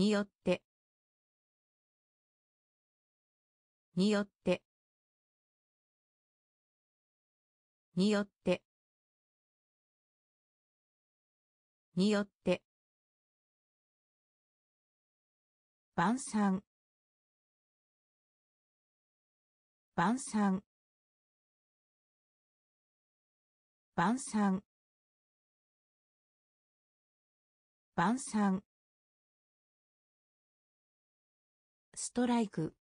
によって。によって。によって。によって。晩餐。晩餐。晩餐。晩餐。ストライク。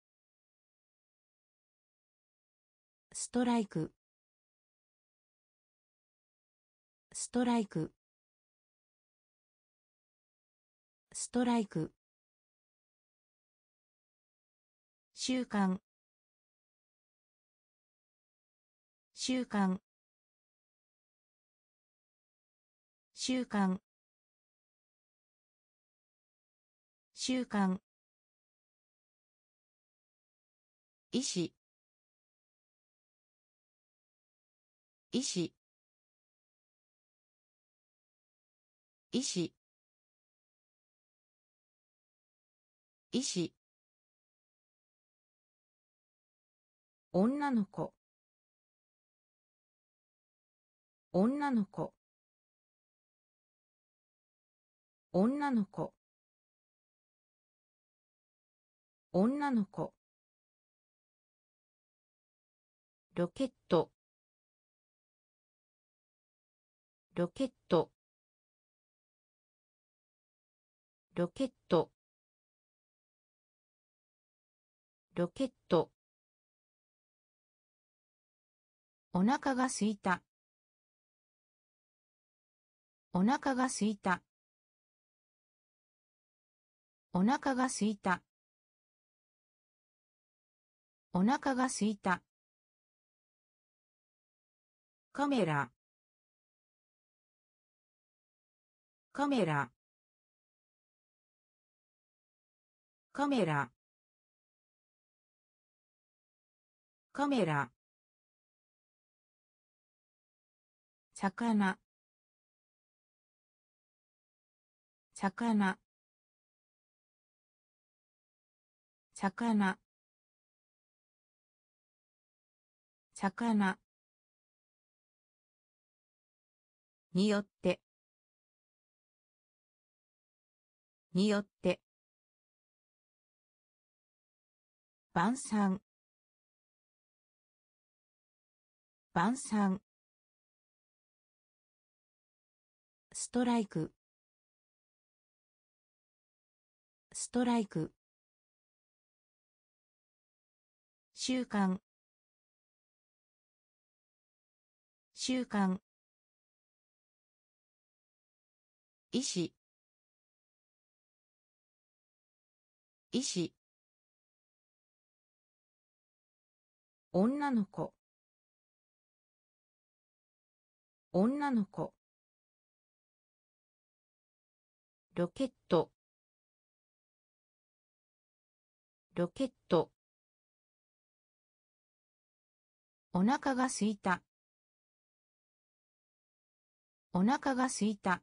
ストライク。ストライク。ストライク。習慣習慣習慣習慣医師医師医師医師女の子。女の子。女の子。女の子。ロケット。ロケット。ロケット。ロケット。お腹がすいた。お腹がすいた。お腹がすいた。お腹がすいた。カメラ。カメラ。カメラ。カメラ。魚。魚。魚。魚。によって。によって。晩餐。晩餐。ストライク。ストライク。習慣習慣医師医師女の子。女の子。ロケット。ロケット。お腹がすいた。お腹がすいた。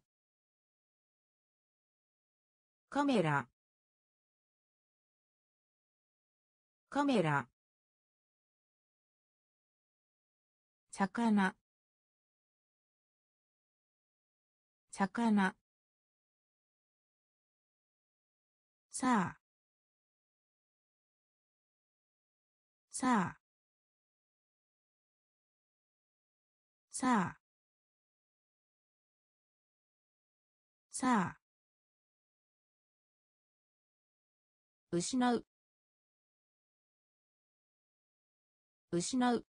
カメラ。カメラ。魚。魚。さあ。さあ。さあ。さあ。失う。失う。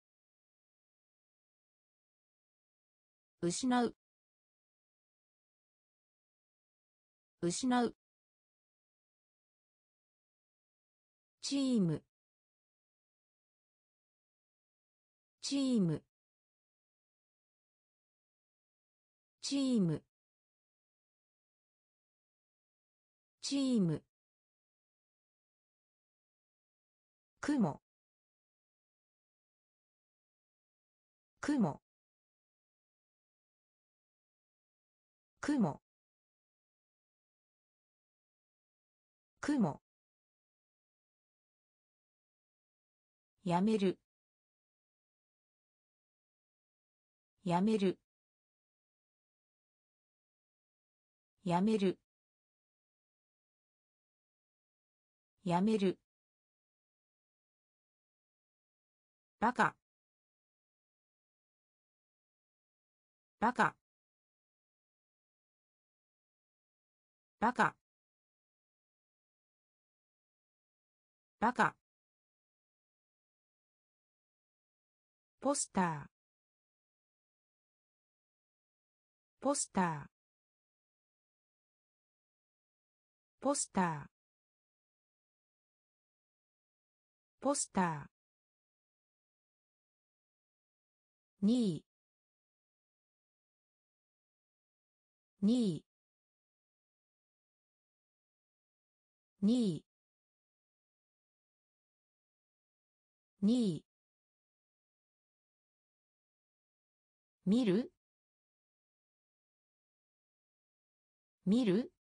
失う。失う。チーム。チーム。チーム。チーム。雲。雲。雲。雲。やめる。やめる。やめる。やめる。バカ。バカ。バカ。バカ。ポスター。ポスター。ポスター。ポスター。2位2位2位2位見る？見る？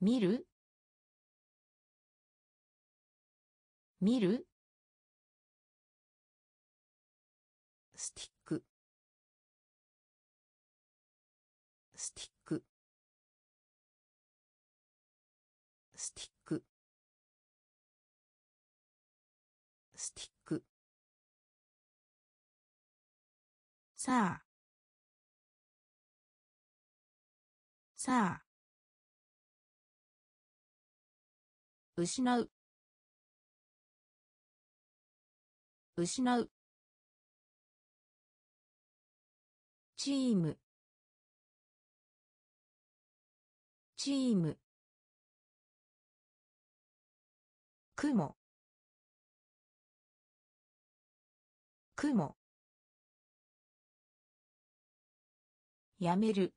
見る？見る？さあ。さあ。失う。失う。チーム。チーム。雲。雲。やめる。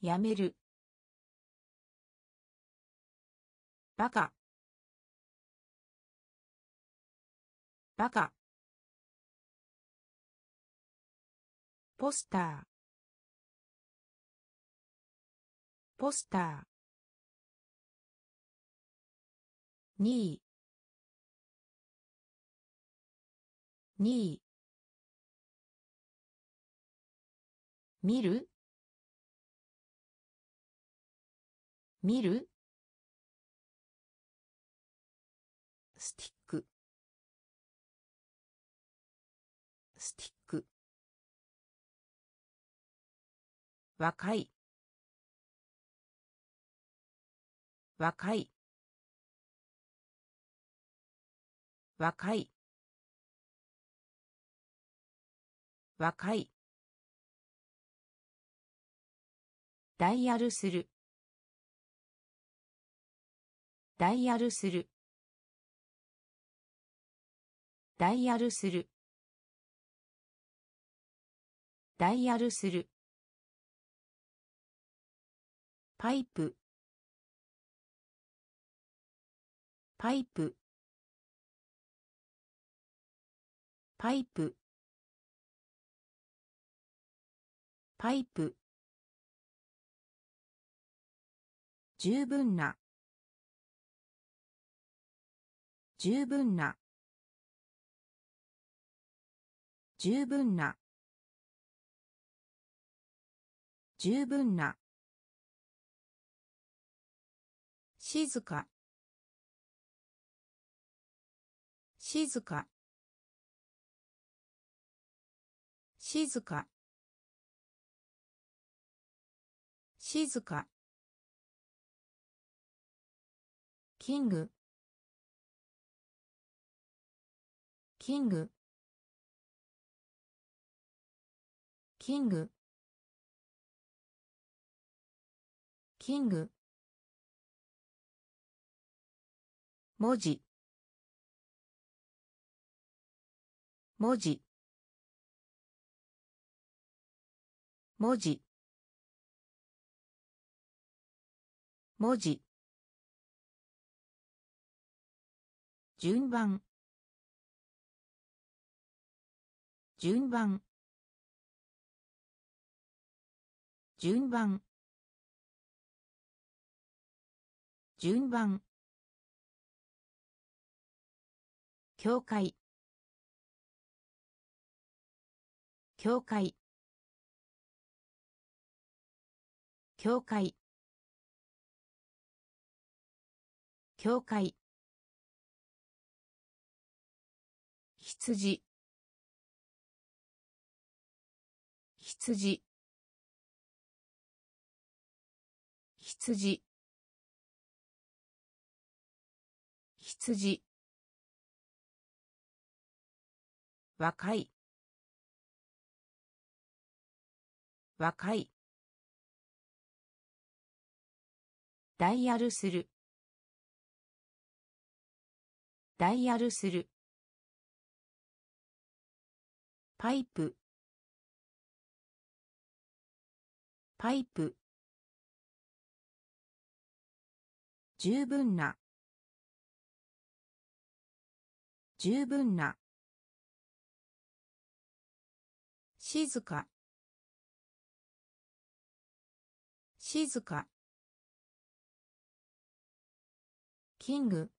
やめる。バカ。バカ。ポスター。ポスター。2位2位見る？見る？スティック。スティック。若い。若い。若い。若い。ダイヤルする。ダイヤルする。ダイヤルする。ダイヤルする。パイプ。パイプ。パイプ。パイプ。十分な。十分な。十分な。十分な。静か。静か。静か。静か。キング。キング。キング。キング。文字。文字。文字。文字。順番。順番。順番。順番。教会教会教会教会羊。羊。羊。羊。若い。若い。ダイヤルする。ダイヤルする。パイプ。パイプ。十分な。十分な。静か。静か。キング。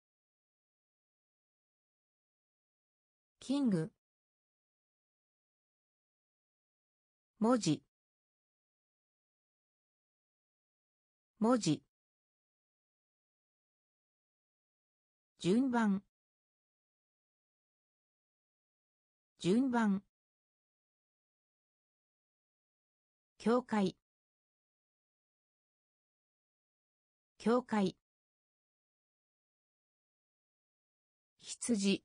キング。文字。文字。順番。順番。教会教会羊。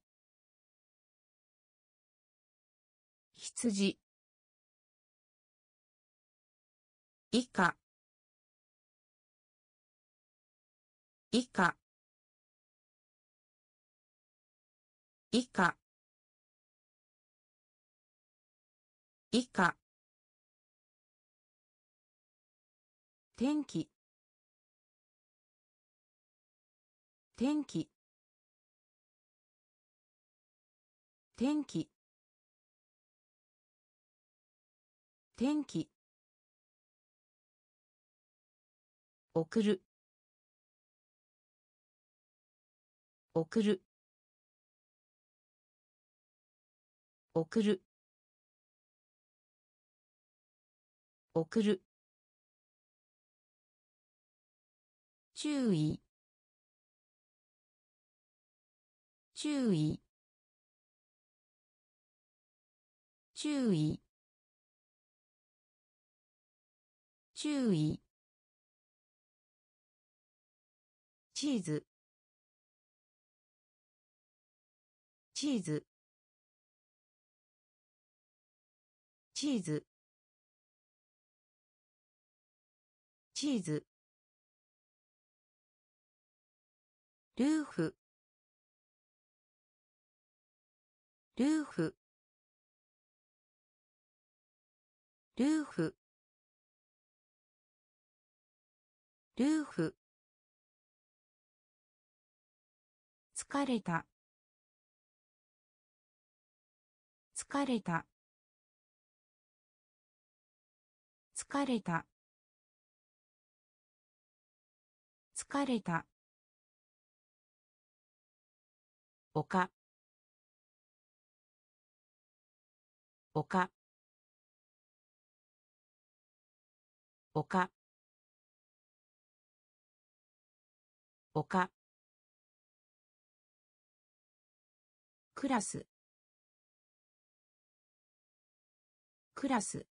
羊。以下。以下。以下。以下。天気。天気。天気。天気。送る。送る。送る。送る。注意。注意。注意。注意。チーズ。チーズ。チーズ。チーズ。ルーフ。ルーフ。ルーフ。ルーフ。疲れた。疲れた。疲れた。疲れた。おか。おか。おか。おか。クラス。クラス。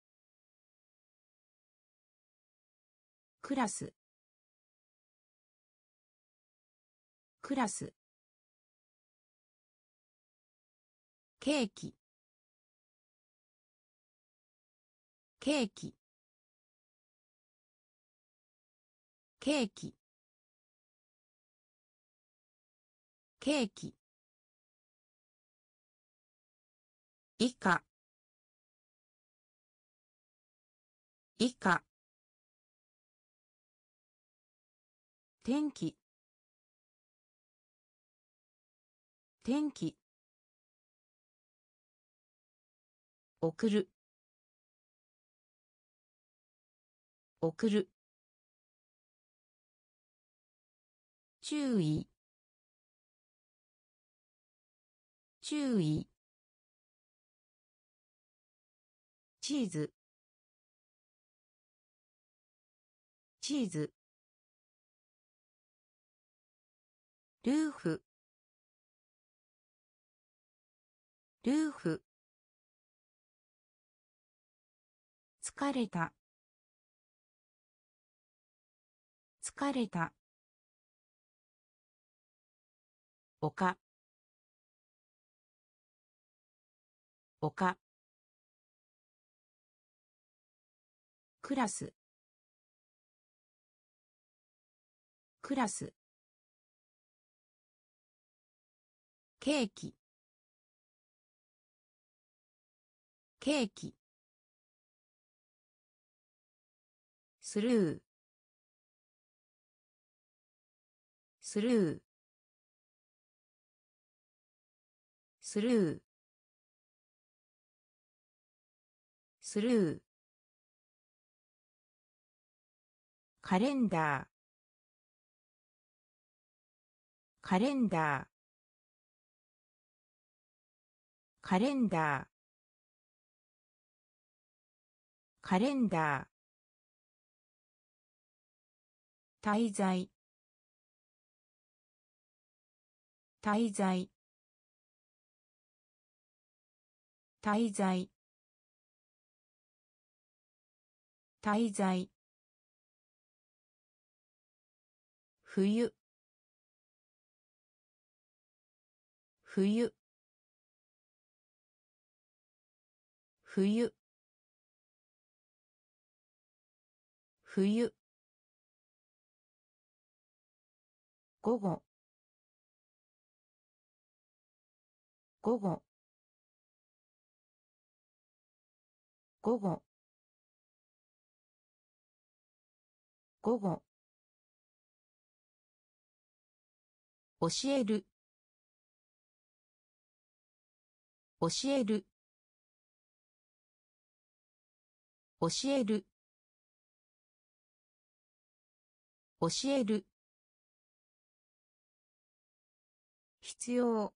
クラス。クラス。ケーキ。ケーキ。ケーキ。ケーキ。以下。以下。天気。天気。送る。送る。注意。注意。チーズ。チーズ。ルーフ。ルーフ。疲れた。疲れた。丘丘クラス。クラス。ケーキ。ケーキ。スルー。スルー。スルー。スルー。カレンダー。カレンダー。カレンダー。カレンダー。滞在。滞在。滞在。滞在。冬。冬。冬。冬。午後。午後。午後。午後教える。教える。教える。教える。必要。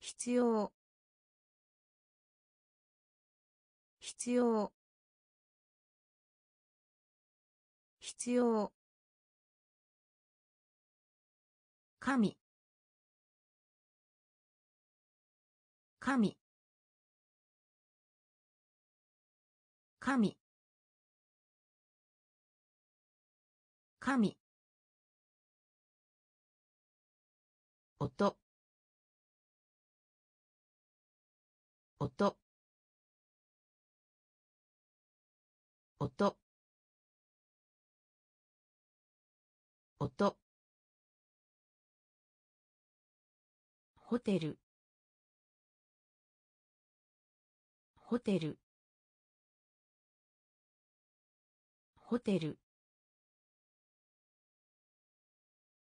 必要。必要。必要。神。神。神。神。音。音。音。音。ホテル。ホテル。ホテル。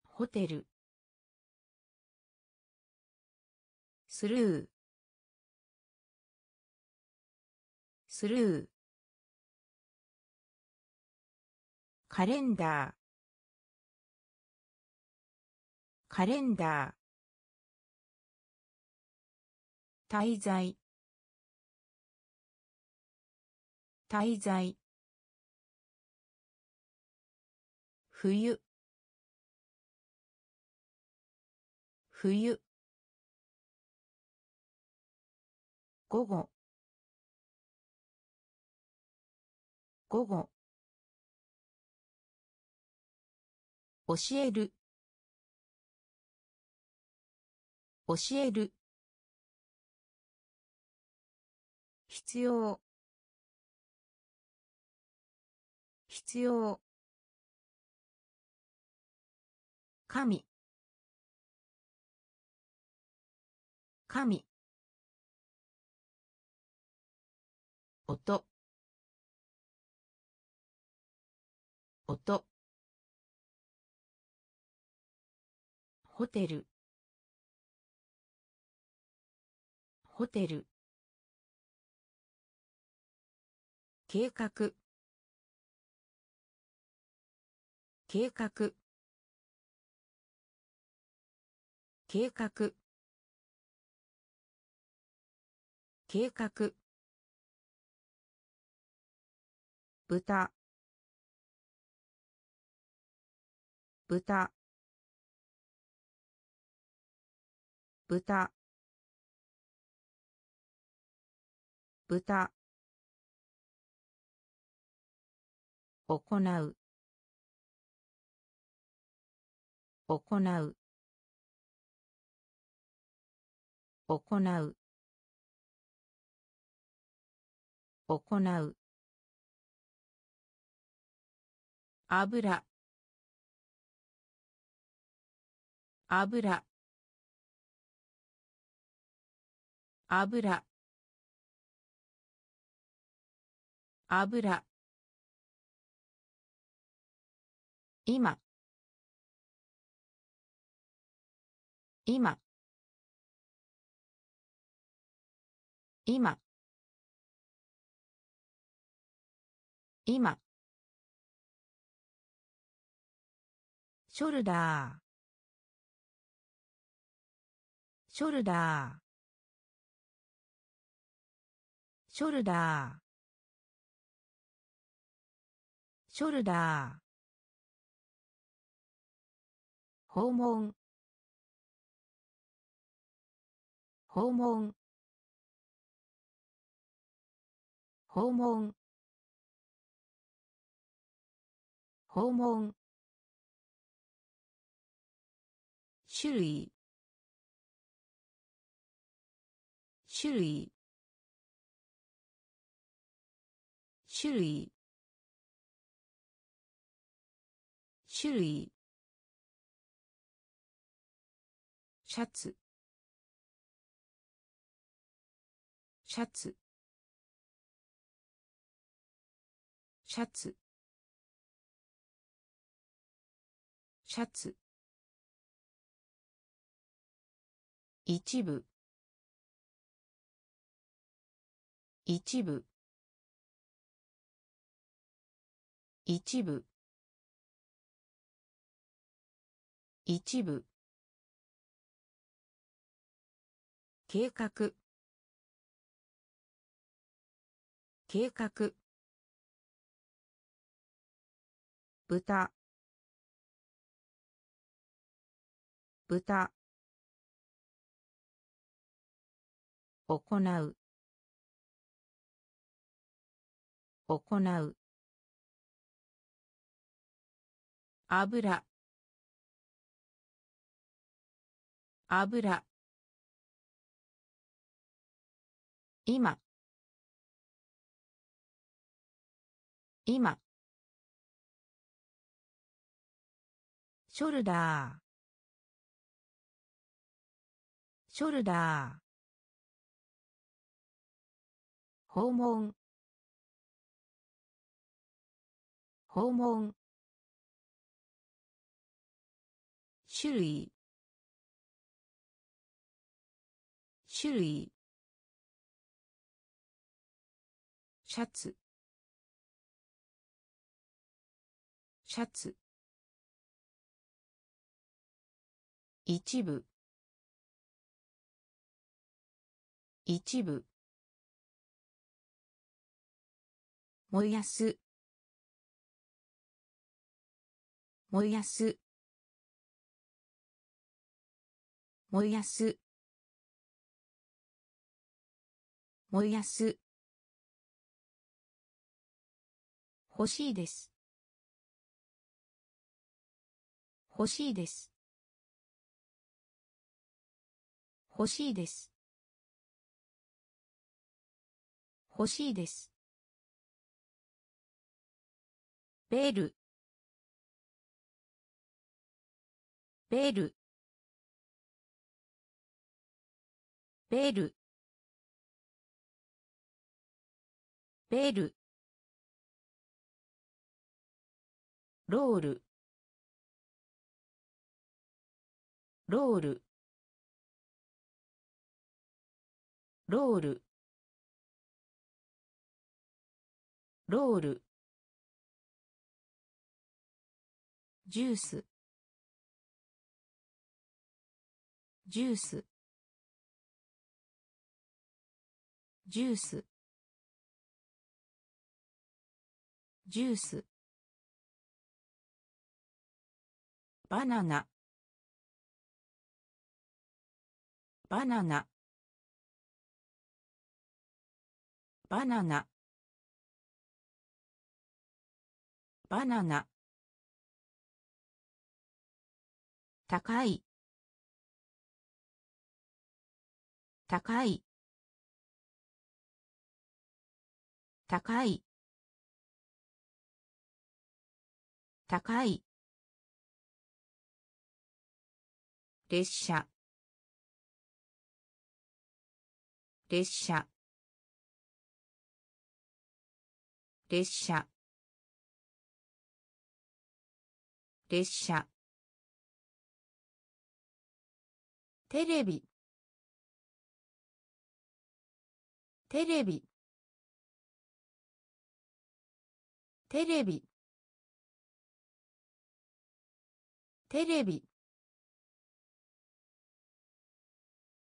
ホテル。スルー。スルー。カレンダー。カレンダー。滞在。滞在。冬。冬。午後。午後。教える。教える。必要。必要。神。神。音。音。ホテル。ホテル。計画。計画。計画。計画。豚。豚。豚。豚。行う。行う。行う。行う。油。油。油。油。今。今。今。今。ショルダー。ショルダー。ショルダー。ショルダー。訪問。訪問。訪問。訪問。種類。種類。種類。種類。シャツ。シャツ。シャツ。シャツ。一部。一部。一部。一部。計画。計画。豚。豚。行う。行う。油。油。今。今。ショルダー。ショルダー。訪問。訪問。種類。種類。シャツ。シャツ。一部。一部。燃やす。燃やす。燃やす。燃やす。欲しいです。欲しいです。欲しいです。欲しいです。ベル。ベル。ベル。ベル。ロール。ロール。ロール。ロール。ジュース。ジュース。ジュース。ジュース。バナナ。バナナ。バナナ。バナナ。高い。高い。高い。高い。列車。列車。列車。列車。テレビ。テレビ。テレビ。テレビ。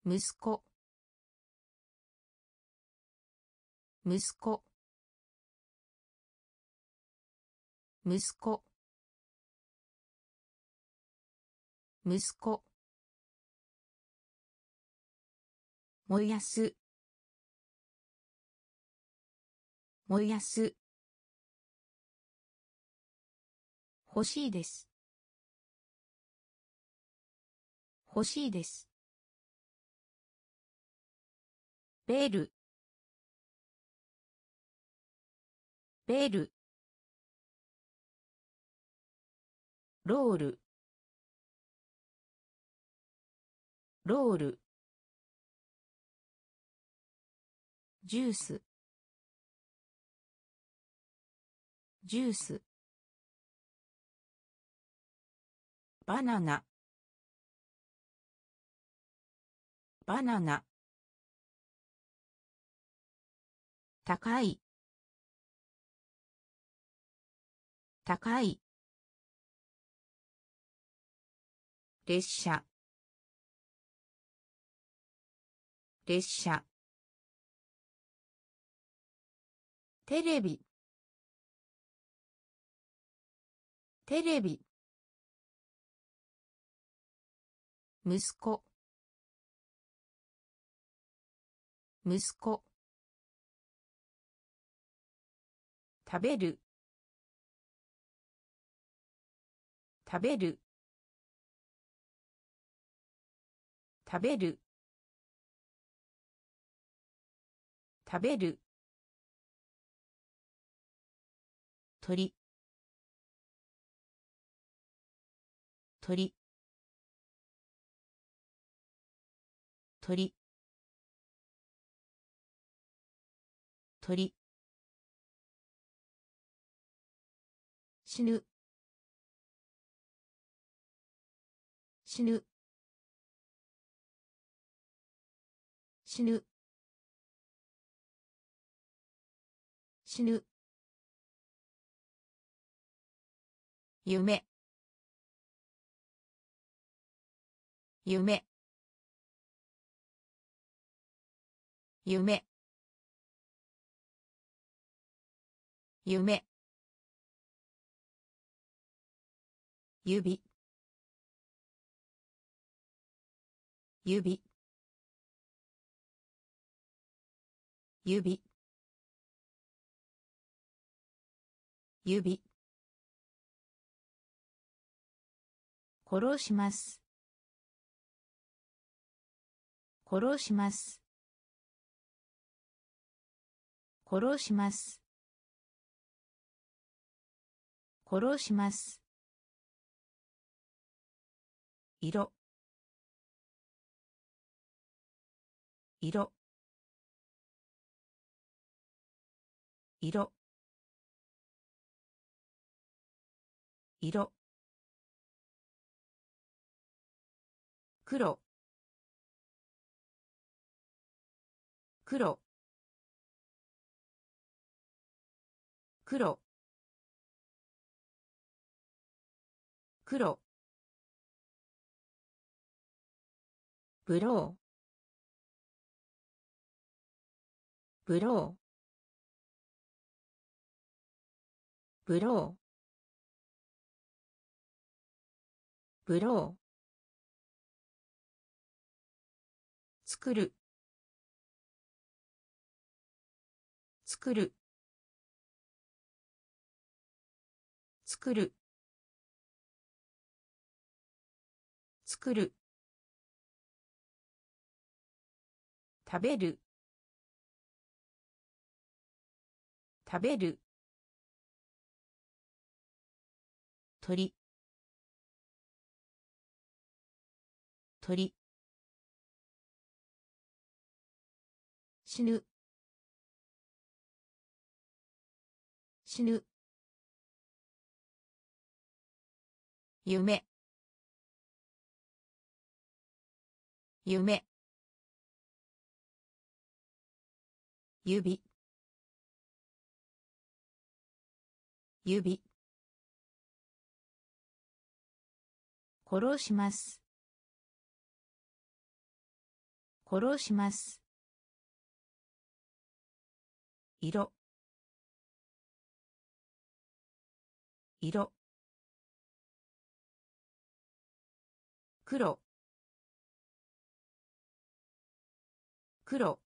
息子。息子。息子。息子。燃やす。燃やす。欲しいです。欲しいです。ベル。ベル。ロール。ロール。ジュース。ジュース。バナナ。バナナ。高い。高い。列車。列車。テレビ。テレビ。息子。息子。食べる。食べる。食べる。食べる。鳥。鳥。鳥。鳥。死ぬ。死ぬ。死ぬ。死ぬ。夢。夢。夢。夢。指。指。指。指。殺します。殺します。殺します。殺します。色。色。色。色。黒。黒。黒。黒。ブロー。ブロー。ブロー。ブロー。作る。作る。作る。作る。食べる。食べる。鳥。鳥。死ぬ。死ぬ。夢。夢。指。指。殺します。殺します。色。色。黒。黒。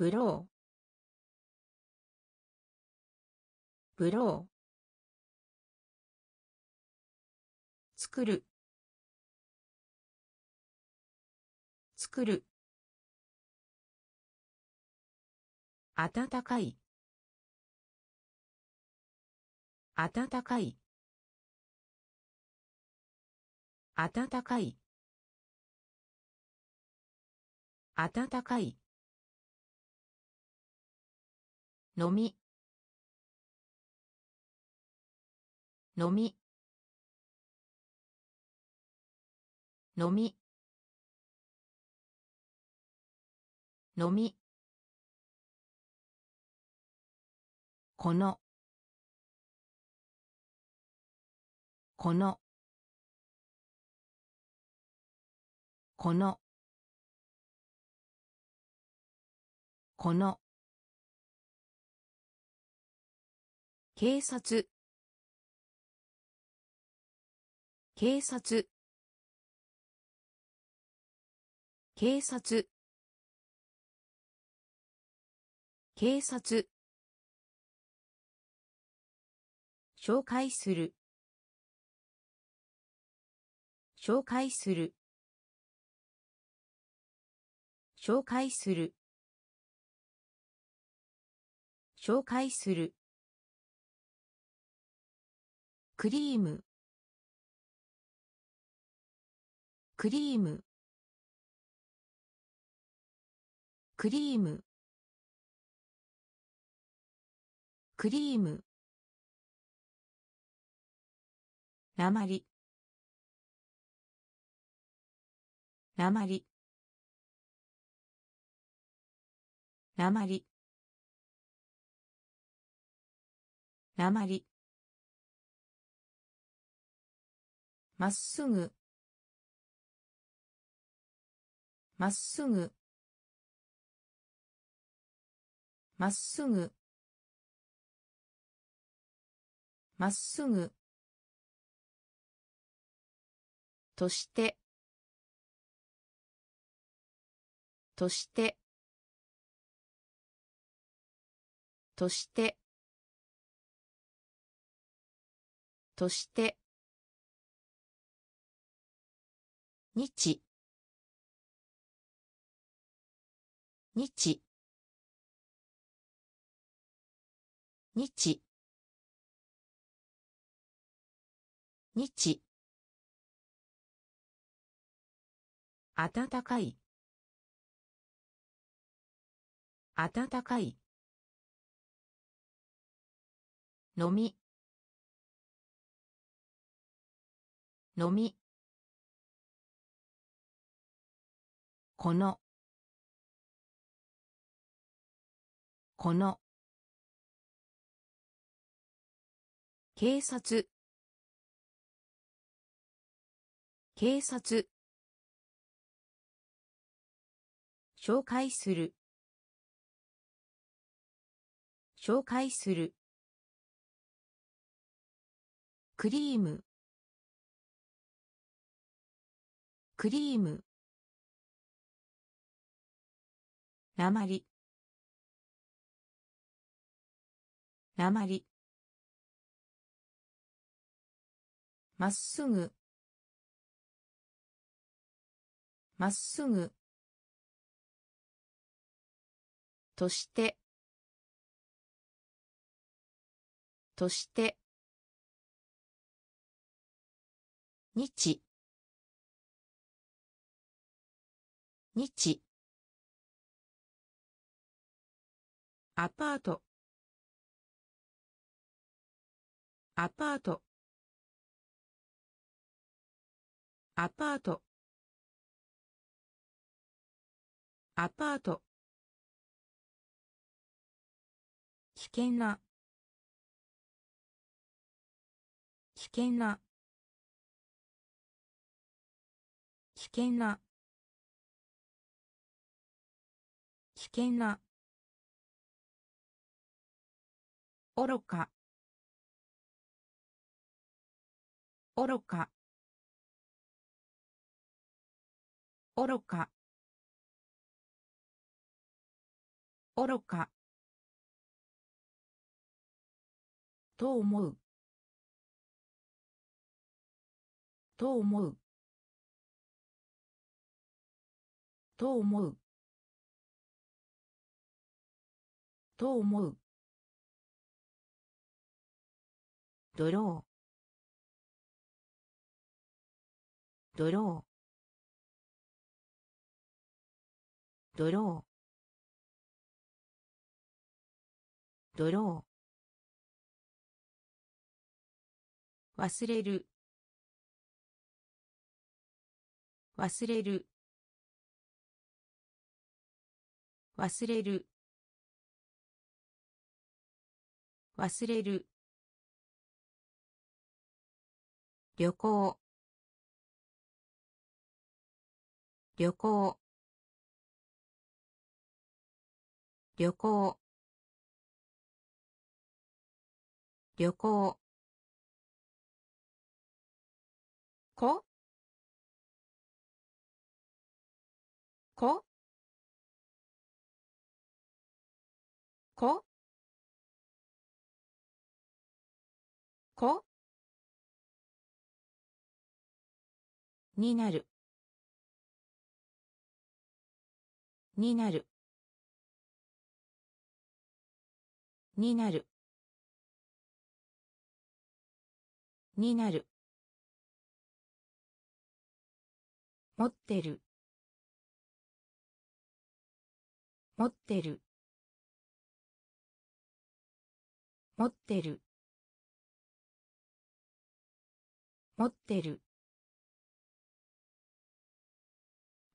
ブロー。ブロー。作る。作る。暖かい。暖かい。暖かい。暖かい。飲み。飲み。飲み。飲み。この。この。この。この。警察。警察。警察。警察。紹介する。紹介する。紹介する。紹介する。クリーム。クリーム。クリーム。クリーム。なまりなまりなまりなまりまっすぐ。まっすぐ。まっすぐ。まっすぐ。として。として。として。として。日。日。日。日。暖かい。暖かい。飲み。飲み。この。この。警察。警察。紹介する。紹介する。クリーム。クリーム。なまりなまりまっすぐ。まっすぐ。として。として。日。日。アパート。アパート。アパート。アパート。危険な。危険な。危険な。危険な。愚か。愚か。愚か。愚か。と思う。と思う。と思う。と思う。ドロー。ドロー。ドロー。ドロー。忘れる。忘れる。忘れる。忘れる。旅行。旅行。旅行。旅行。こ？こ？こ？こ？になる。になる。になる。になる。持ってる。持ってる。持ってる。持ってる。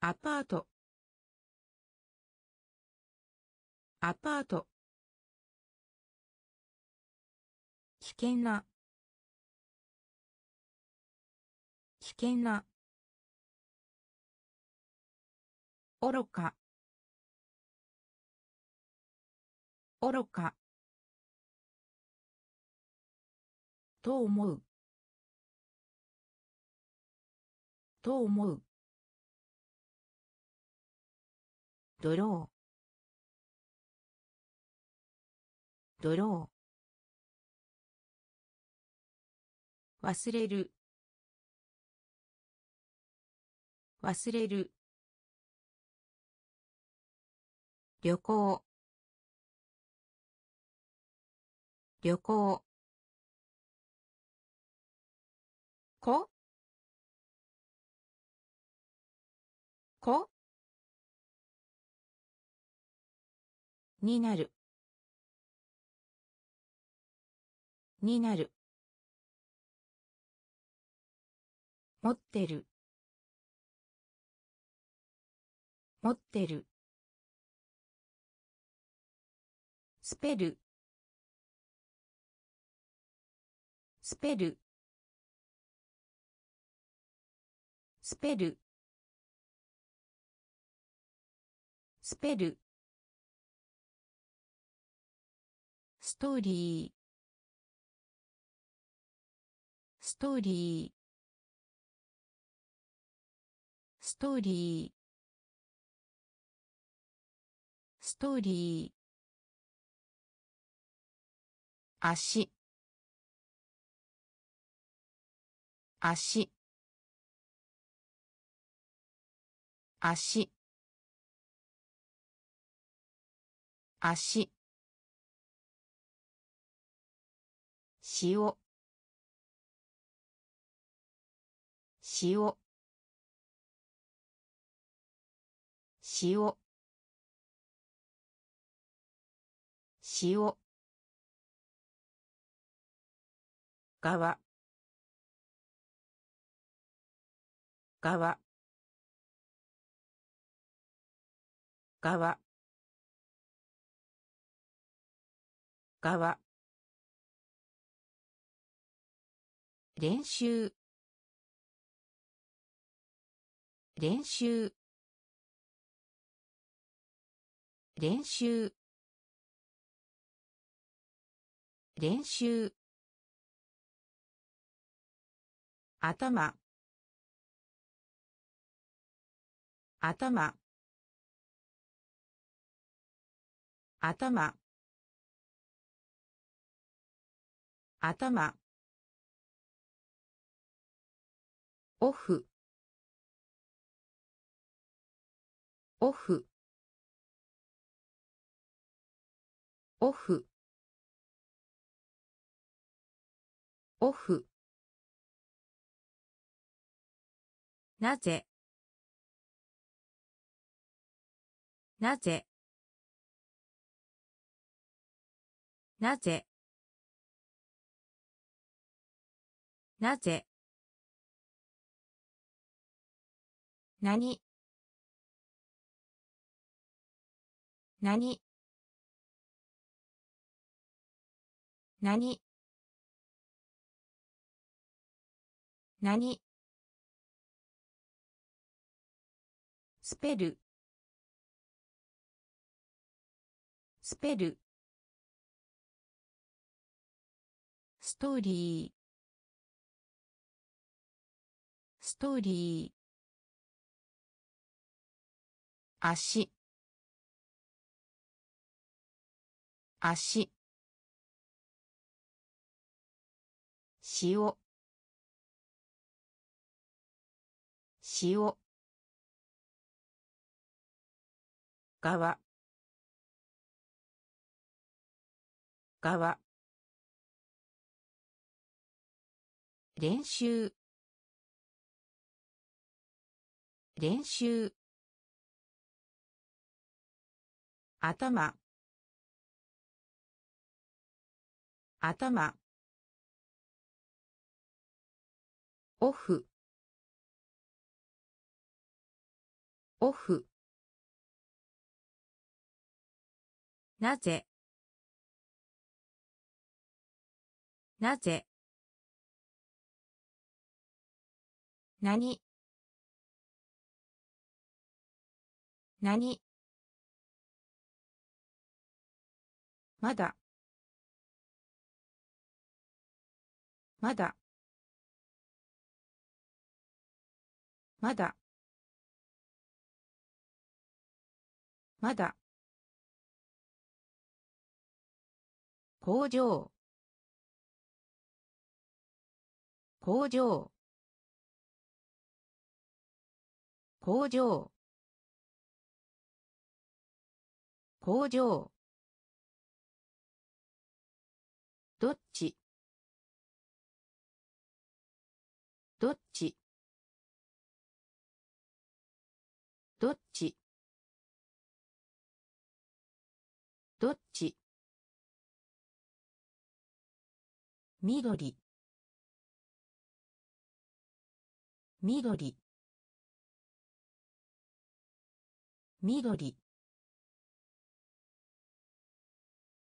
アパート。アパート。危険な。危険な。愚か。愚か。と思う。と思う。ドロー。ドロー。忘れる。忘れる。旅行。旅行。ここになる。になる。持ってる。持ってる。スペルスペルスペルスペルストーリー。ストーリー。ストーリー。ストーリー。足。足。足。足。塩。塩。塩。塩。側側側側練習。練習。練習。練習。頭。頭。頭。頭。オフ。オフ。オフ。オフ。なぜ？なぜ？なぜ？なぜ？何？何？何？何？スペル。スペル。ストーリー。ストーリー。足。足。塩。塩。側側練習。練習。頭。頭。オフ。オフ。なぜ？なぜ？何？何？まだ。まだ。まだ。まだ。工場。工場。工場。工場。どっち？どっち？どっち？どっち？緑。緑。緑。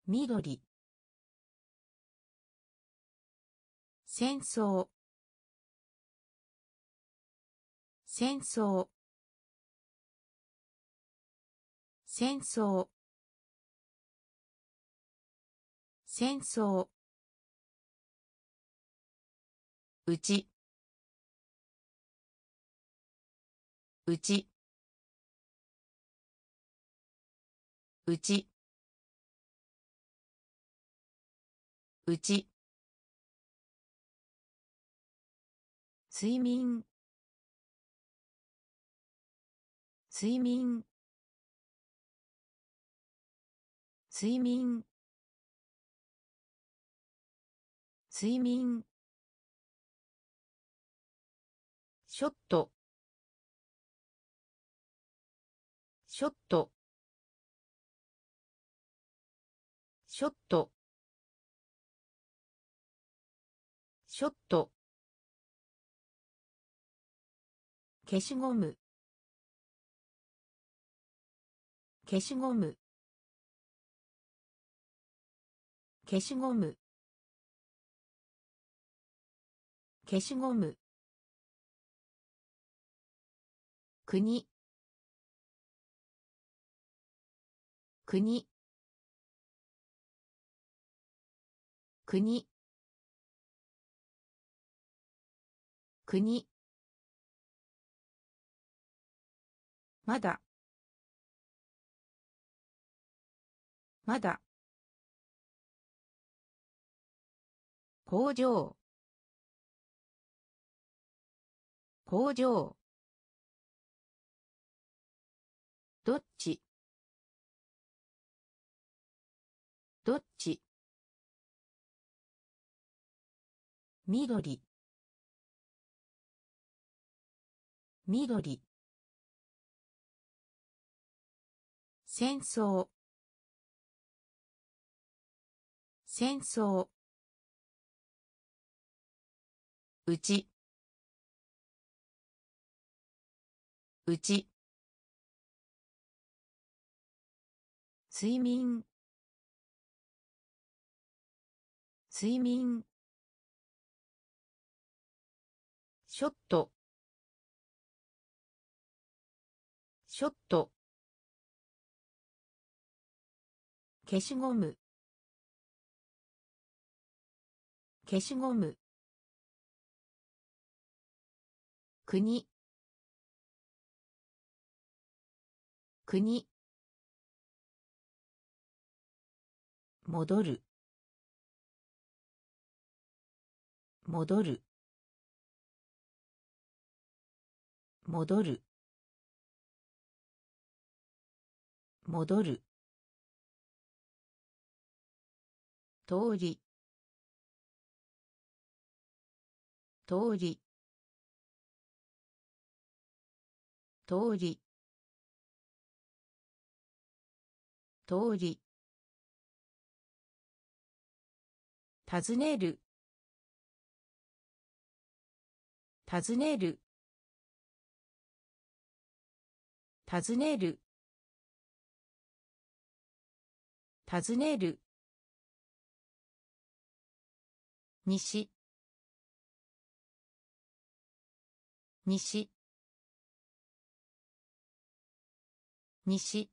緑。戦争。戦争。戦争。戦争。うち。うち。うち。うち。睡眠。睡眠。睡眠。睡眠。ショット。ショット。ショット。ショット。消しゴム。消しゴム。消しゴム。消しゴム。国。国。国。国まだ。まだ。工場。工場。どっち。どっち。緑。緑。戦争。戦争。うち。うち。睡眠。睡眠。ショット。ショット。消しゴム。消しゴム。国。国。戻る。戻る。戻る。戻る。通り。通り。通り。通り。尋ねる。尋ねる。尋ねる。尋ねる。西。西。西。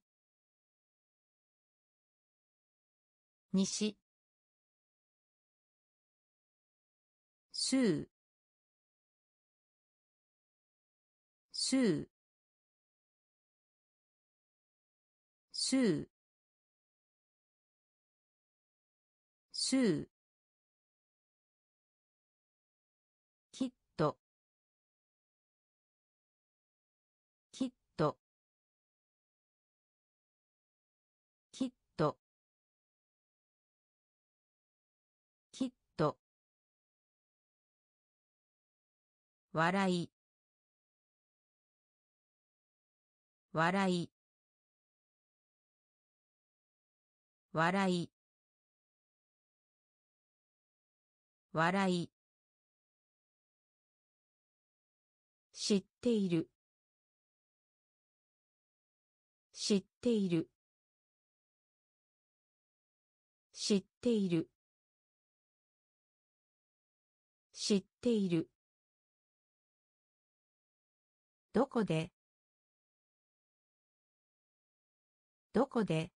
西。数数数数笑い。笑い。笑い。笑い。知っている。知っている。知っている。知っている。どこで？どこで？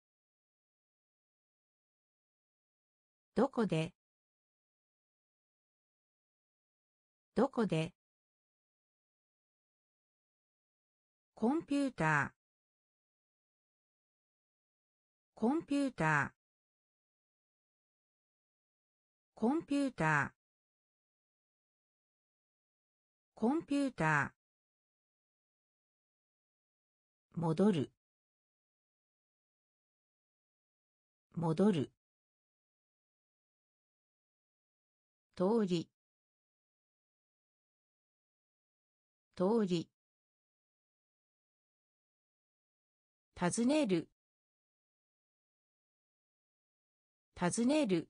どこで？どこで？コンピューター。コンピューター。コンピューター。コンピューター。戻る。戻る。通り。通り。尋ねる。尋ねる。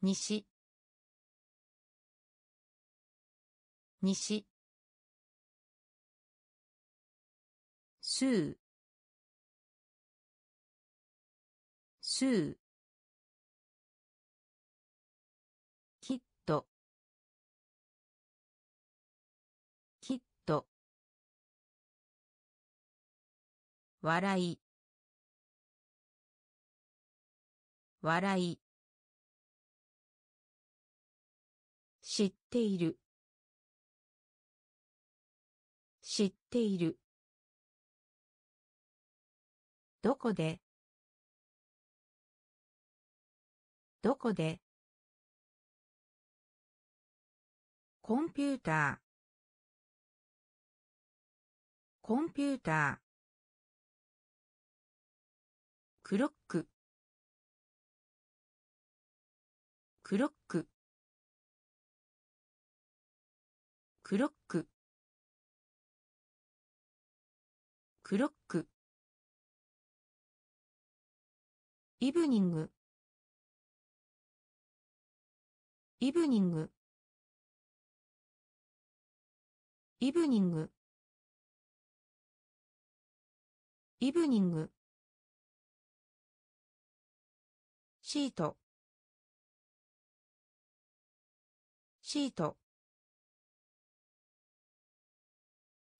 西。西。数数笑い。笑い。知っている。知っている。どこで？どこで？コンピューターコンピュータークロッククロッククロッククロックイブニング。イブニング。イブニング。イブニング。シート。シート。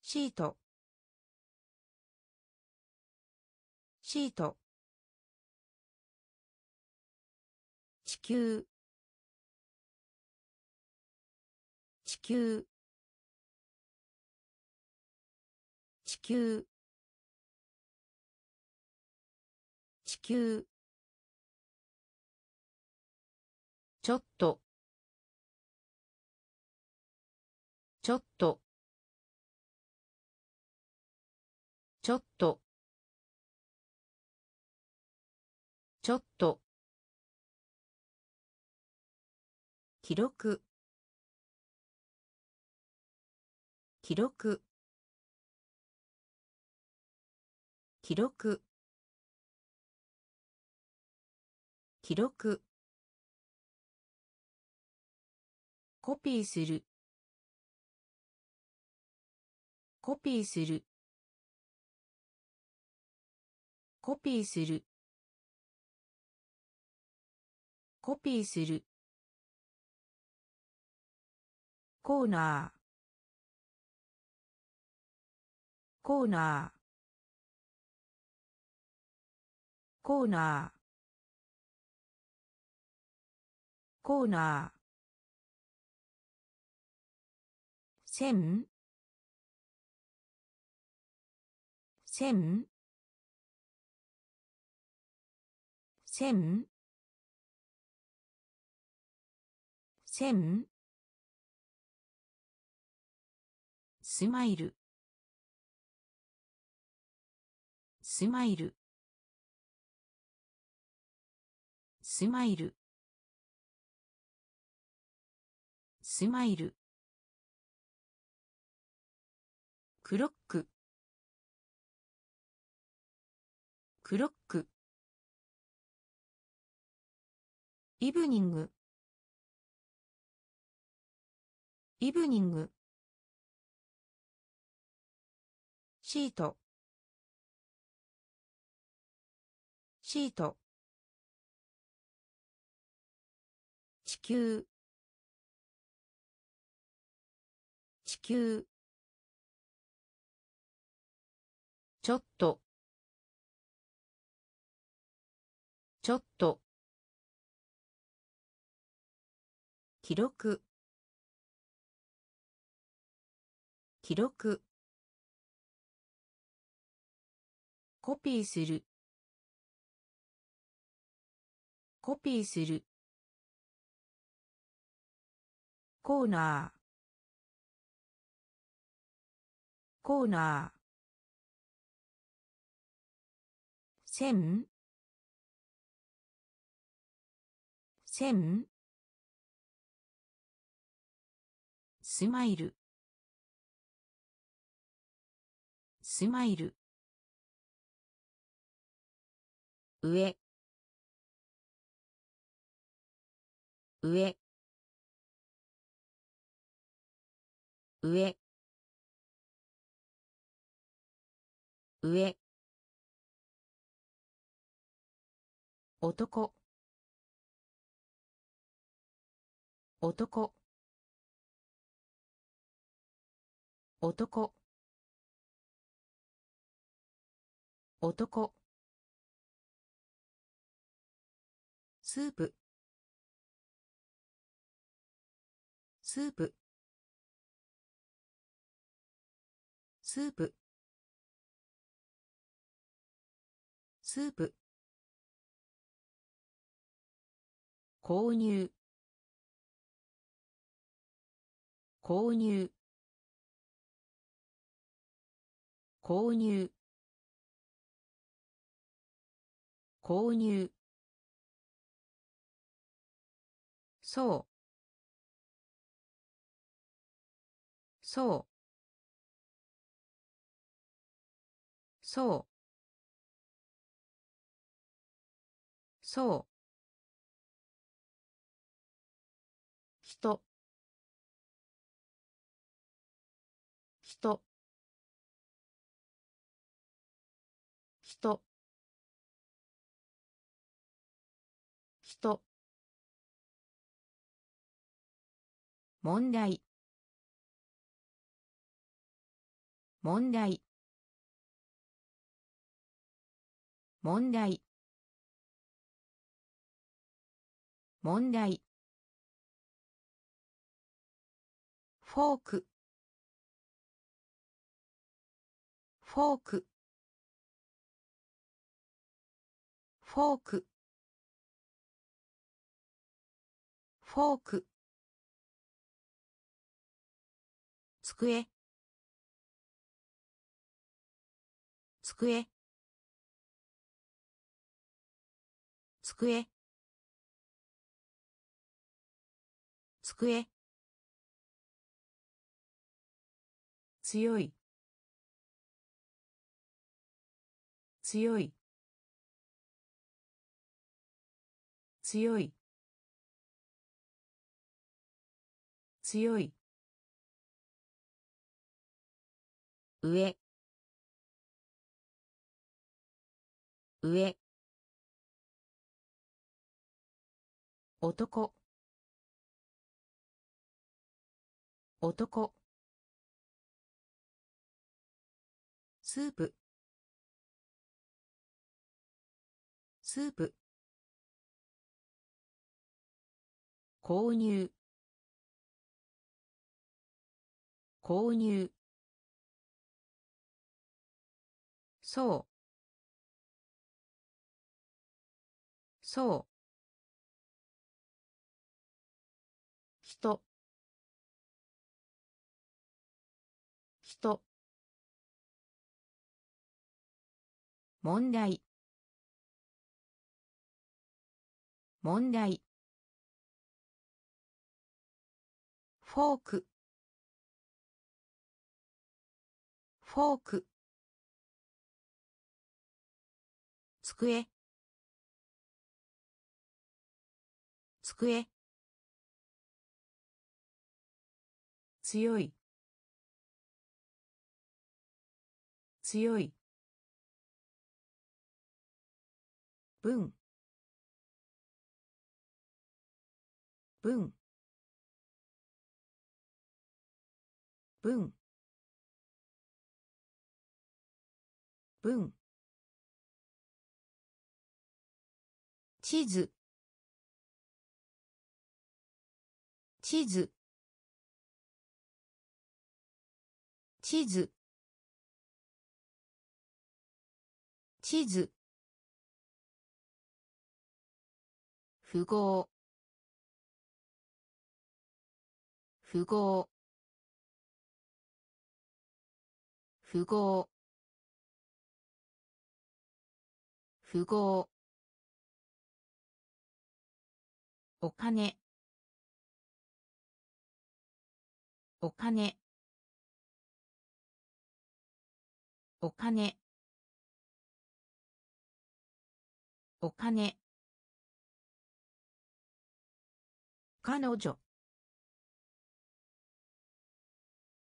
シート。シート。球地球地球地球ちょっとちょっとちょっとちょっと記録。記録。記録。記録。コピーする。コピーする。コピーする。コピーする。コーナー。コーナー。コーナー。コーナー。線。線。線。線。スマイル。スマイル。スマイル。スマイル。クロック。クロック。イブニング。イブニング。シート。シート。地球。地球。ちょっと。ちょっと。記録。記録。コピーする。コピーする。コーナー。コーナー。線。線。スマイル。スマイル。上。上。上。上。男。男。男。男。スープ。スープ。スープ。スープ。購入。購入。購入。購入。そう。そう。そう。そう問題。問題。問題。問題。フォーク。フォーク。フォーク。フォーク。机。机。机。机。強い。強い。強い。強い。上。上。男。男。スープ。スープ。購入。購入。そう。そう。人。人。問題。問題。フォーク。フォーク机。机。強い。強い。文。文。文。文。地図。地図。地図。地図。符号。符号。符号。符号お金。お金。お金。お金。彼女。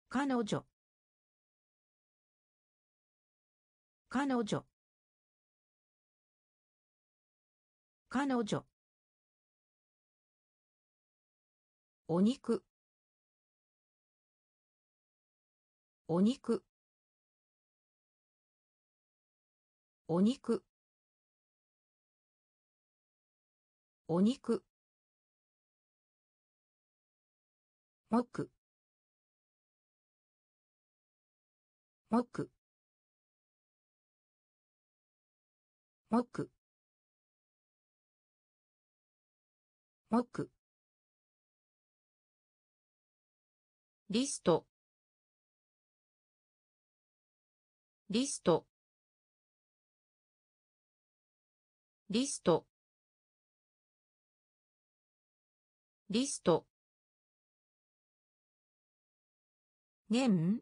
彼女。彼女。彼女。お肉。お肉。お肉。お肉。もく。もく。もく。もく。リスト。リスト。リスト。リスト。年。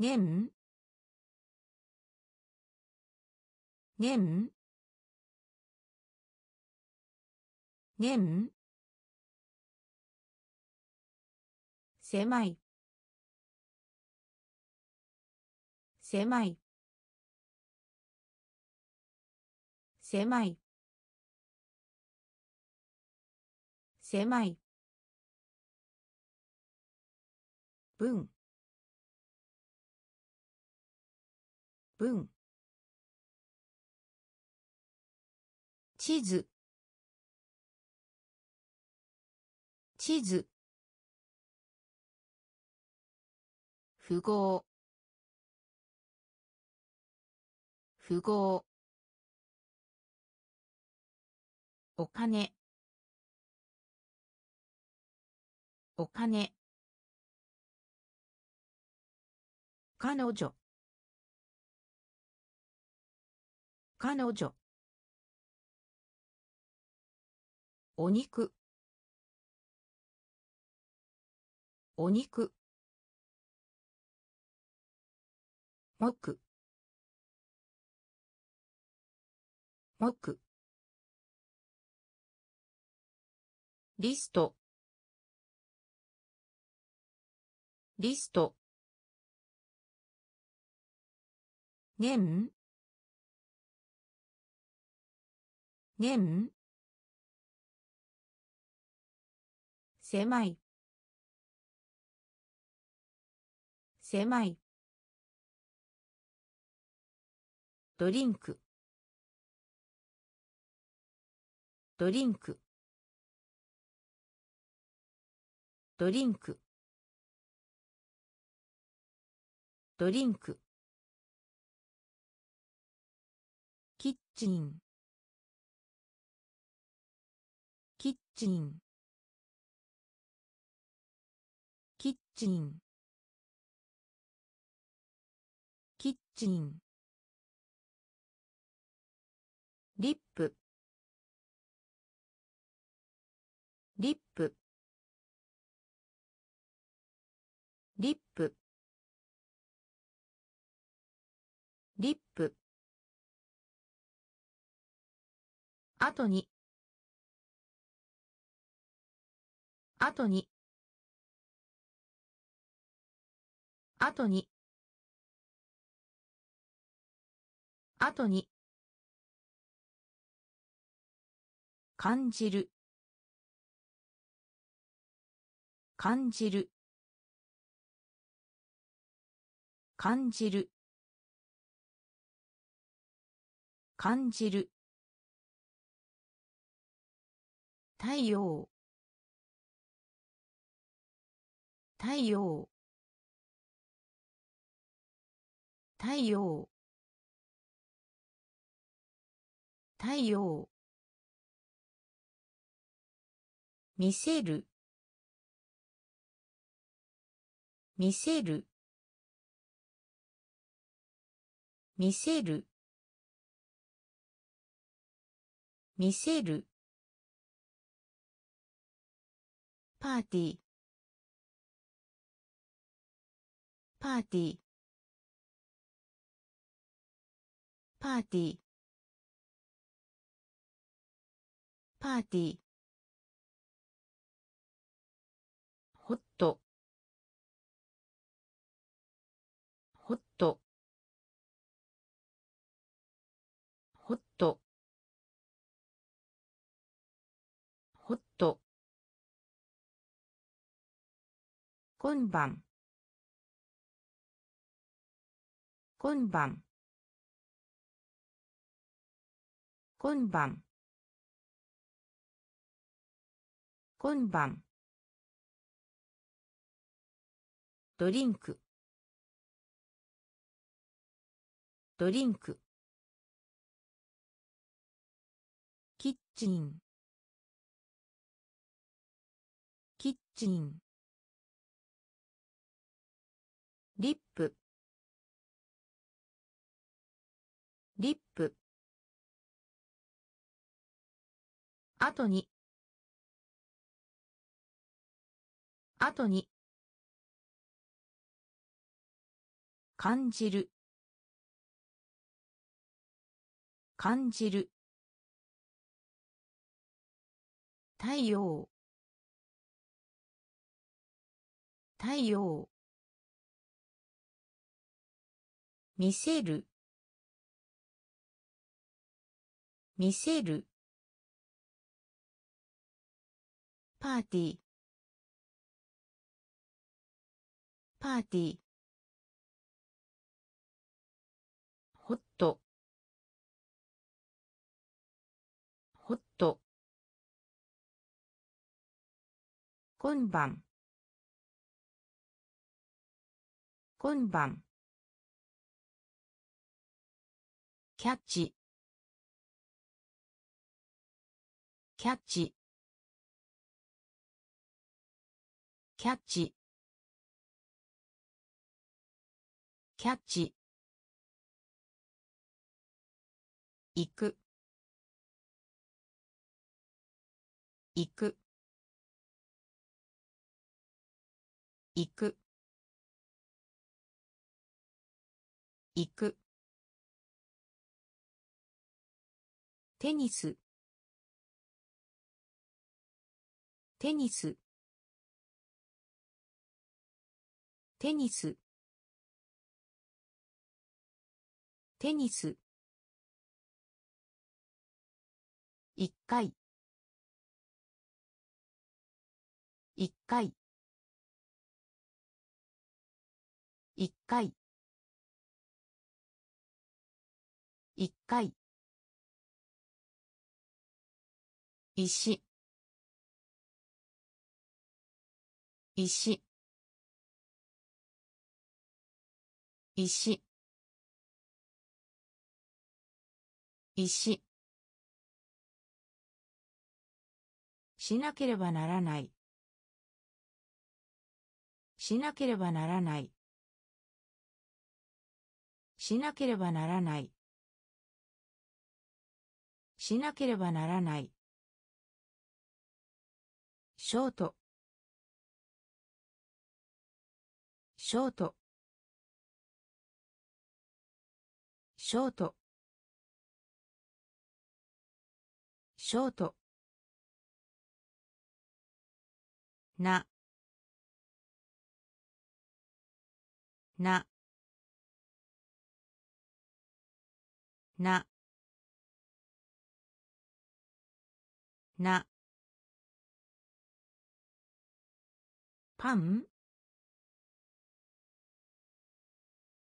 年。年。年。狭い。狭い。狭い。狭い。文。文。地図。地図。符号。符号。お金。お金。彼女。彼女。お肉。お肉。もくもくリスト。リスト。年。年。狭い。狭い。ドリンク。ドリンク。ドリンク。ドリンク。キッチン。キッチン。キッチン。キッチン。リップ。リップ。リップ。リップ。後に。後に。後に。後に。感じる。感じる。感じる。感じる。太陽。太陽。太陽。太陽。見せる。見せる。見せる。見せる。パーティー。パーティー。パーティー。パーティー。今晩。今晩。今晩。今晩。ドリンク。ドリンク。キッチン。キッチン。リップ。リップ。後に。後に。感じる。感じる。太陽。太陽。見せる。見せる。パーティー。パーティー。ホット。ホット。今晩。今晩。キャッチ。キャッチ。キャッチ。キャッチ。行く。行く。行く。行く。テニス。テニス。テニス。テニス。一回。一回。一回。一回。石。石。石。石。しなければならない。しなければならない。しなければならない。しなければならない。ショート。ショート。ショート。ショート。な。な。な。な。パン？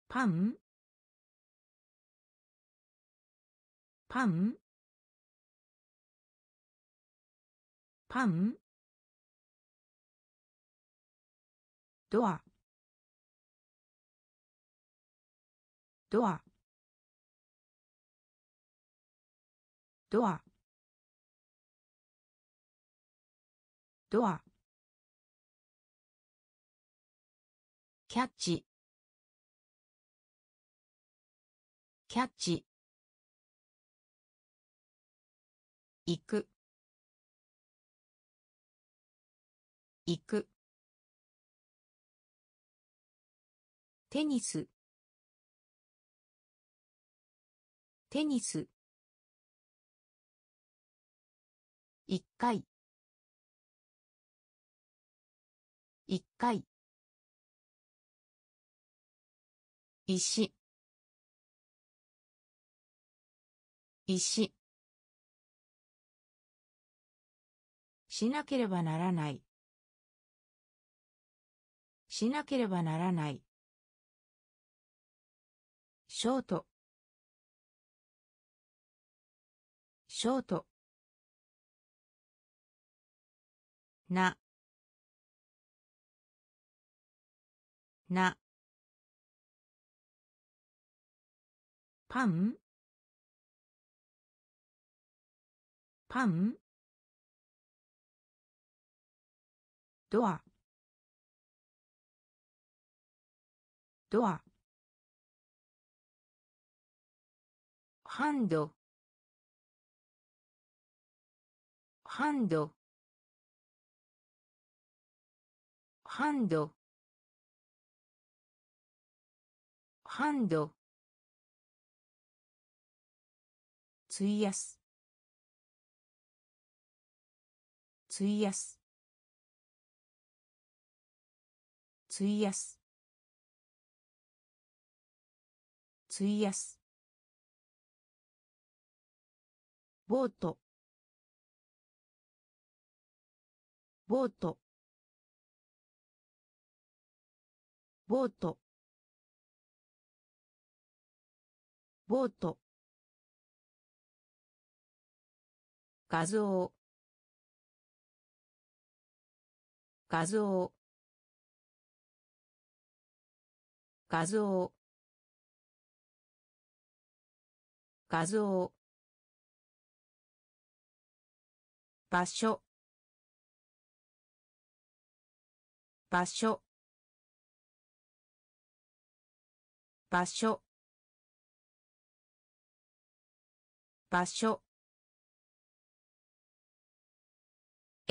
パン？パン？パン？ドア。ドア。ドア。ドア。キャッチ。キャッチ。行く。行く。テニス。テニス。一回。一回。石。石。しなければならない。しなければならない。ショート。ショート。な。な。パン？パン？ドア。ドア。ハンド。ハンド。ハンド。ハンド。費やす。費やす。費やす。費やす。ボート。ボート。ボート。ボート。画像。画像。画像。画像。場所。場所。場所。場所。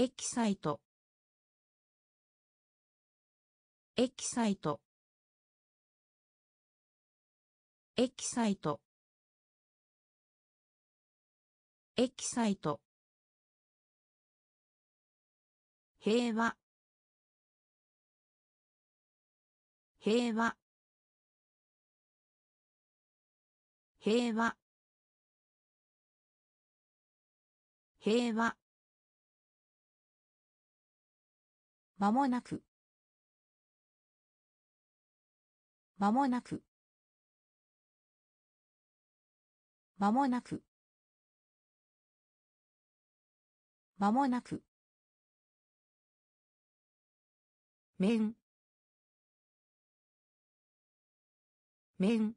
エキサイト。エキサイト。エキサイト。エキサイト。平和。平和。平和。平和。まもなく。まもなく。まもなく。まもなく。面。面。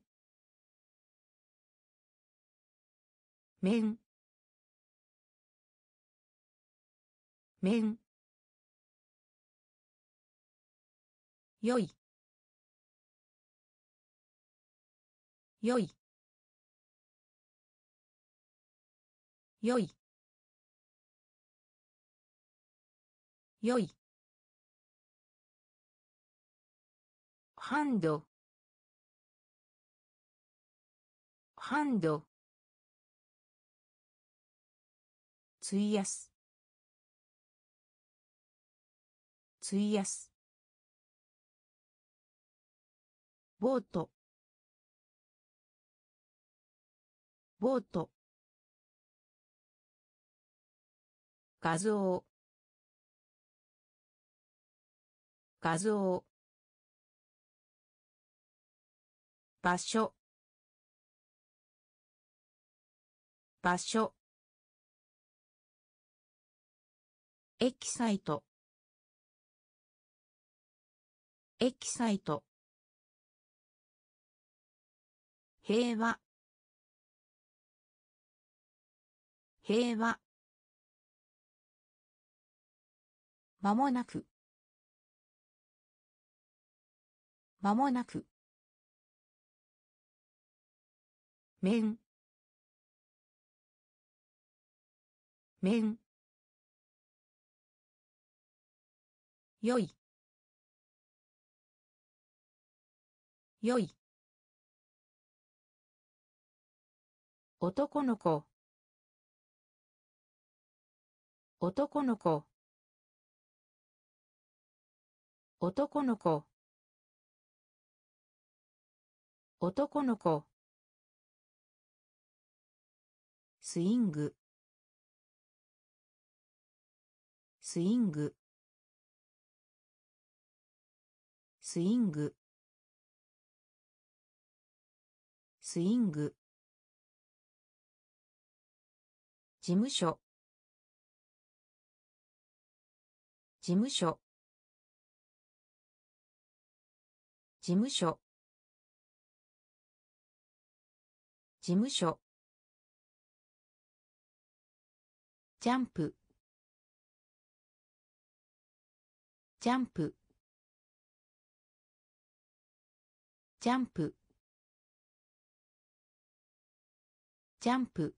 面。面。よい。よい。よい。よい。ハンドハンド費やす。費やす。ボート。ボート。画像。画像。場所。場所。エキサイト。エキサイト。平和。平和。まもなく。まもなく。面。面。よい。よい。男の子。男の子。男の子。男の子。スイング。スイング。スイング。スイング。事務所。事務所。事務所。事務所。ジャンプ。ジャンプ。ジャンプ。ジャンプ。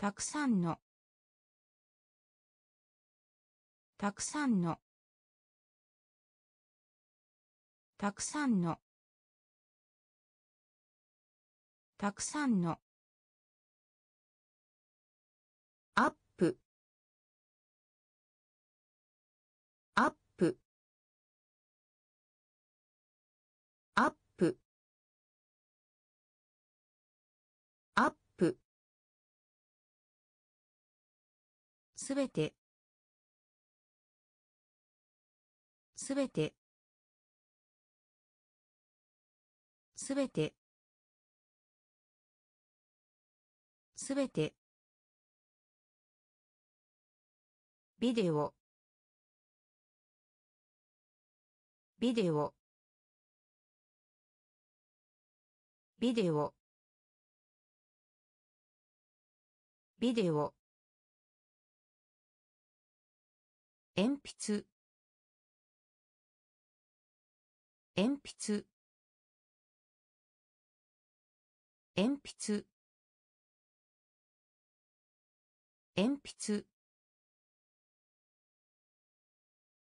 たくさんの。たくさんの。たくさんの。たくさんの。すべて。すべて。すべて。すべて。ビデオ。ビデオ。ビデオ。ビデオ。鉛筆。鉛筆。鉛筆。鉛筆。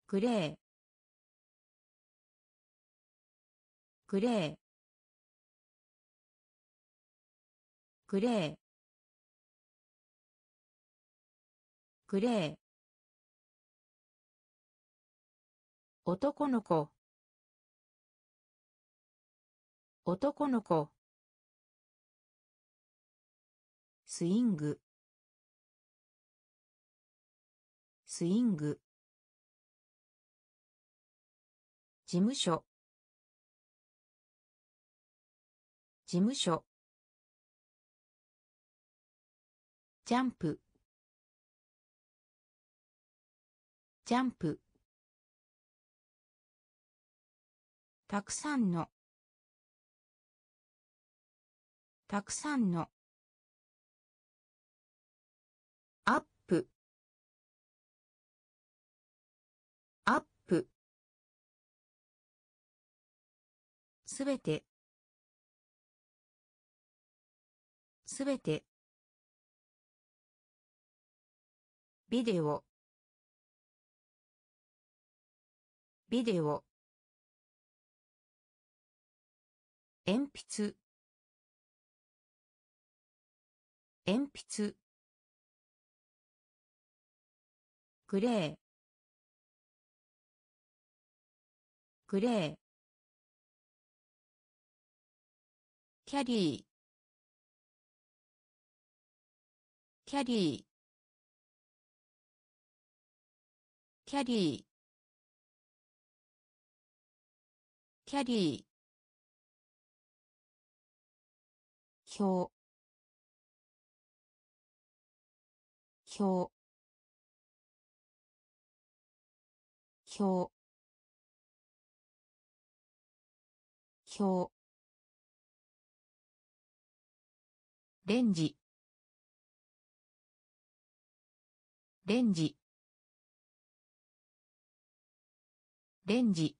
グレー。グレー。グレー。グレー。男の子。男の子。スイング。スイング。事務所。事務所。ジャンプ。ジャンプ。たくさんの。たくさんの。アップ。アップ。すべて。すべて。ビデオ。ビデオ。鉛筆。鉛筆。グレー。グレー。キャリー。キャリー。キャリー。キャリー。表。表。表。表。レンジ。レンジ。レンジ。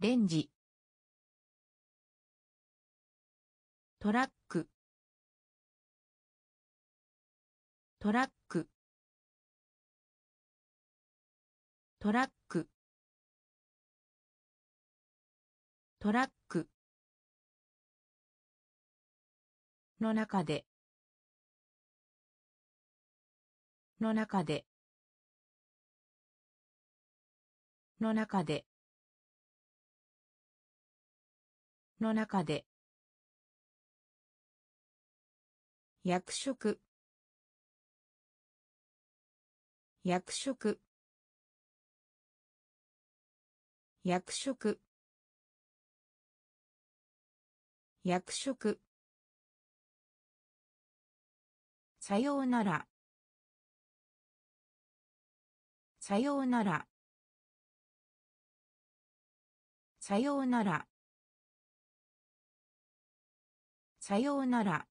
レンジ。トラック。トラック。トラック。トラック。の中で。の中で。の中で。の中で。役職。役職。役職。役職。さようなら。さようなら。さようなら。さようなら。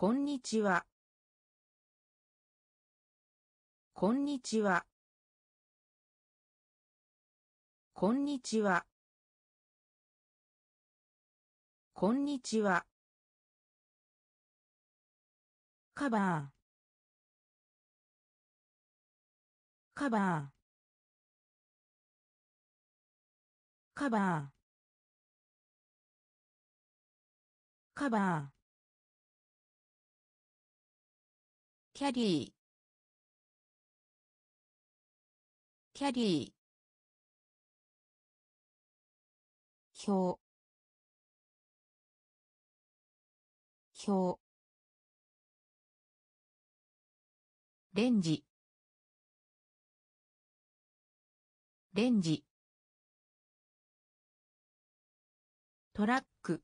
こんにちは。こんにちは。こんにちは。こんにちは。カバー。カバー。カバー。カバー。キャリー。キャリー。表。表。レンジ。レンジ。トラック。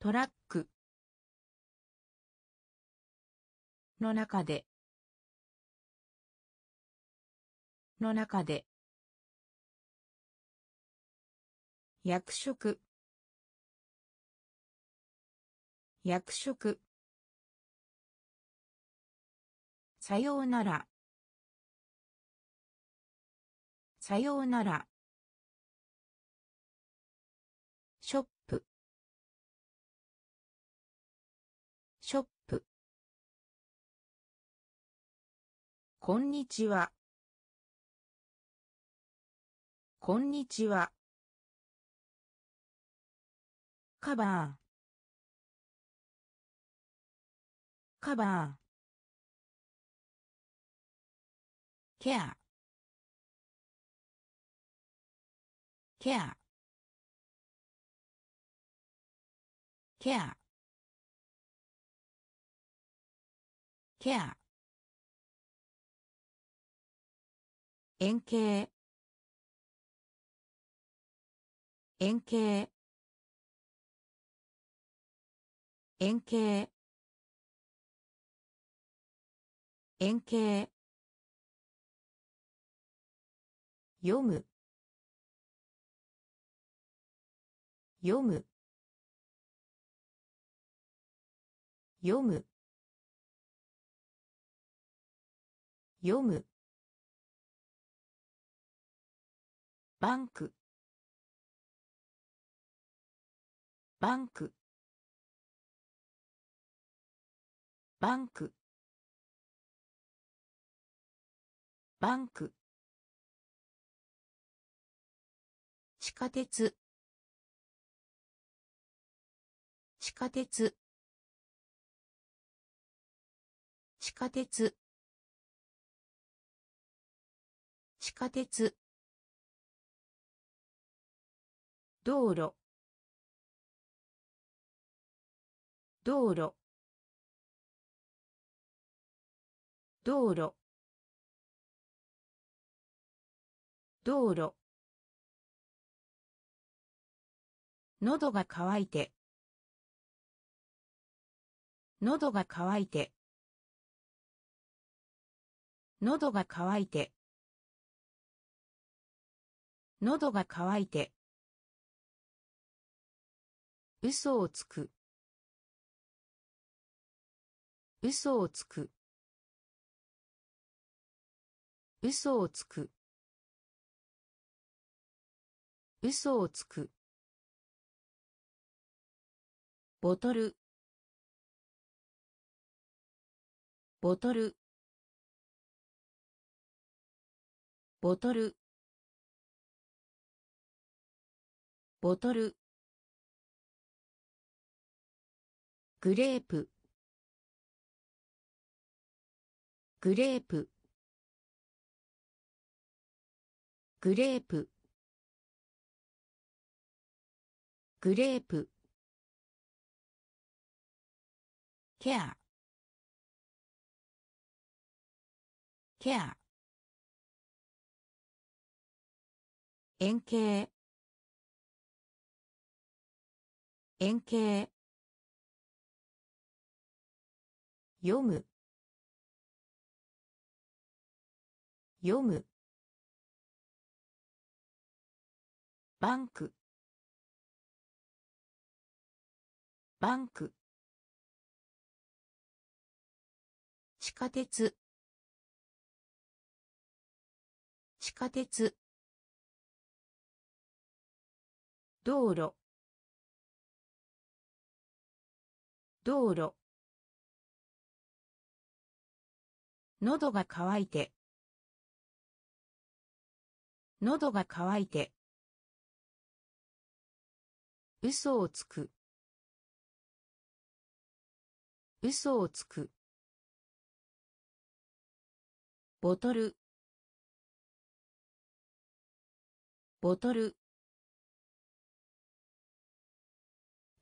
トラッの中で。の中で。役職役職さようなら。さようなら。こんにちは。こんにちは。カバー。カバー。ケア。ケア。ケア。ケア。円形。円形。円形。円形。読む。読む。読む。読む。バンク。バンク。バンク。バンク。地下鉄。地下鉄。地下鉄。地下鉄。道路。道路。道路。道路。喉が渇いて。喉が渇いて。喉が渇いて。喉が渇いて。嘘をつく。嘘をつく。嘘をつく。嘘をつく。ボトル。ボトル。ボトル。ボトル。グレープ。グレープ。グレープ。グレープ。ケア。ケア。円形。円形。読む。読む。バンク。バンク。地下鉄。地下鉄。道路。道路。喉が渇いて。喉が渇いて。嘘をつく。嘘をつく。ボトル。ボトル。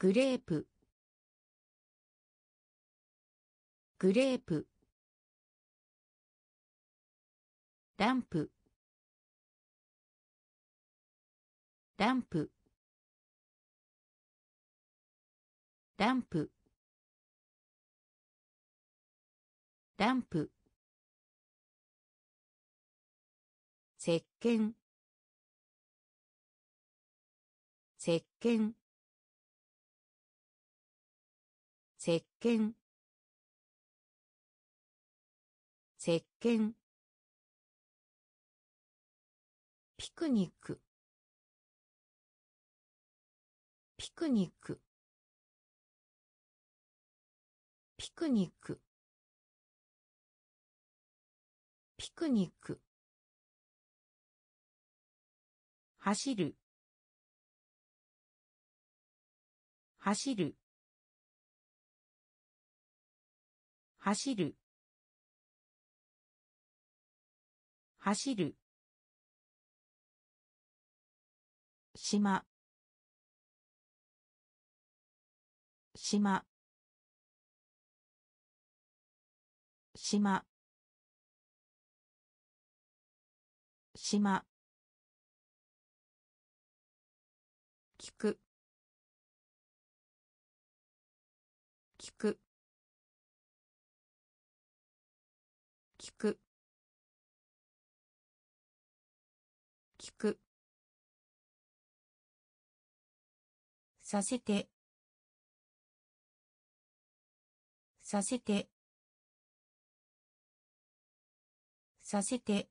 グレープ。グレープ。ランプ。ランプ。ランプ。ランプ。石鹸。石鹸。石鹸。石鹸。ピクニック。ピクニック。ピクニック。ピクニック。走る。走る。走る。走る。島。島。島。島。させて。させて。させて。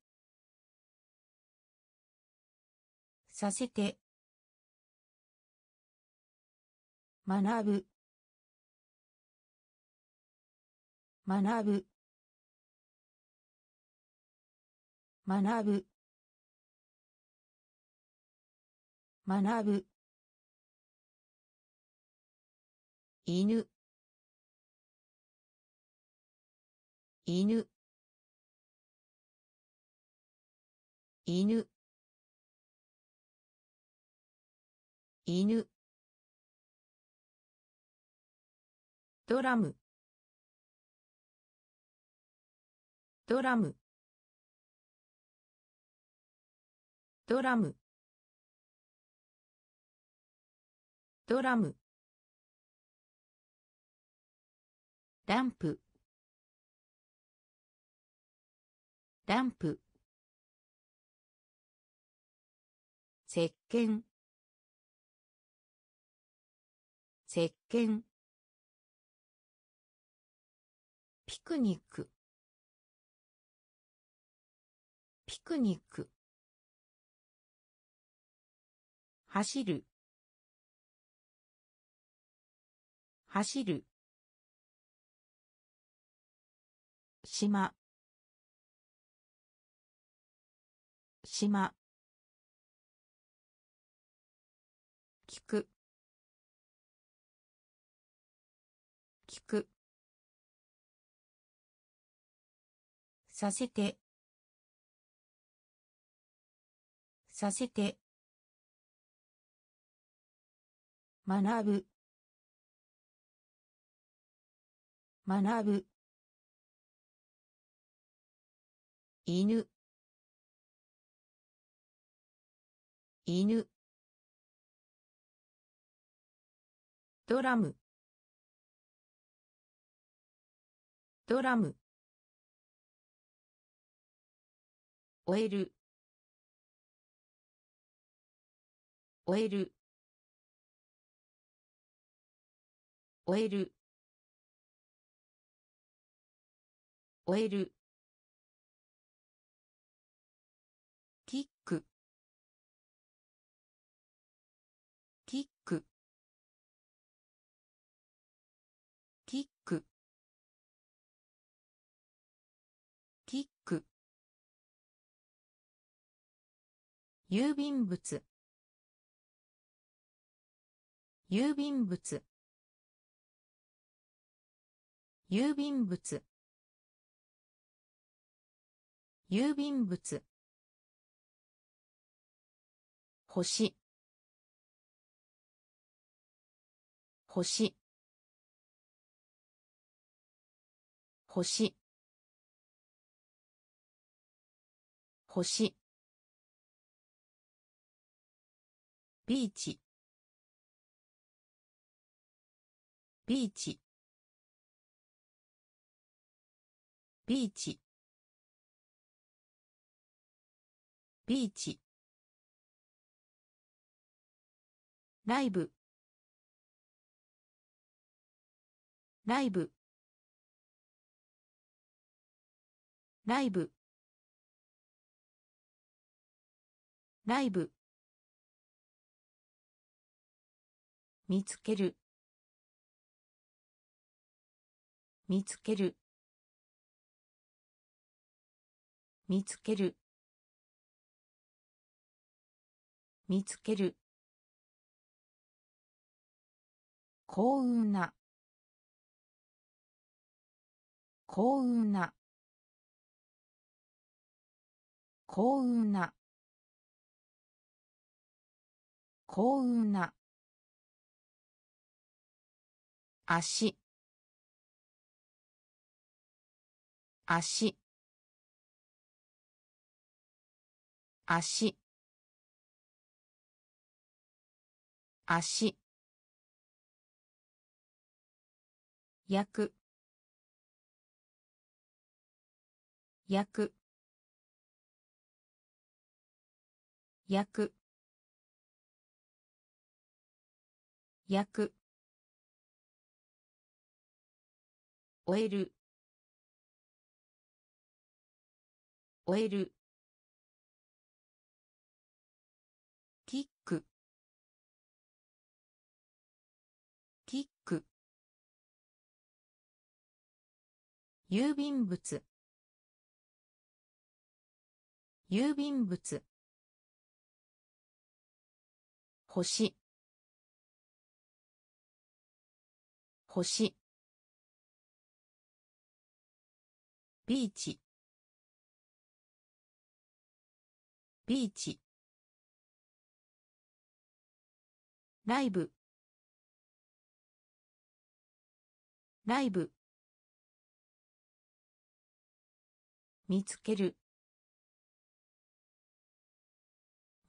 させて。学ぶ。学ぶ。学ぶ。学ぶ。犬。犬。犬。犬。ドラム。ドラム。ドラム。ドラム。ランプ。ランプ。石鹸。石鹸。ピクニック。ピクニック。走る。走る。島。島。聞く。聞く。させて。させて。学ぶ。学ぶ。犬。犬。ドラム。ドラム。終える。終える。終える。終える。キック。郵便物。郵便物。郵便物。郵便物。星。星。星。星。ビーチ。ビーチ。ビーチ。ビーチ。ライブ。ライブ。ライブ。ライブ。見つける。見つける。見つける。見つける。幸運な。幸運な。幸運な。幸運な。足。足。足。足。焼く焼く焼く焼く終える。終える。キック。キック。郵便物。郵便物。星。星。ビーチ。ビーチ。ライブ。ライブ。見つける。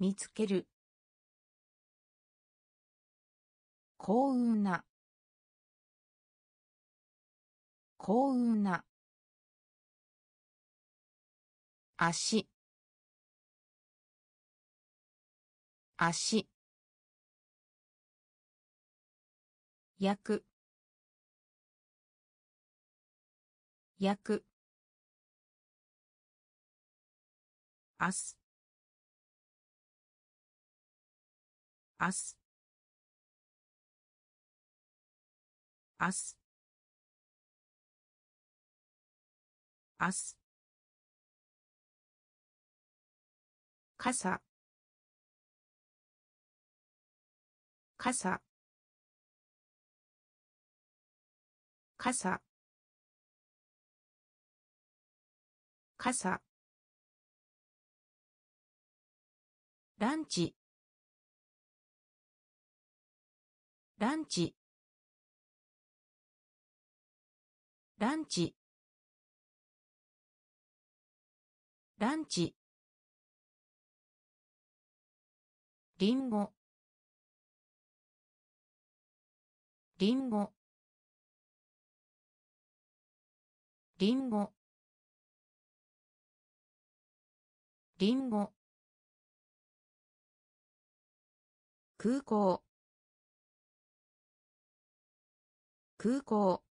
見つける。幸運な。幸運な。足。足。焼く焼く明日明日明日明日。傘。傘。傘。傘。ランチ。ランチ。ランチ。ランチ。りんごりんごりんごりんご空港。空港。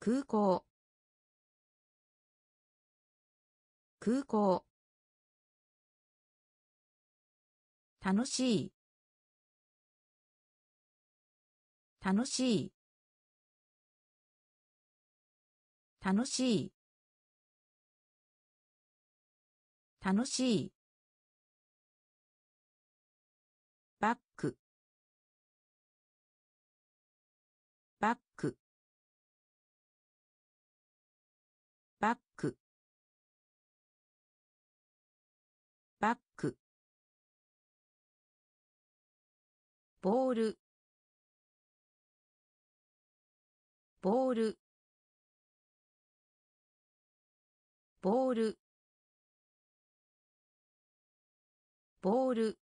空港。空港。楽しい。楽しい。楽しい。楽しい。ボール。ボール。ボール。ボール。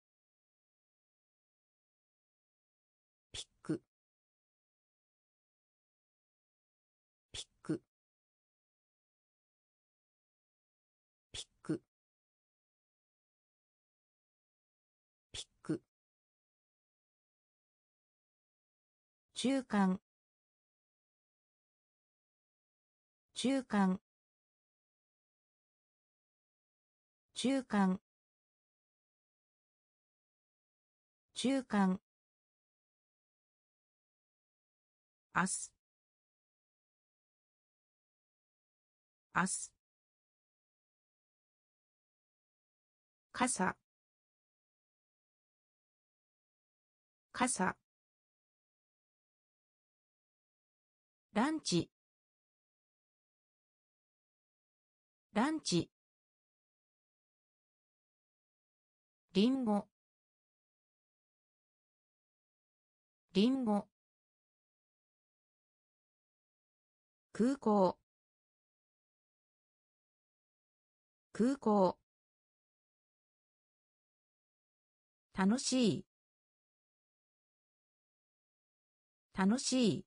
中間。中間。中間。中間。明日。明日。傘。傘。ランチ。ランチ。りんごりんご空港。空港。楽しい。楽しい。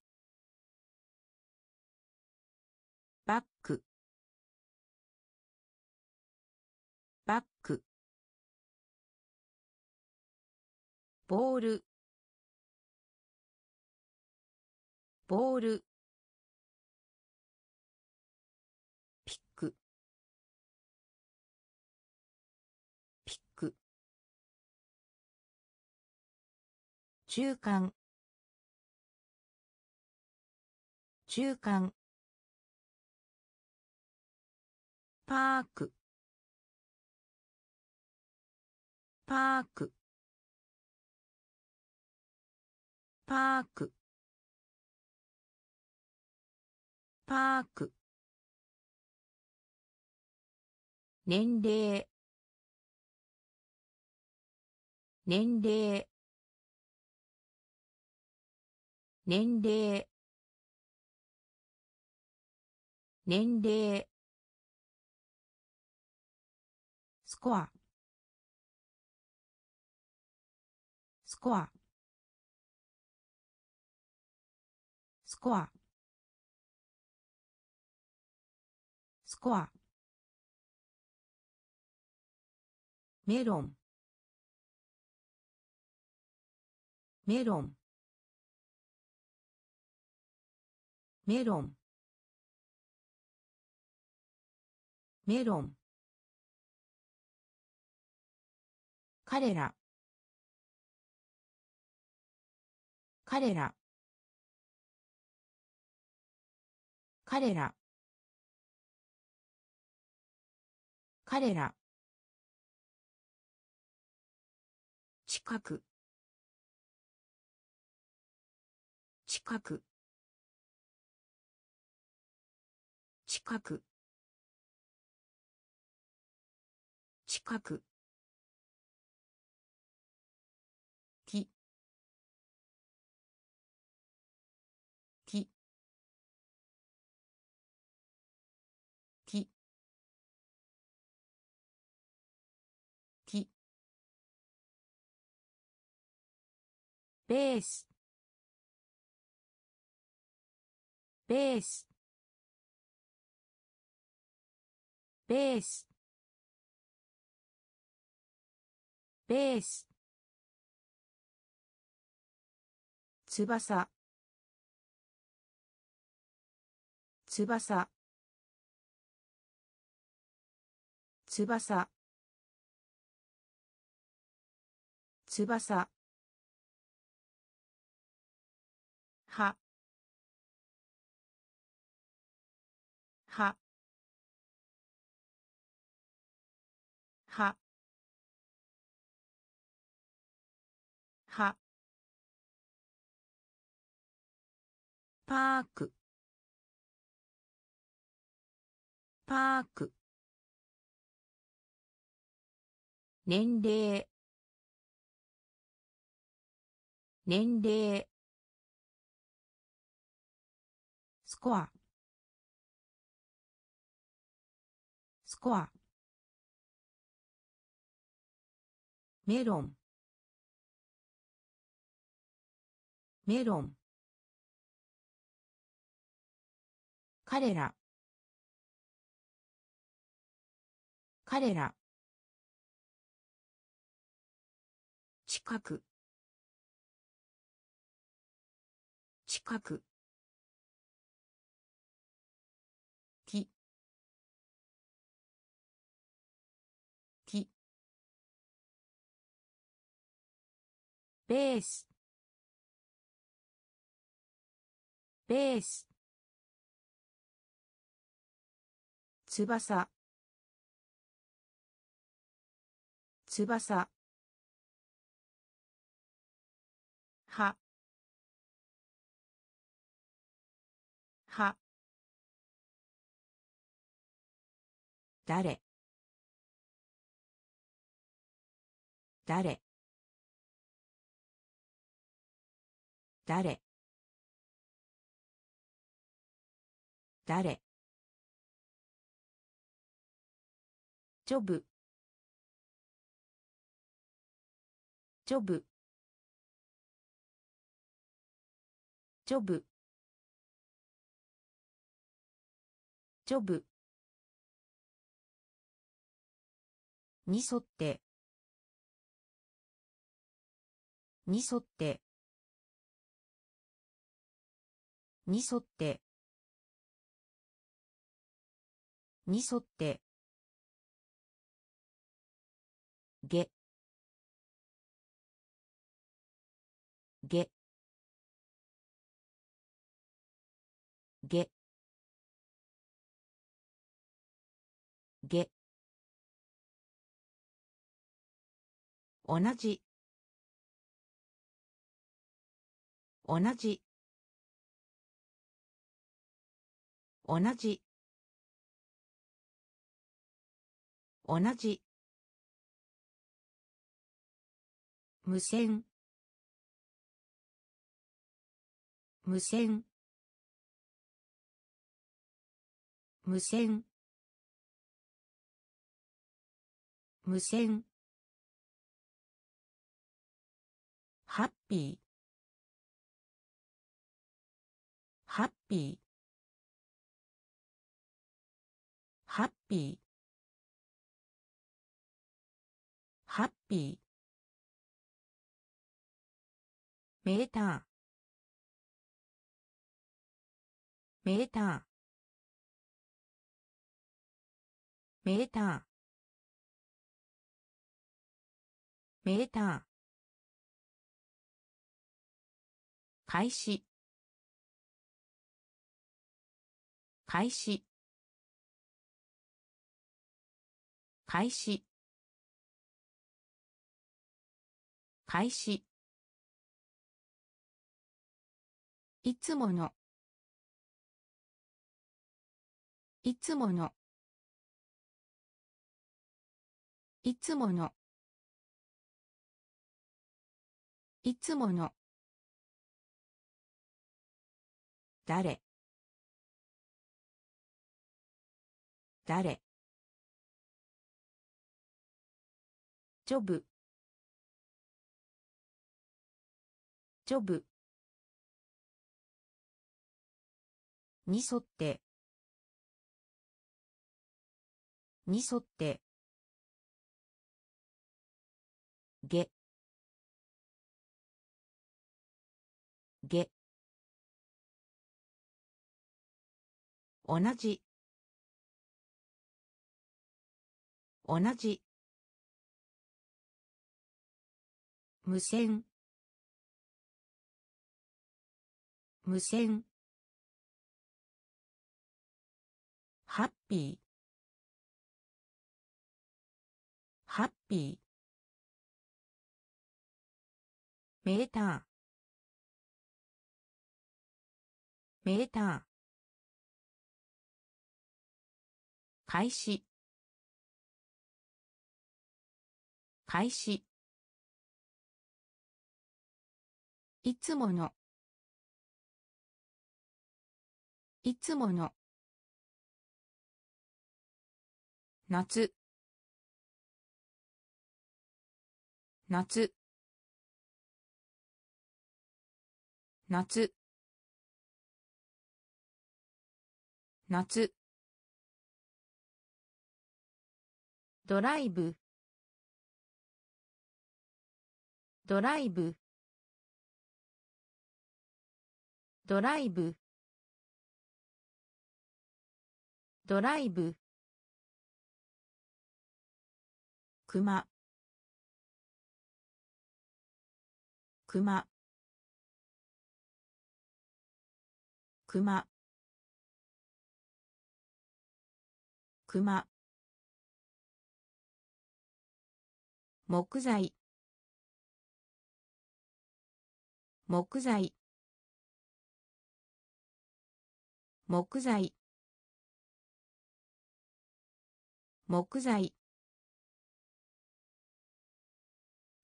ボール。ボール。ピック。ピック。中間。中間。パーク。パーク。パーク。パーク。年齢。年齢。年齢。年齢。スコア。スコア。コア。スコア。メロン。メロン。メロン。メロン。彼ら。彼ら。彼ら。彼ら。近く。近く。近く。近く。ベース。ベース。ベース。ベース。翼。翼。翼。翼。パーク。パーク。年齢。年齢。スコア。スコア。メロン。メロン。彼ら。彼ら。近く。近く。ベース。ベース。翼。翼。は。は。誰。誰。誰。誰。ジョブ。ジョブ。ジョブ。ジョブ。に沿って。に沿って。に沿って。に沿って。げ。げ。げ。げ。同じ。同じ。同じ。同じ。無線。無線。無線。無線。ハッピー。ハッピー。ハッピー。ハッピー。メーターメーターメーターメーター開始。開始。開始。開始。いつもの。いつもの。いつもの。いつもの。誰？誰？ジョブ。ジョブ。に沿って。に沿って。げ。げ。同じ。同じ。無線。無線。ハッピー。ハッピー。メーター。メーター。開始。開始。いつもの。いつもの。夏。夏。夏。夏。ドライブ。ドライブ。ドライブ。ドライブ。クマクマクマクマ木材。木材。木材。木材。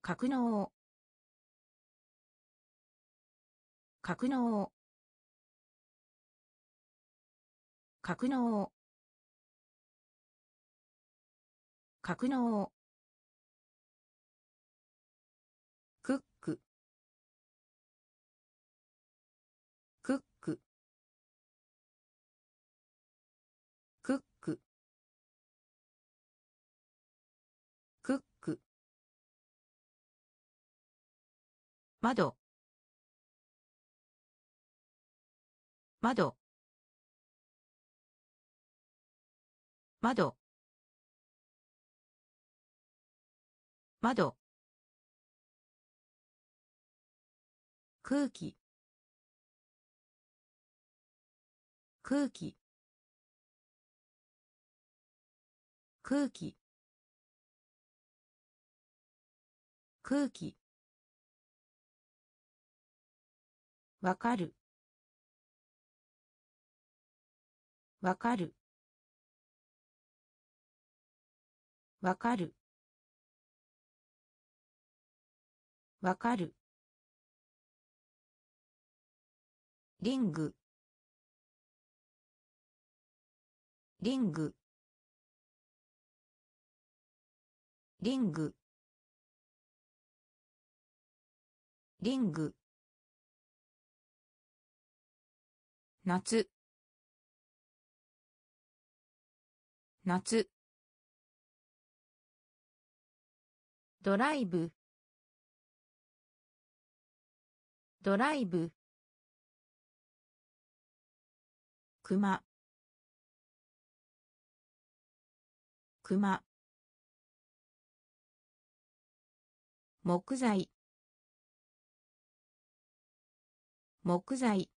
格納。格納。格納。格納。窓。窓。窓。窓。空気。空気。空気。空気。わかる。わかる。わかる。わかる。リング。リング。リング。リング。夏。夏。ドライブ。ドライブ。クマ。クマ。木材。木材。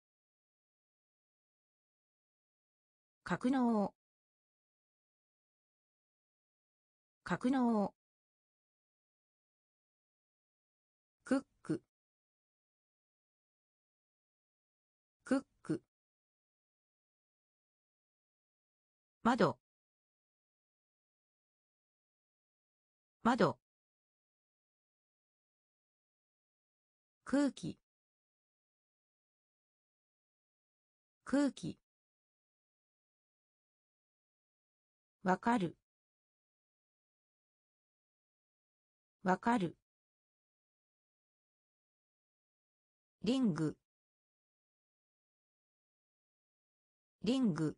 格納。格納。クック。クック。窓。窓。空気。空気。わかる。わかる。リング。リング。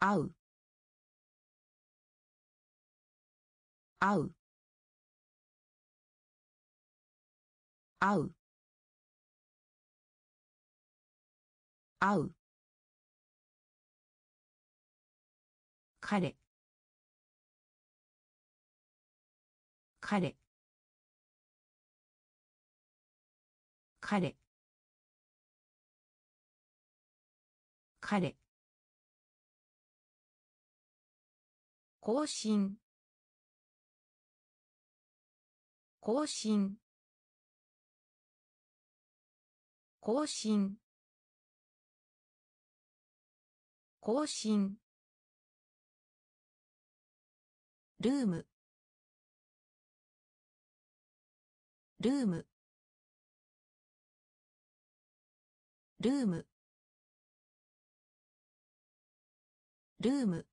合う。合う。合う。合う。彼。彼。彼。彼。更新。更新。更新。更新。ルーム。ルーム。ルーム。ルーム。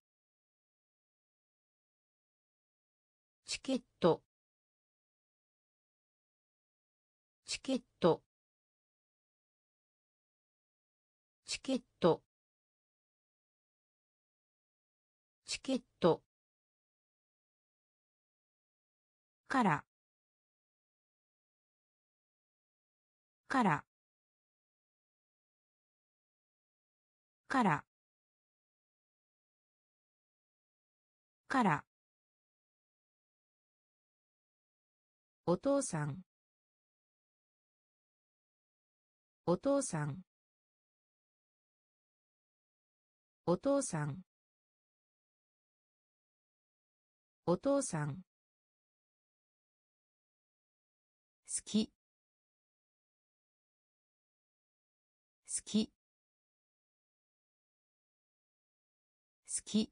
から。から。から。から。お父さん。お父さん。お父さん。お父さん。好き。好き。好き。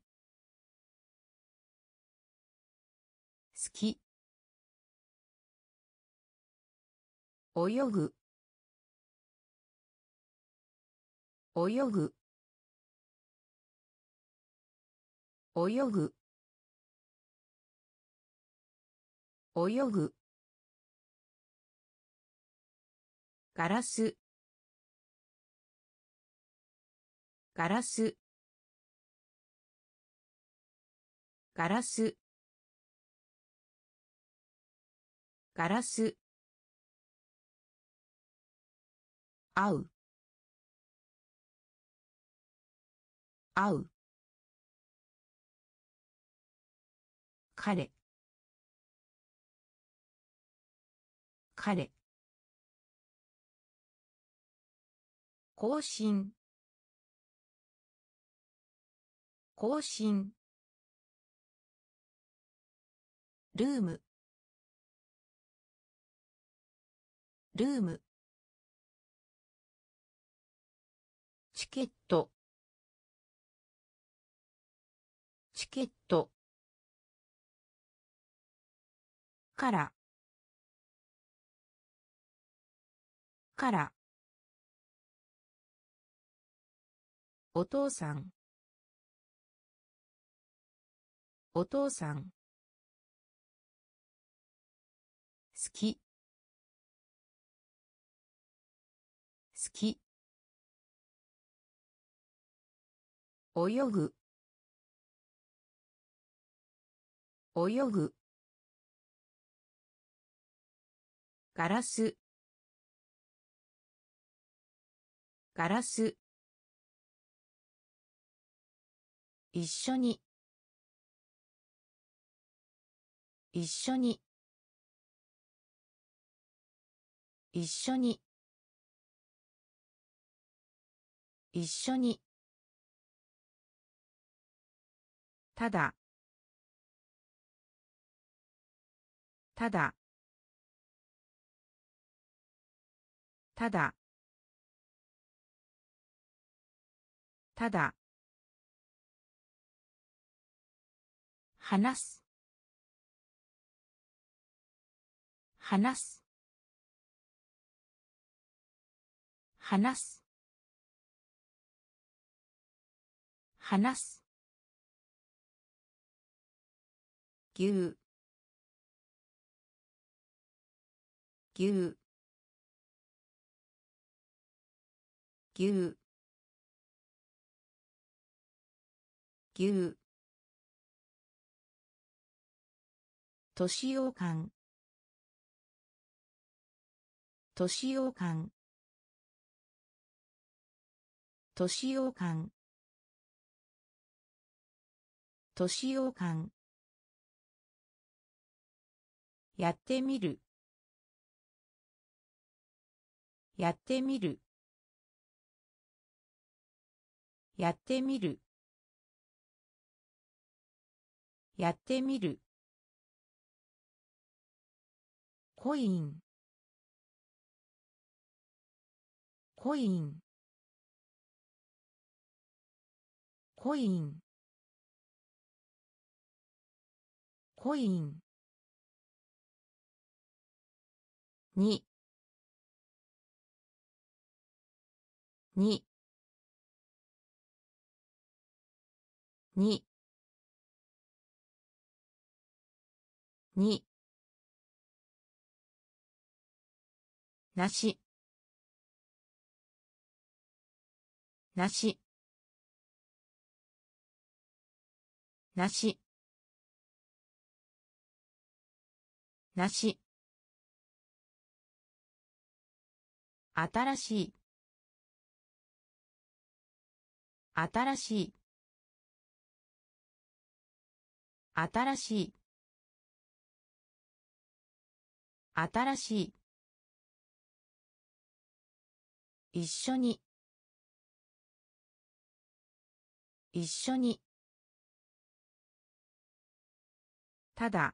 好き。泳ぐ。泳ぐ。泳ぐ。泳ぐ。ガラス。ガラス。ガラス。ガラス。合う。合う。彼。彼。更新。更新。ルーム。ルーム。チケット。チケット。から。から。お父さん。お父さん。好き。好き。泳ぐ。泳ぐ。ガラス。ガラス。一緒に。一緒に。一緒に。一緒に。ただ。ただ。ただ。ただ。話す。話す。話す。話す。牛。牛。牛。牛。年を感年を感年を感年を感やってみる。やってみる。やってみる。やってみる。コイン。コイン。コイン。コイン。に。に。に。に。なし。なし。なし。なし。新しい。新しい。新しい。新しい。一緒に。一緒に。ただ。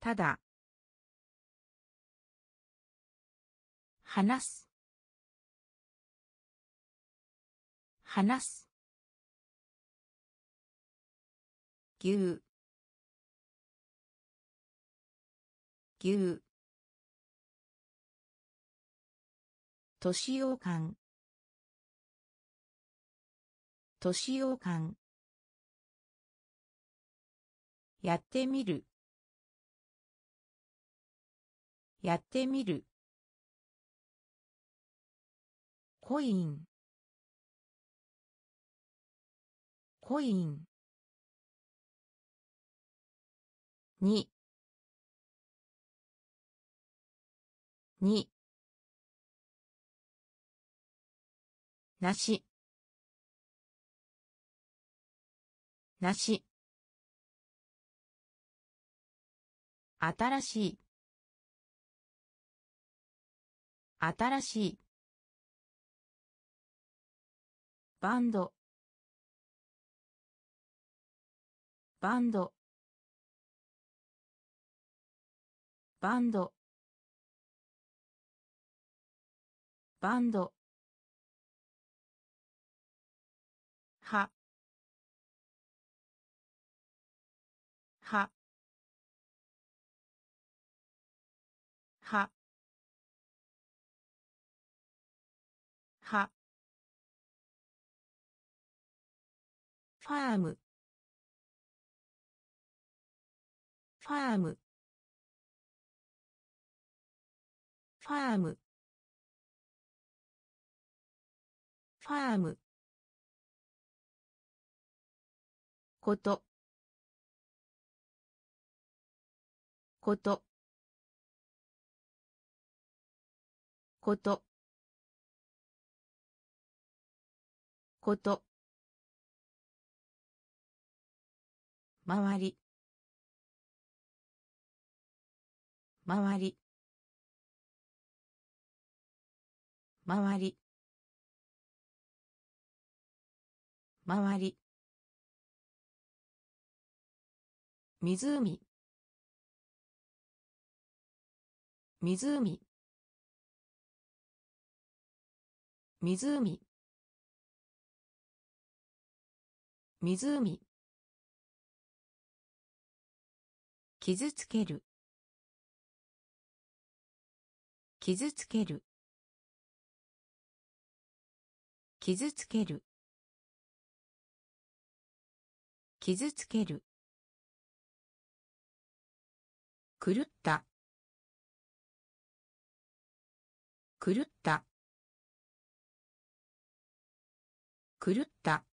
ただ。話す。話す。牛牛年を感年を感やってみる。やってみる。コイン。コイン。に。に。なし。なし。新しい。新しい。バンド。バンド。バンド。バンド。ははははファームファームファームファームこと。こと。こと。こと。周り。周り。周り。周り。湖。湖。湖。湖。傷つける。傷つける。傷つける。傷つける。狂った。狂った。狂った。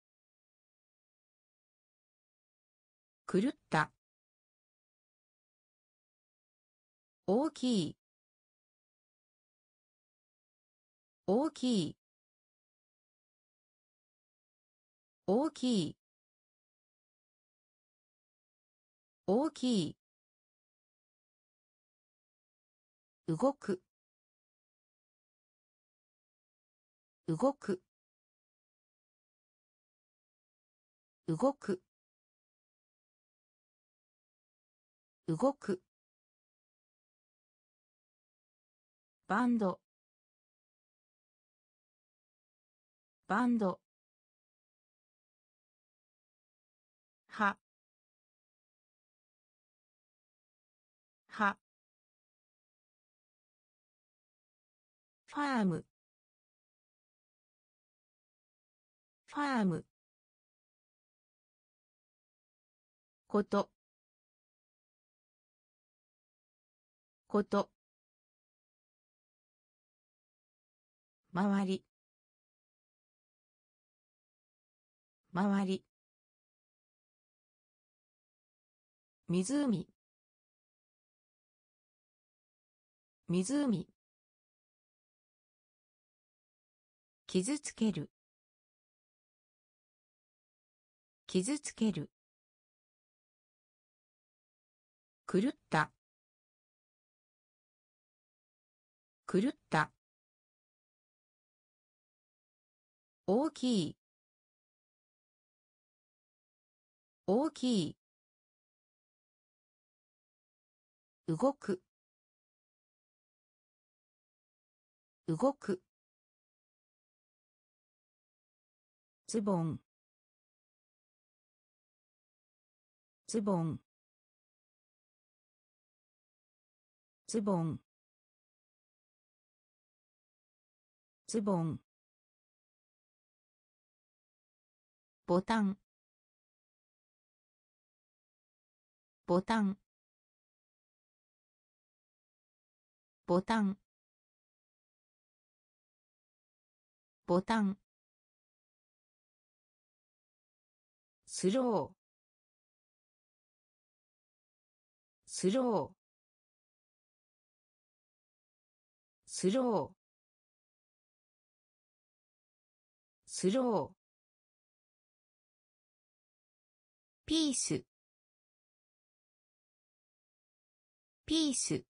狂った。大きい。大きい。大きい。大きい。動く。動く。動く。動く。バンド。バンド。ファーム。ファーム。こと。こと。周り。周り。湖。湖。傷つける。傷つける。狂った。狂った。大きい。大きい。動く。動く。ズボン。ズボン。ズボン。ズボン。ボタン。ボタン。ボタン。ボタン。スロー。スロー。スロー。スロー。ピース。ピース。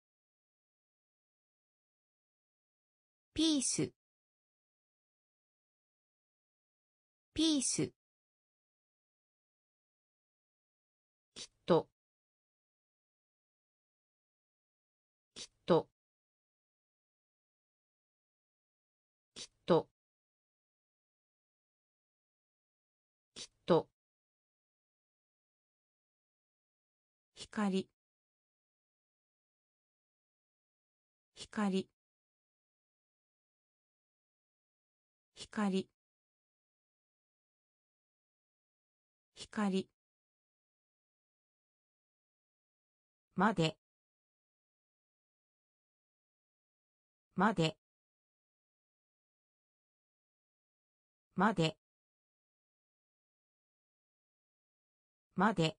ピース。ピース。光。光。光。光。まで。まで。まで。まで。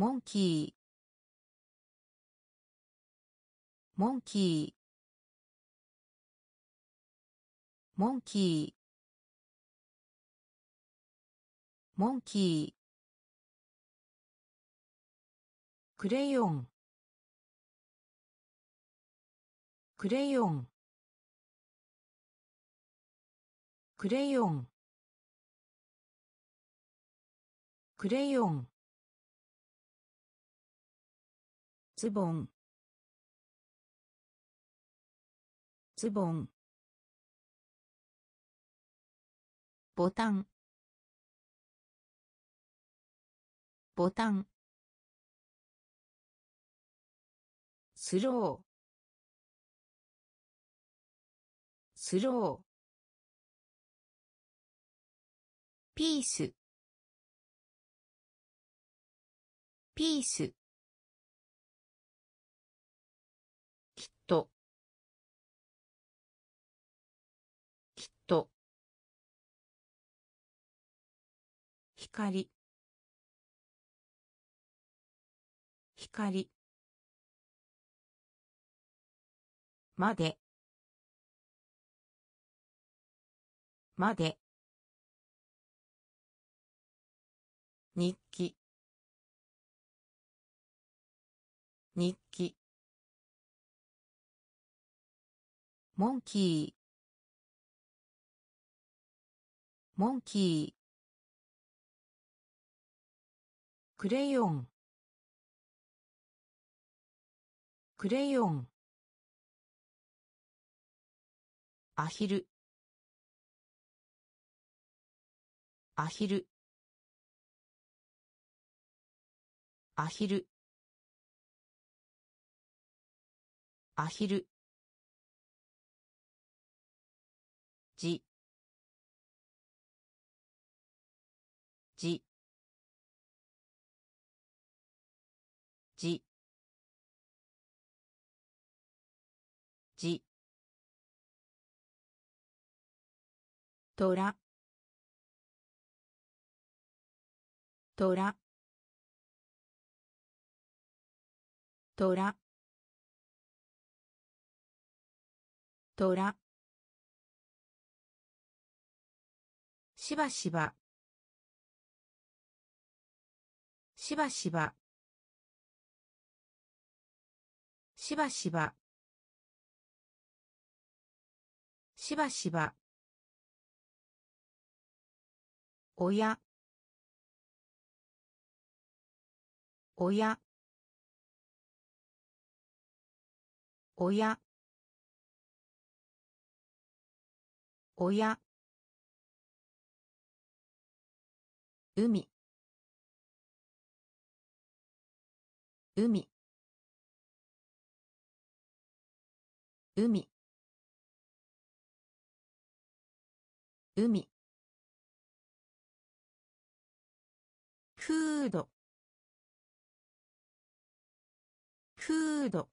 モンキー。モンキー。モンキー。モンキー。クレヨン。クレヨン。クレヨン。クレヨンズボン。ズボン。ボタン。ボタン。スロー。スロー。ピース。ピース。光。光。まで。まで。日記。日記。モンキー。モンキー。クレヨン。クレヨン。アヒル。アヒル。アヒル。アヒル。じ。じ。じ。じ。とらとらとらとらしばしば。しばしば。しばしば。しばしば。おや。おや。おや。おや。海。海。海。海。フードフード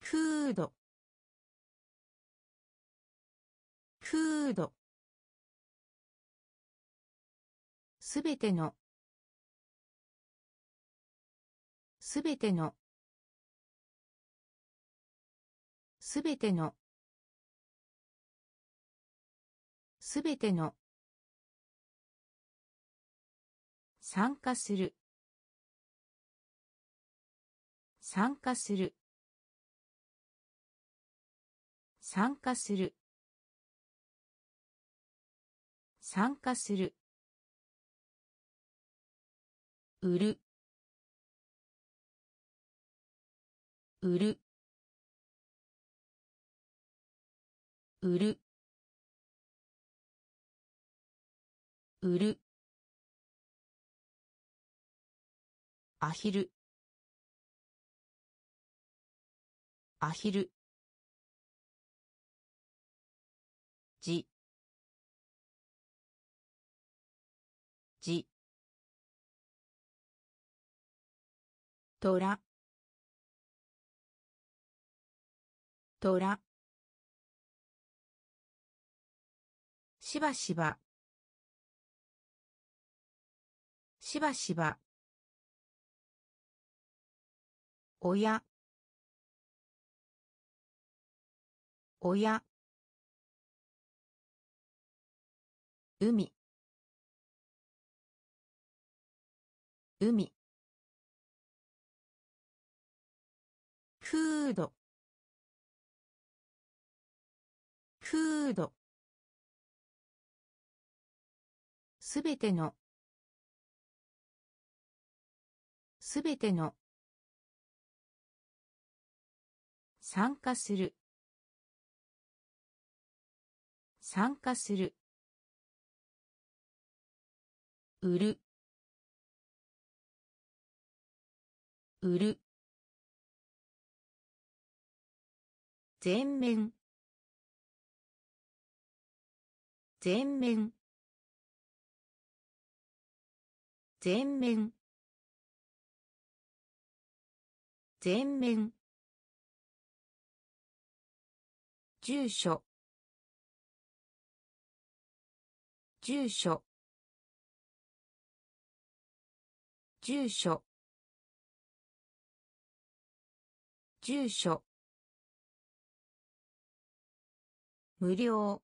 フードフードすべての。すべての。すべてのすべての参加する参加する参加する参加する売る売る。売る。売る。アヒル。アヒル。じ。じ。トラトラしばしば。しばしば。おや。おや。海。海。フードフードすべてのすべての参加する参加する売る売る全面全面全面。全面。住所。住所。住所。住所。無料。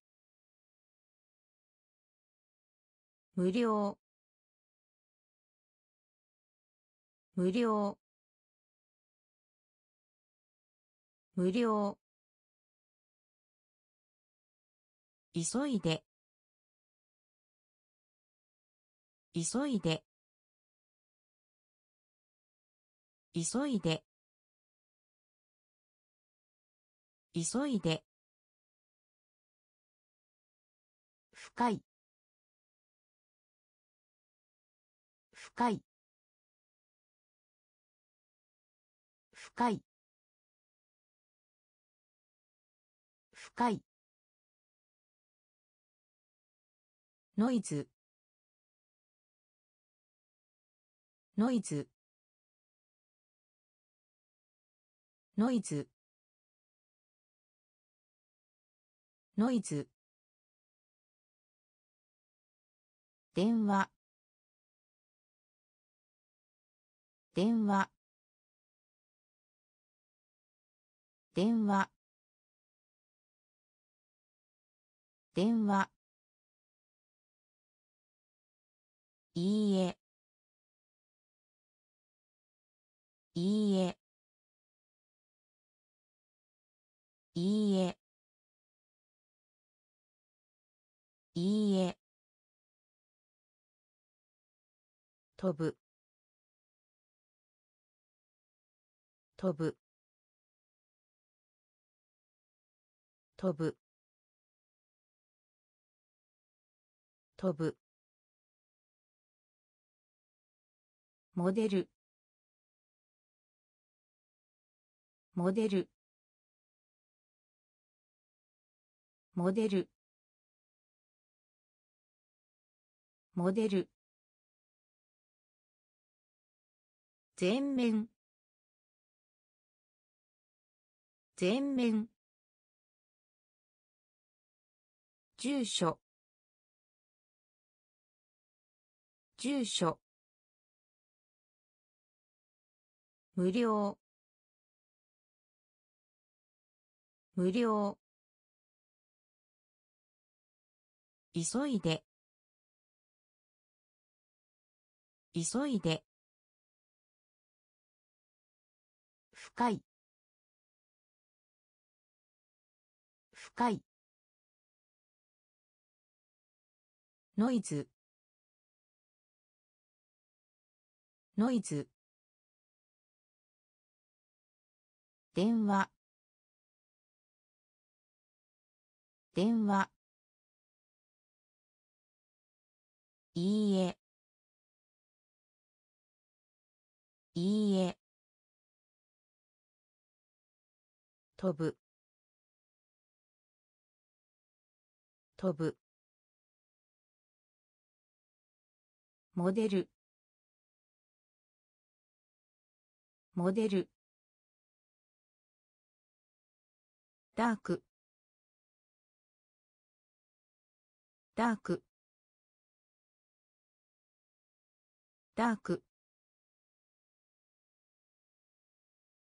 無料。無料。無料。急いで。急いで。急いで。急いで。深い。深い。深い。深い。ノイズ。ノイズ。ノイズ。ノイズ。電話。電話。電話。電話。いいえ。いいえ。いいえ。いいえ。飛ぶ。飛ぶ。飛ぶ。飛ぶ。モデル。モデル。モデル。モデル。全面。全面。住所。住所。無料。無料。急いで。急いで。深い。深い。ノイズ。ノイズ。電話。電話。いいえ。いいえ。飛ぶ。飛ぶ。モデル。モデル。ダーク。ダーク。ダーク。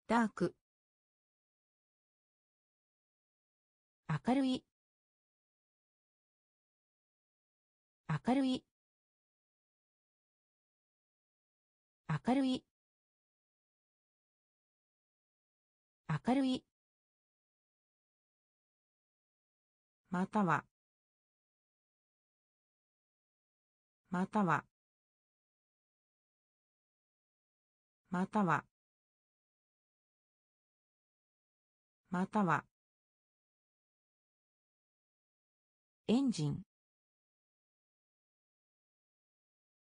ダーク。明るい。明るい。明るい。明るい。または。または。または。または。エンジン。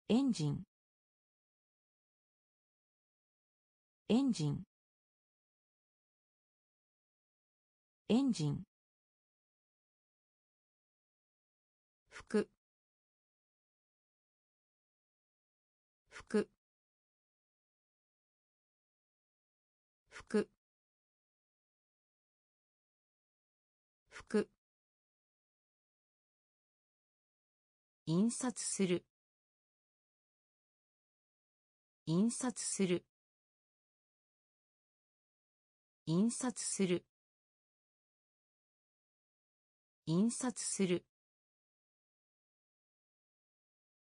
エンジン。エンジン。エンジン。服。服。服。服。印刷する。印刷する。印刷する。印刷する。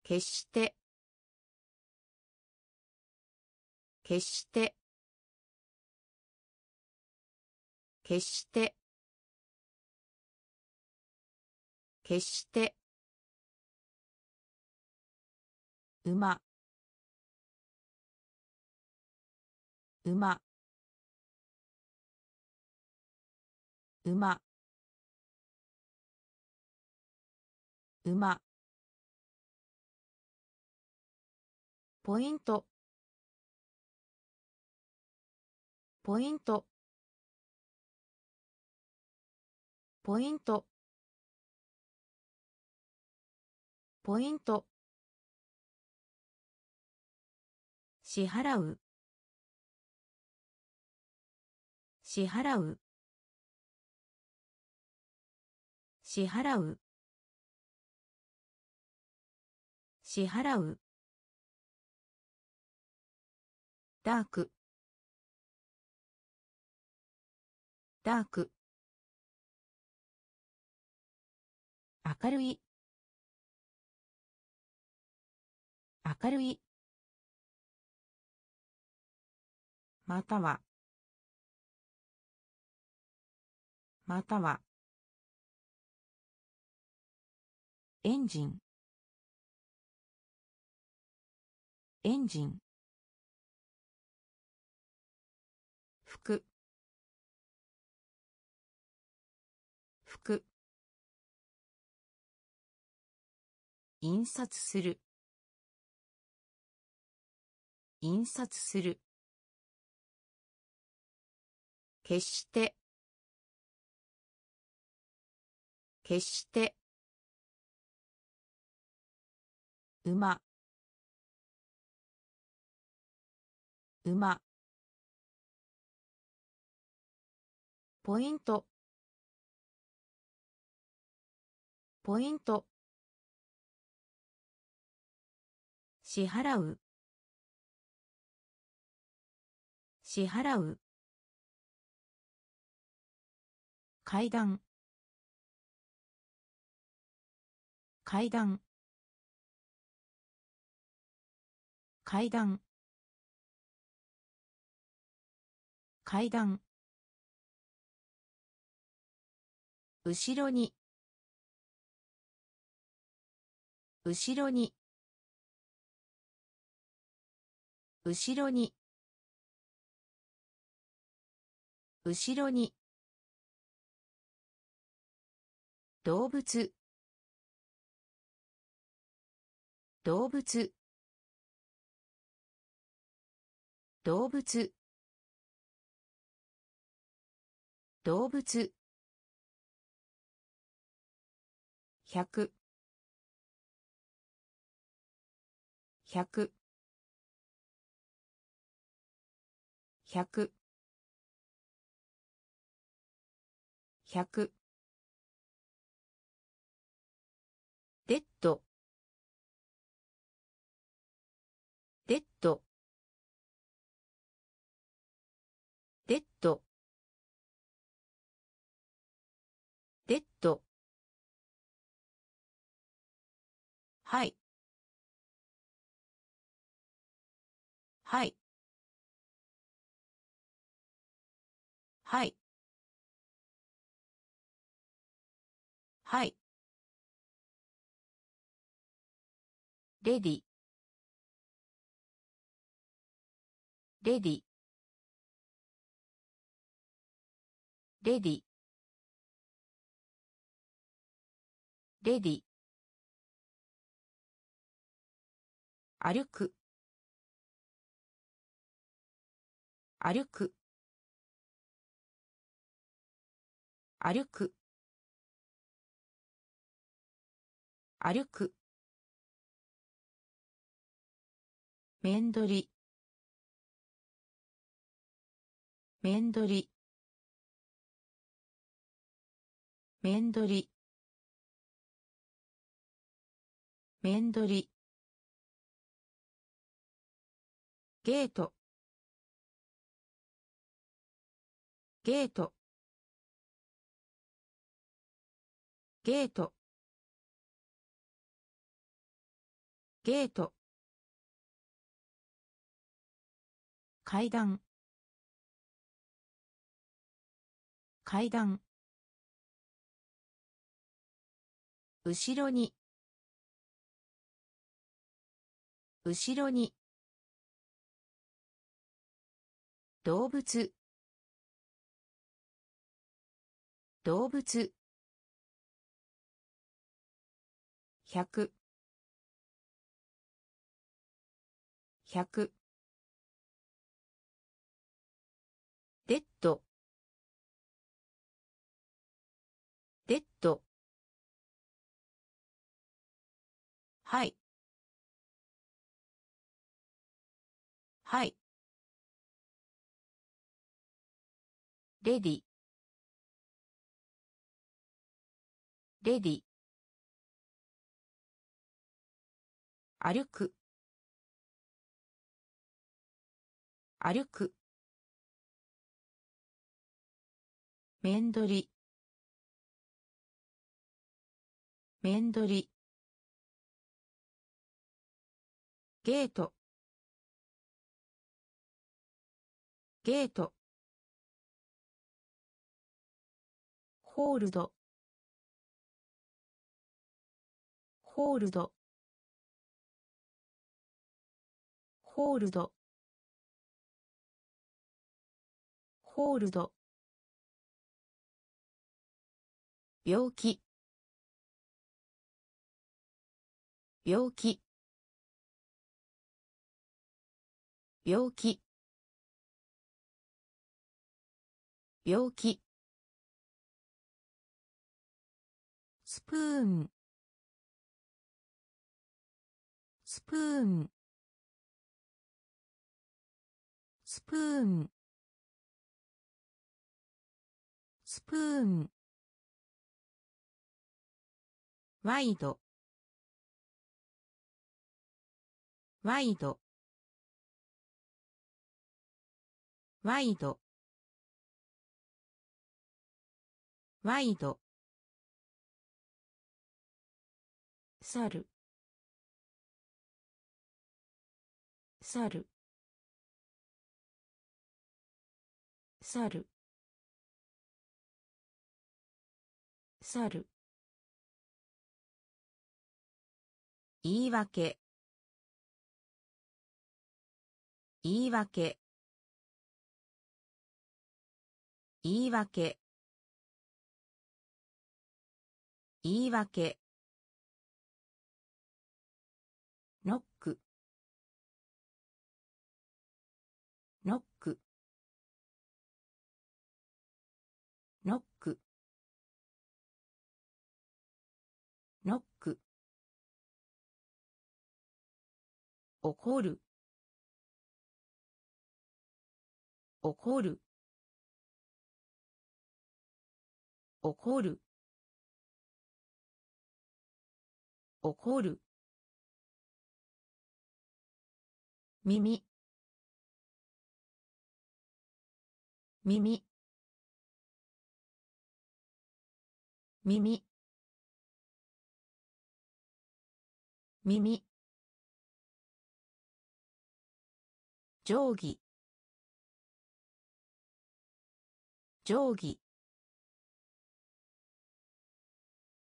決して。決して。決して。決して。馬。馬。馬。馬。ポイント。ポイント。ポイント。ポイント。支払う。支払う。支払う。支払う。ダーク。ダーク。明るい。明るい。または。または。エンジン。エンジン。服。服。印刷する。印刷する。決して。決して。馬。馬。ポイント。ポイント。支払う。支払う。階段。階段。階段。階段。後ろに。後ろに。後ろに。後ろに。動物。動物。動物。動物。百。百。百。百。はい。はい。はい。はい。レディ。レディ。レディ。レディ。歩く。歩く。歩く。歩く。面取り。面取り。面取り。面取り。ゲート。ゲート。ゲート。ゲート。階段。階段。後ろに。後ろに。動物。動物。百。百。デッド。デッド。はい。はい。レディ。レディ。歩く。歩く。面取り。面取り。ゲート。ゲート。ホールド。ホールド。ホールド。ホールド。病気。病気。病気。病気。スプーン。スプーン。スプーン。スプーン。ワイド。ワイド。ワイド。ワイド。猿。猿。猿。猿。言い訳。言い訳。言い訳。言い訳。怒る。怒る。怒る。怒る。耳。耳。耳。耳。定規定規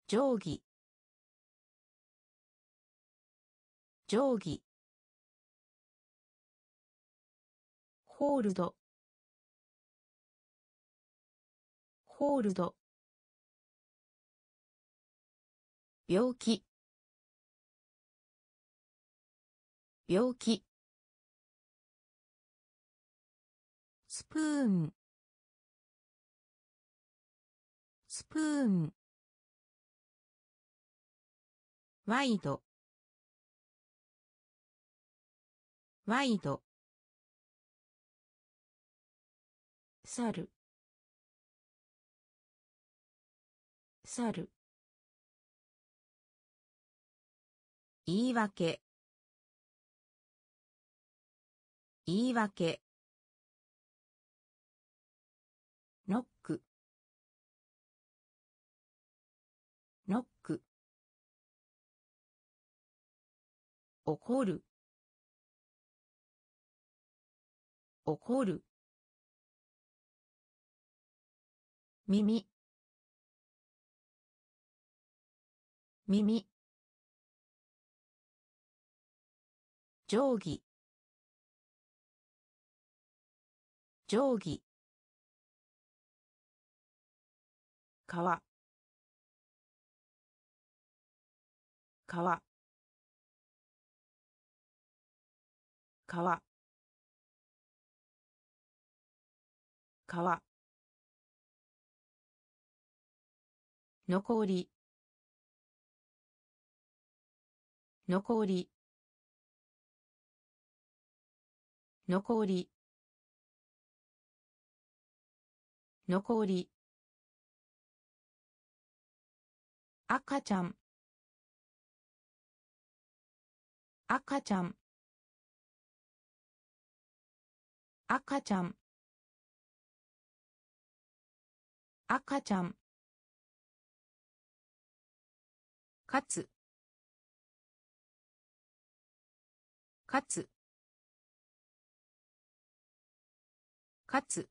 定規定規ホールド。ホールド。病気。病気。スプーン。スプーン。ワイド。ワイド。猿猿言い訳。言い訳。怒る。怒る。耳。耳。定規。定規。川川川。川。残り。残り。残り。残り。赤ちゃん。赤ちゃん。赤ちゃん。赤ちゃん。かつかつかつ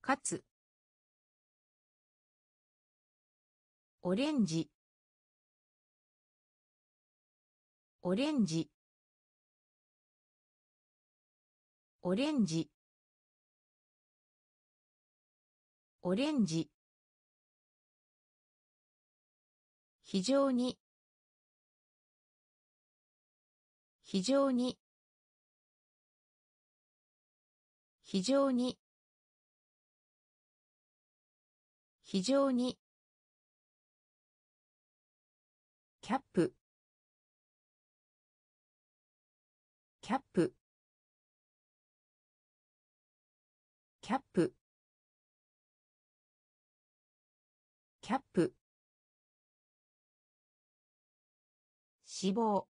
かつオレンジ。オレンジ。オレンジ。オレンジ。非常に。非常に。非常に。非常に。キャップ。キャップ。キャップ。キャップ。死亡。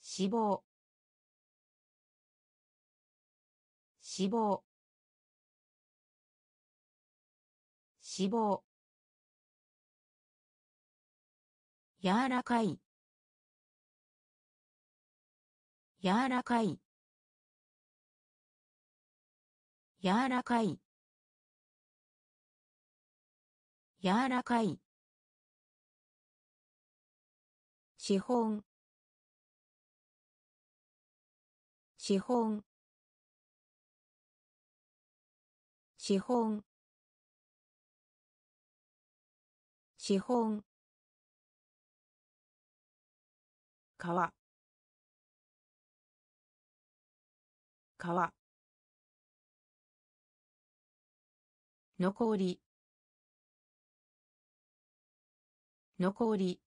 死亡。死亡。死亡。柔らかい。柔らかい。柔らかい。柔らかい。資本。資本。資本。資本。川。川。残り。残り。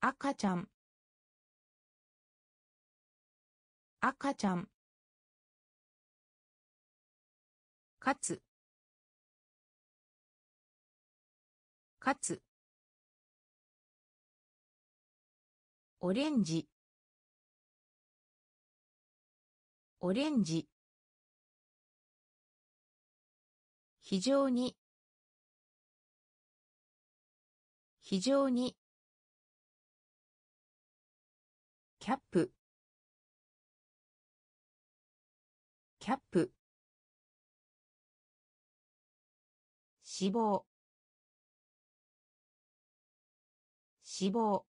赤ちゃん。赤ちゃん。かつかつオレンジ。オレンジ。非常に。非常に。キャップ。キャップ。死亡死亡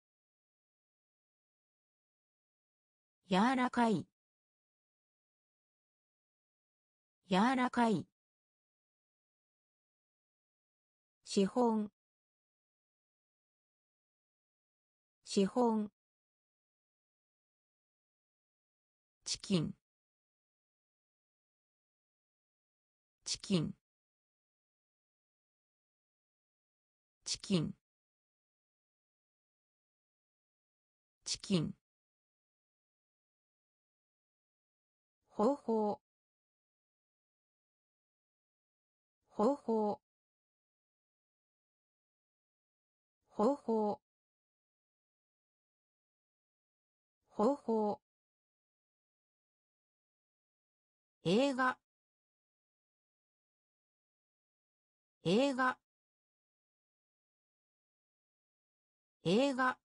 柔らかい。柔らかい。資本資本チキンチキンチキンチキン方法方法方法。方法。映画。映画。映画。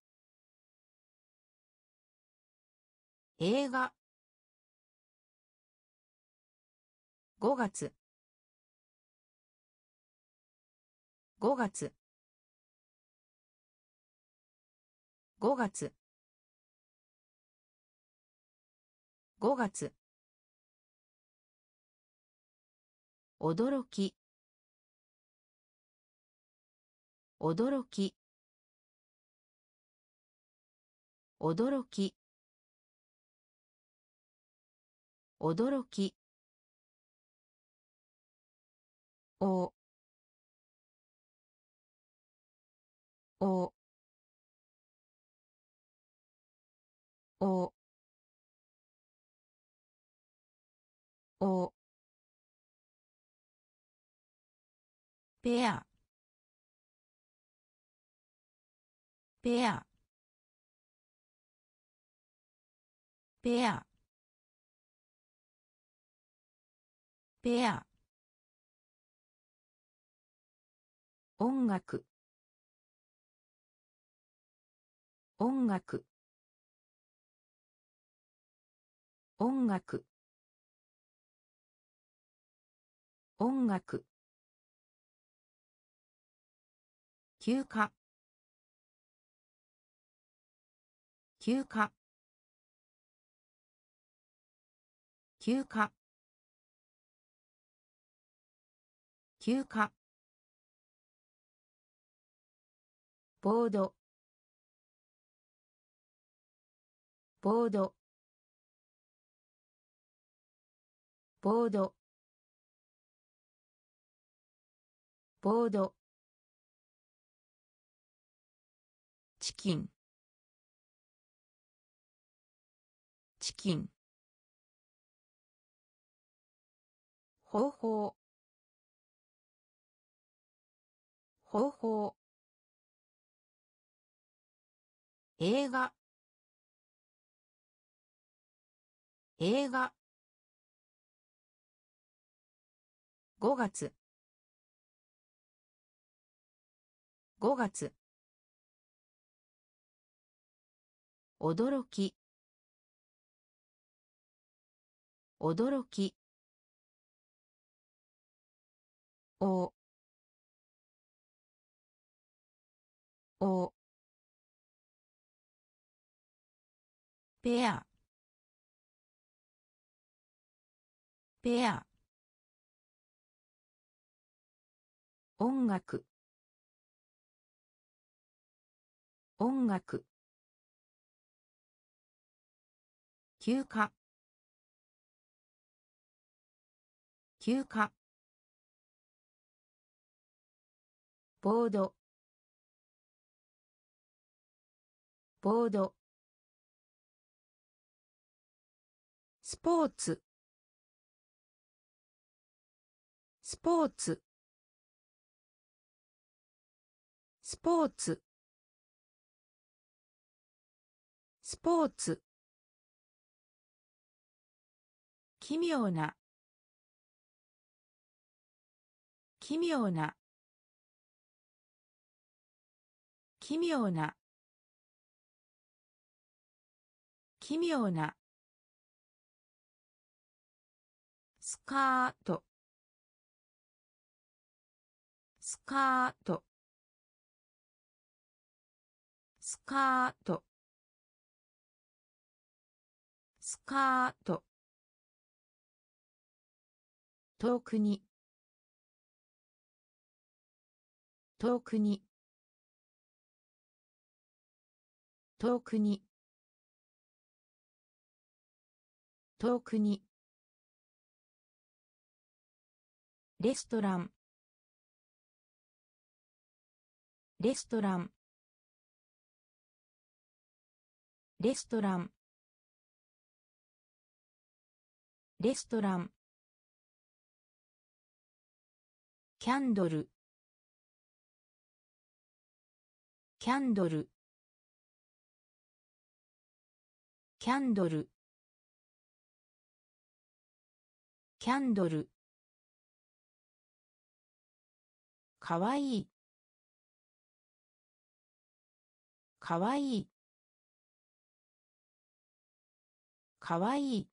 映画。5月。5月。5月。5月。驚き。驚き。驚き。驚き。お。お。おおペア。ペア。ペア。ペア。音楽。音楽。音楽。音楽。休暇。休暇。休暇。休暇。ボード。ボード。ボード。ボード。チキン。チキン。方法。方法。映画。映画。5月。5月。驚き。驚き。お。お。ペア。ペア。音楽。音楽。休暇。休暇。ボード。ボード。スポーツ。スポーツ。スポーツ。スポーツ。奇妙な。奇妙な。奇妙な。奇妙な。スカート。スカート。カート。スカート。遠くに。遠くに。遠くに。遠くに。レストラン。レストラン。レストラン。レストラン。キャンドル。キャンドル。キャンドル。キャンドル。かわいい。かわいい。かわい。い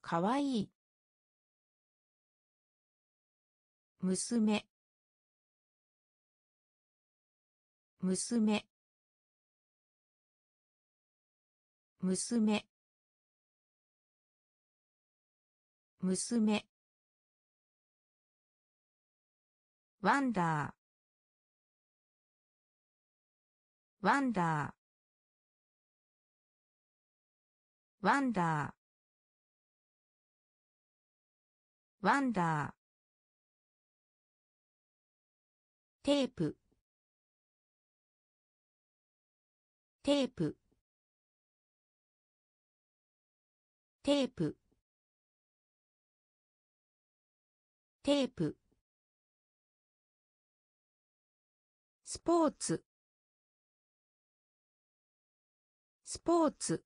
かわいい。娘。娘。娘。娘。ワンダー。ワンダー。ワンダー。ワンダー。テープ。テープ。テープ。テープ。スポーツ。スポーツ。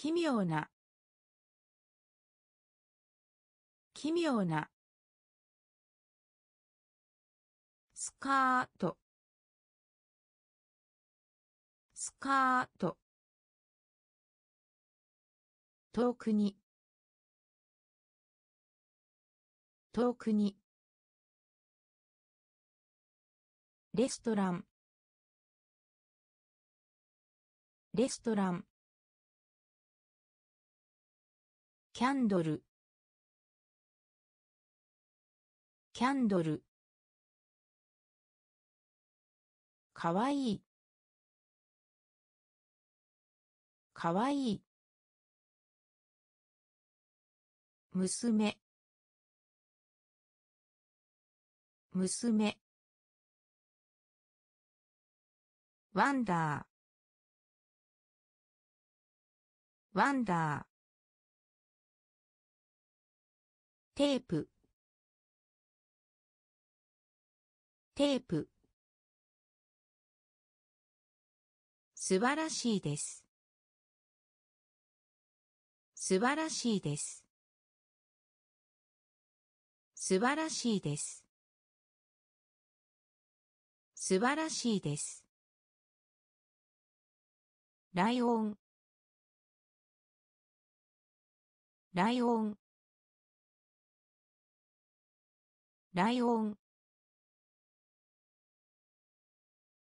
奇妙な。奇妙な。スカート。スカート。遠くに。遠くに。レストラン。レストラン。キャンドル。キャンドル。かわいい。かわいい。娘娘ワンダー。ワンダー。テープ。テープ。素晴らしいです。素晴らしいです。素晴らしいです。素晴らしいです。ライオン。ライオン。ライオン。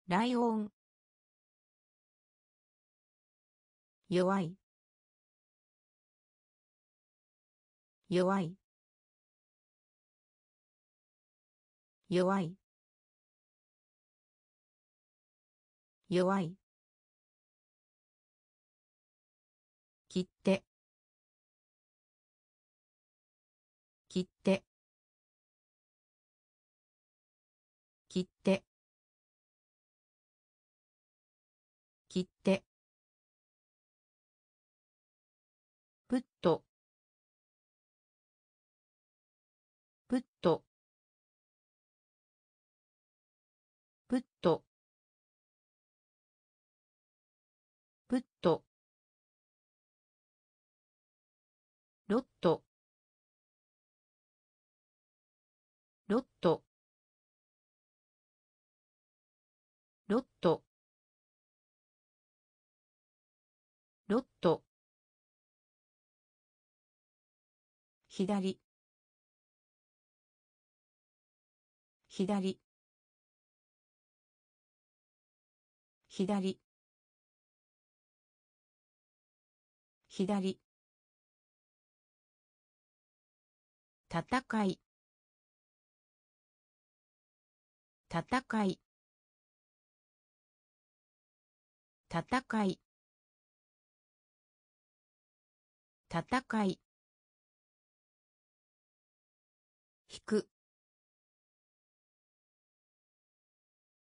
ライオン。弱い。弱い。弱い。弱い。切って。切って。切って。切って。プット。プット。プット。プット。ロット。ロット。ロット。ロット。左。左。左。左。戦い。戦い。戦い。戦い。引く。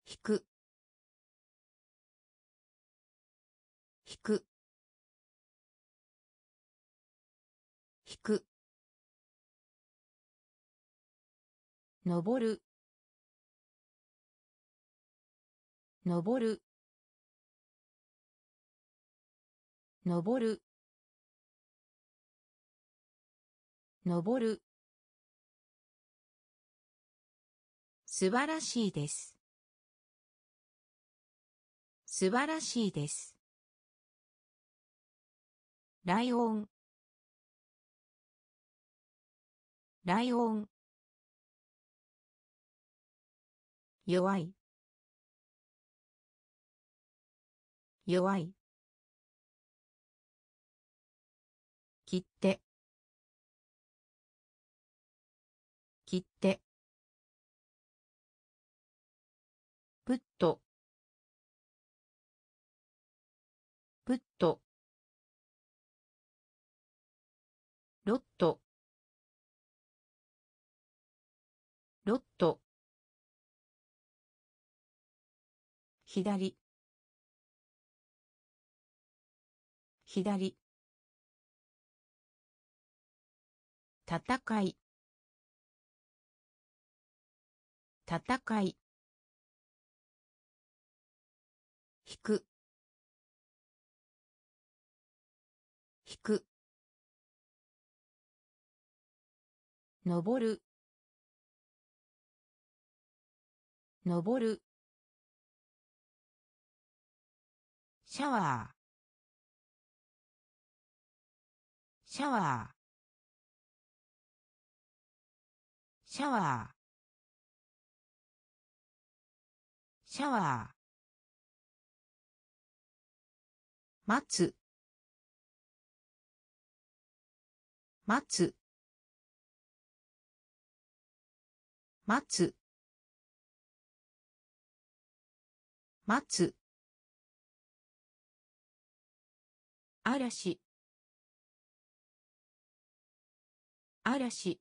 引く。引く。引く。登る。登る。登る。登る。素晴らしいです。素晴らしいです。ライオン。ライオン。弱い。弱い。切って。切って。プット。プット。ロット。ロット。左。左。戦い。戦い。引く。引く。登る。登る。シャワー。シャワー。シャワー。シャワー。待つ。待つ。待つ。待つ。嵐。嵐。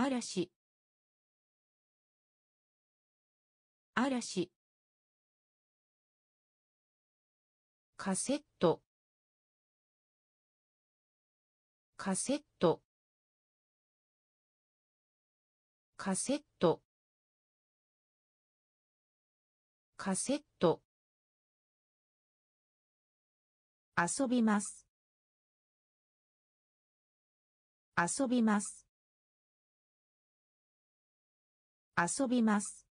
嵐。嵐。カセット。カセット。カセット。カセット。遊びます。遊びます。遊びます。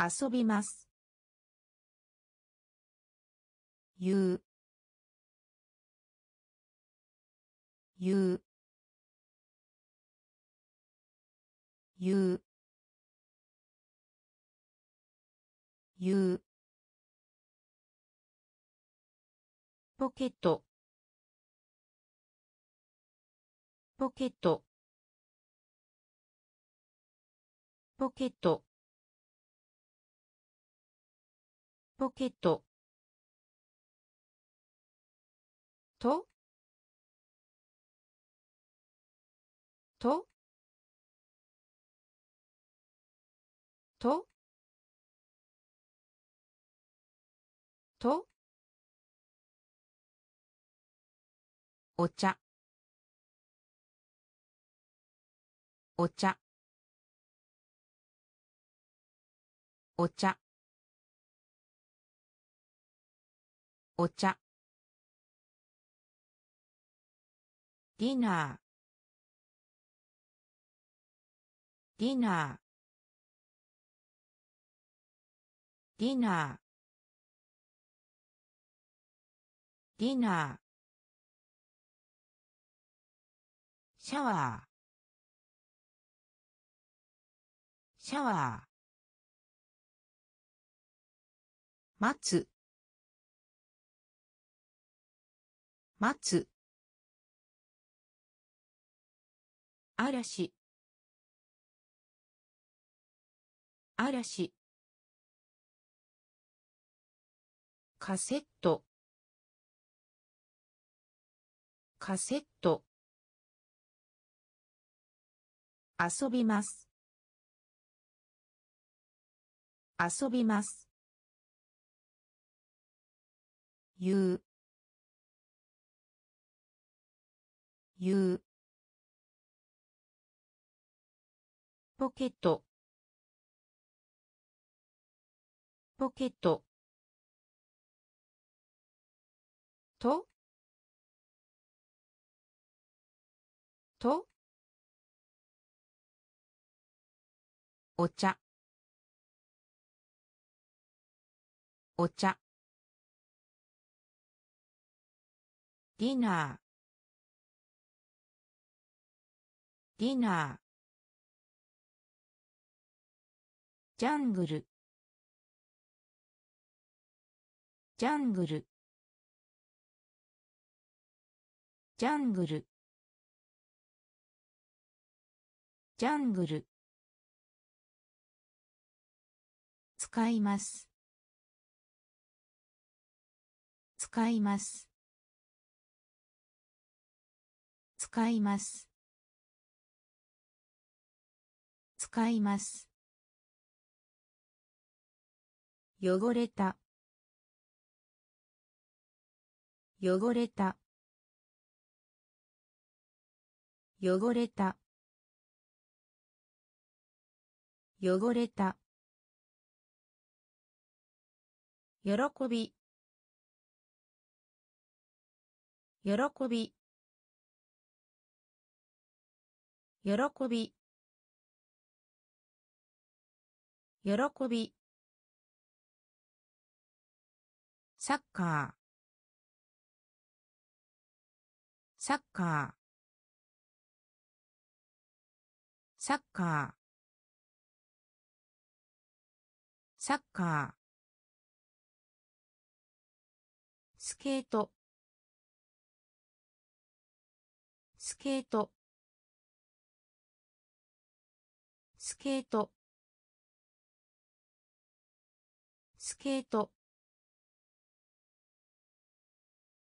遊びます。言う。言う。言う。言う。ポケット。ポケット。ポケット。ポケット。と？と？と？と？お茶。お茶。お茶。お茶。ディナー。ディナー。ディナー。ディナー。シャワー。シャワー。待つ。待つ。嵐。嵐。カセット。カセット。遊びます。遊びます。言う。言う。ポケット。ポケット。と？と？お茶。お茶。ディナーディナージャングルジャングルジャングルジャングル使います。使います。使います。使います。汚れた。汚れた。汚れた。汚れた。喜び。喜び。喜び。喜び。サッカー。サッカー。サッカー。サッカー。スケート。スケート。ケート。スケート。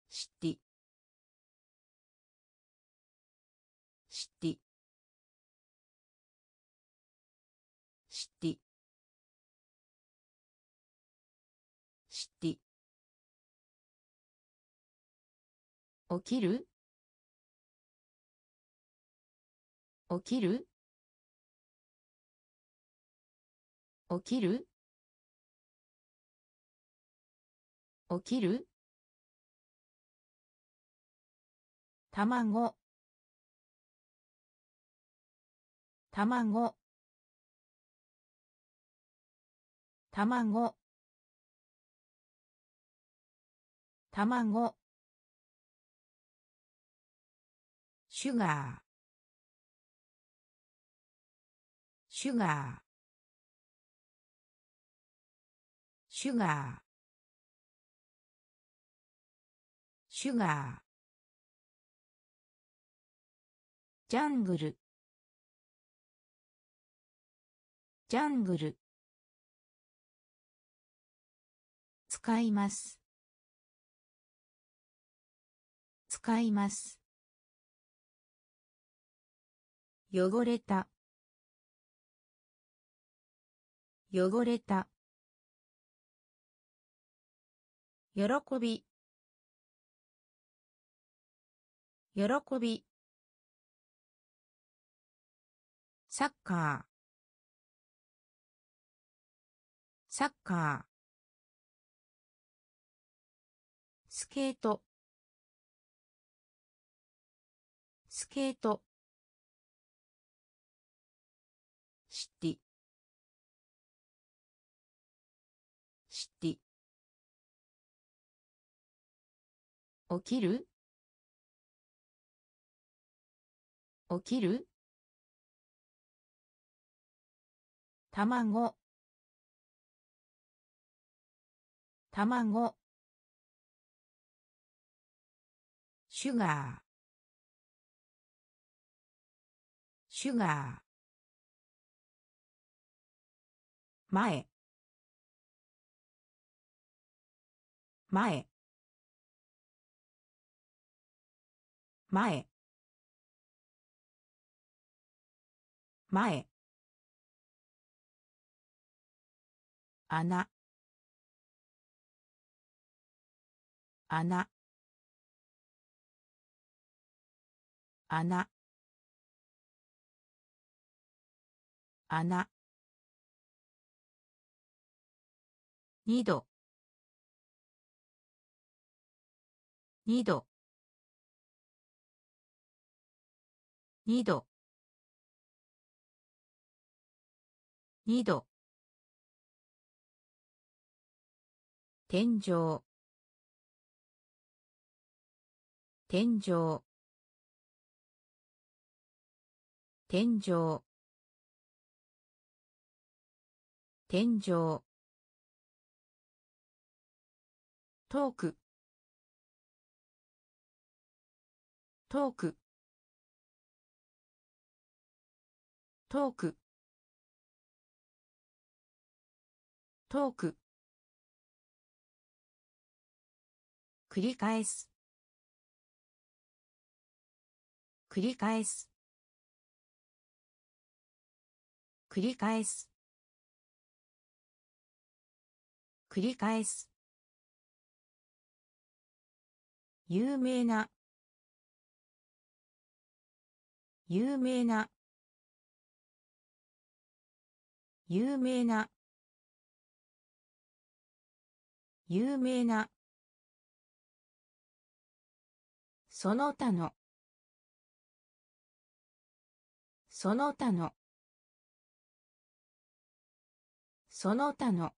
シティ。シティ。シティ。シティ。起きる？起きる？起きる？起きる？卵。卵。卵。卵。シュガー。シュガー。シュガーシュガージャングルジャングル使います。使います。汚れた。汚れた。喜び。喜び。サッカー。サッカー。スケート。スケート。起きる？起きる？卵。卵。シュガー。シュガー。前。前。前。前。穴。穴。穴。穴。二度。二度。二度。二度。天井。天井。天井。天井。トークトークトーク。トーク。繰り返す。繰り返す。繰り返す。繰り返す。有名な。有名な。有名な。有名な。その他の。その他の。その他の。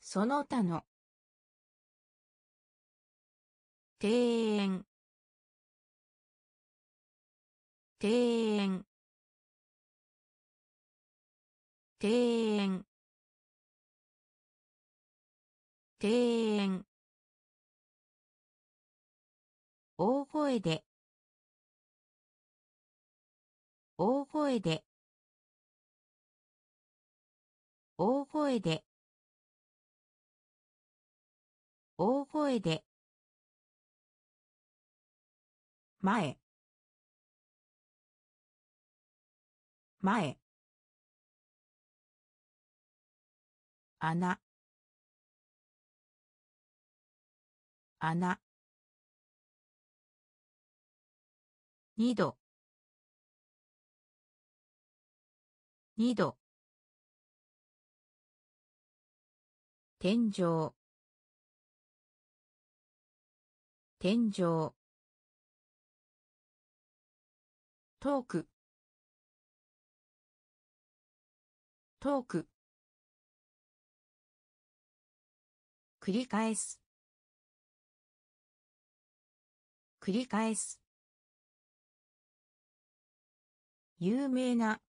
その他の。庭園。庭園。庭園。庭園。大声で。大声で。大声で。大声で。前。前。穴。穴。二度。二度。天井。天井。トークトーク繰り返す。繰り返す。有名な。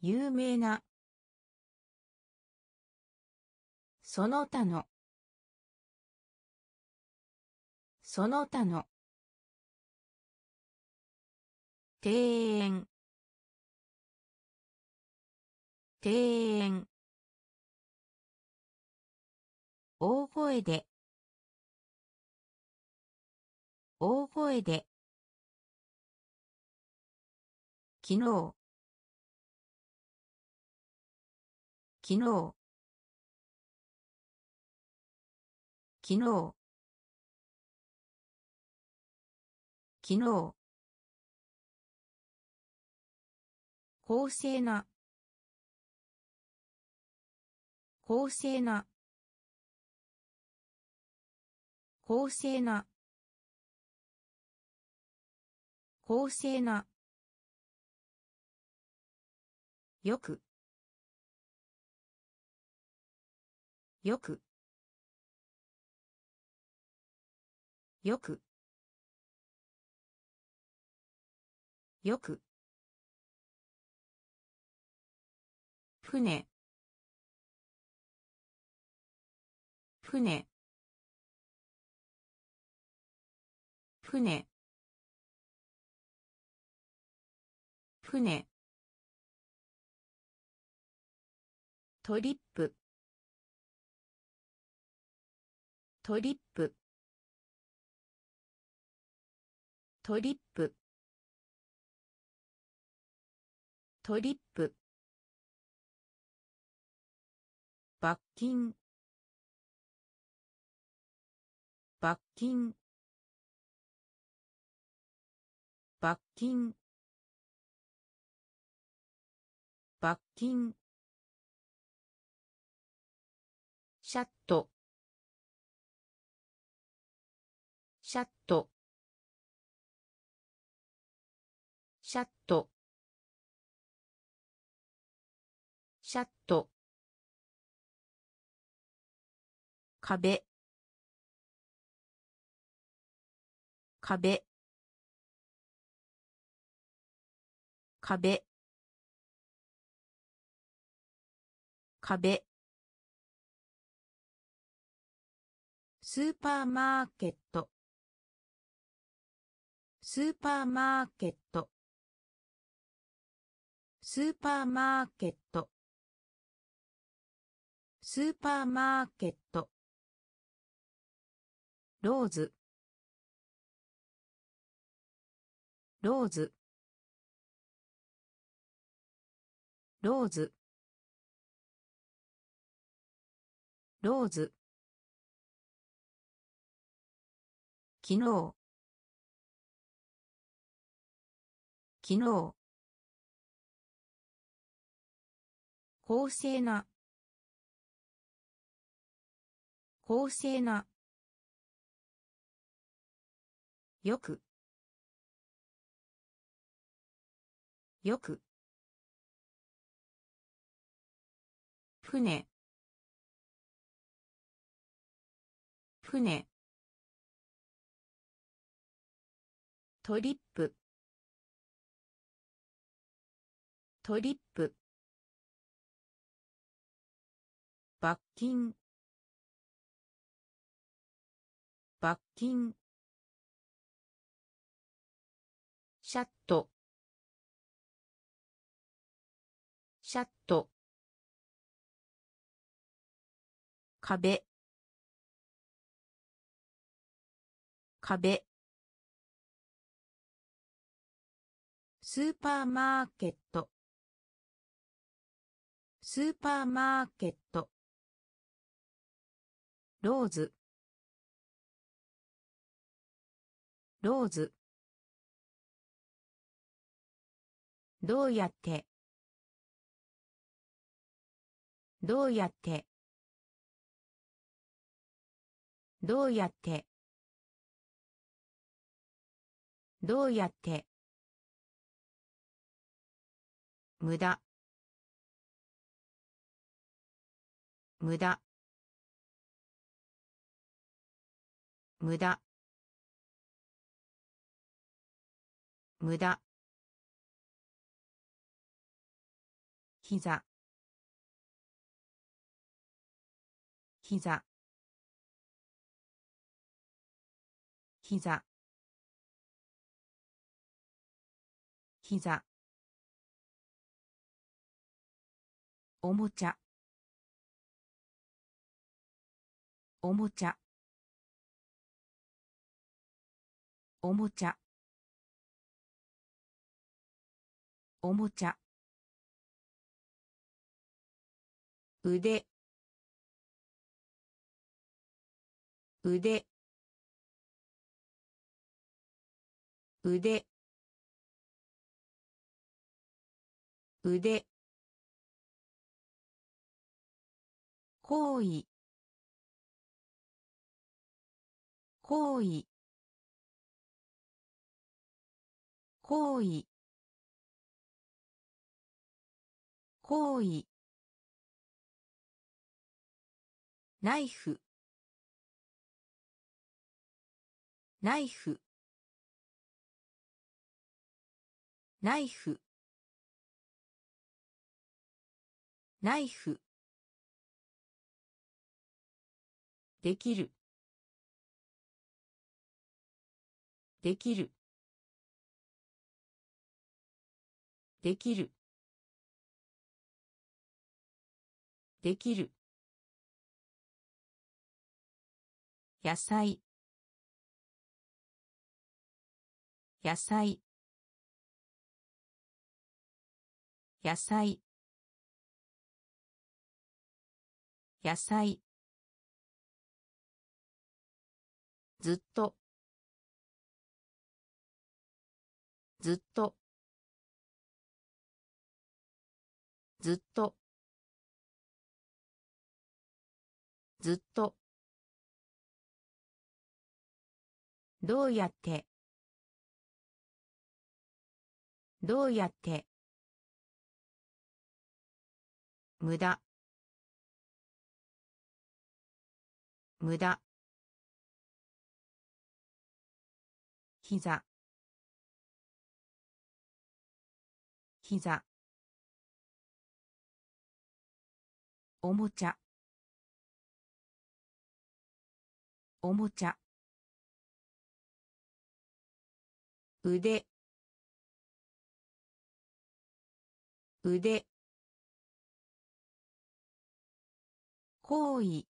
有名な。その他の。その他の。庭園。庭園。大声で。大声で。昨日。昨日。昨日。昨日。公正な。公正な。公正な。公正な。よく。よく。よく。よく。船。船。船。船。トリップ。トリップ。トリップ。トリップ。罰金。罰金。罰金。罰金。シャット。シャット。シャット。シャット。壁。壁。壁。壁。スーパーマーケット。スーパーマーケット。スーパーマーケット。スーパーマーケット。ローズ。ローズ。ローズ。ローズ。昨日昨日公正な公正なよく。よく。船。船。トリップ。トリップ。罰金。罰金。シャット。シャット。壁。壁。スーパーマーケット。スーパーマーケット。ローズ。ローズ。どうやって。どうやって。どうやって？どうやって？無駄。無駄。無駄。無駄。膝。膝。膝。膝。おもちゃ。おもちゃ。おもちゃ。おもちゃ。腕。腕。腕。腕。行為。行為。行為。行為。ナイフ。ナイフ。ナイフ。ナイフ。できる。できる。できる。できる。野菜。野菜。野菜。野菜。ずっと。ずっと。ずっと。ずっと。どうやって。どうやって。無駄。無駄。膝。膝。おもちゃ。おもちゃ。腕。腕。行為。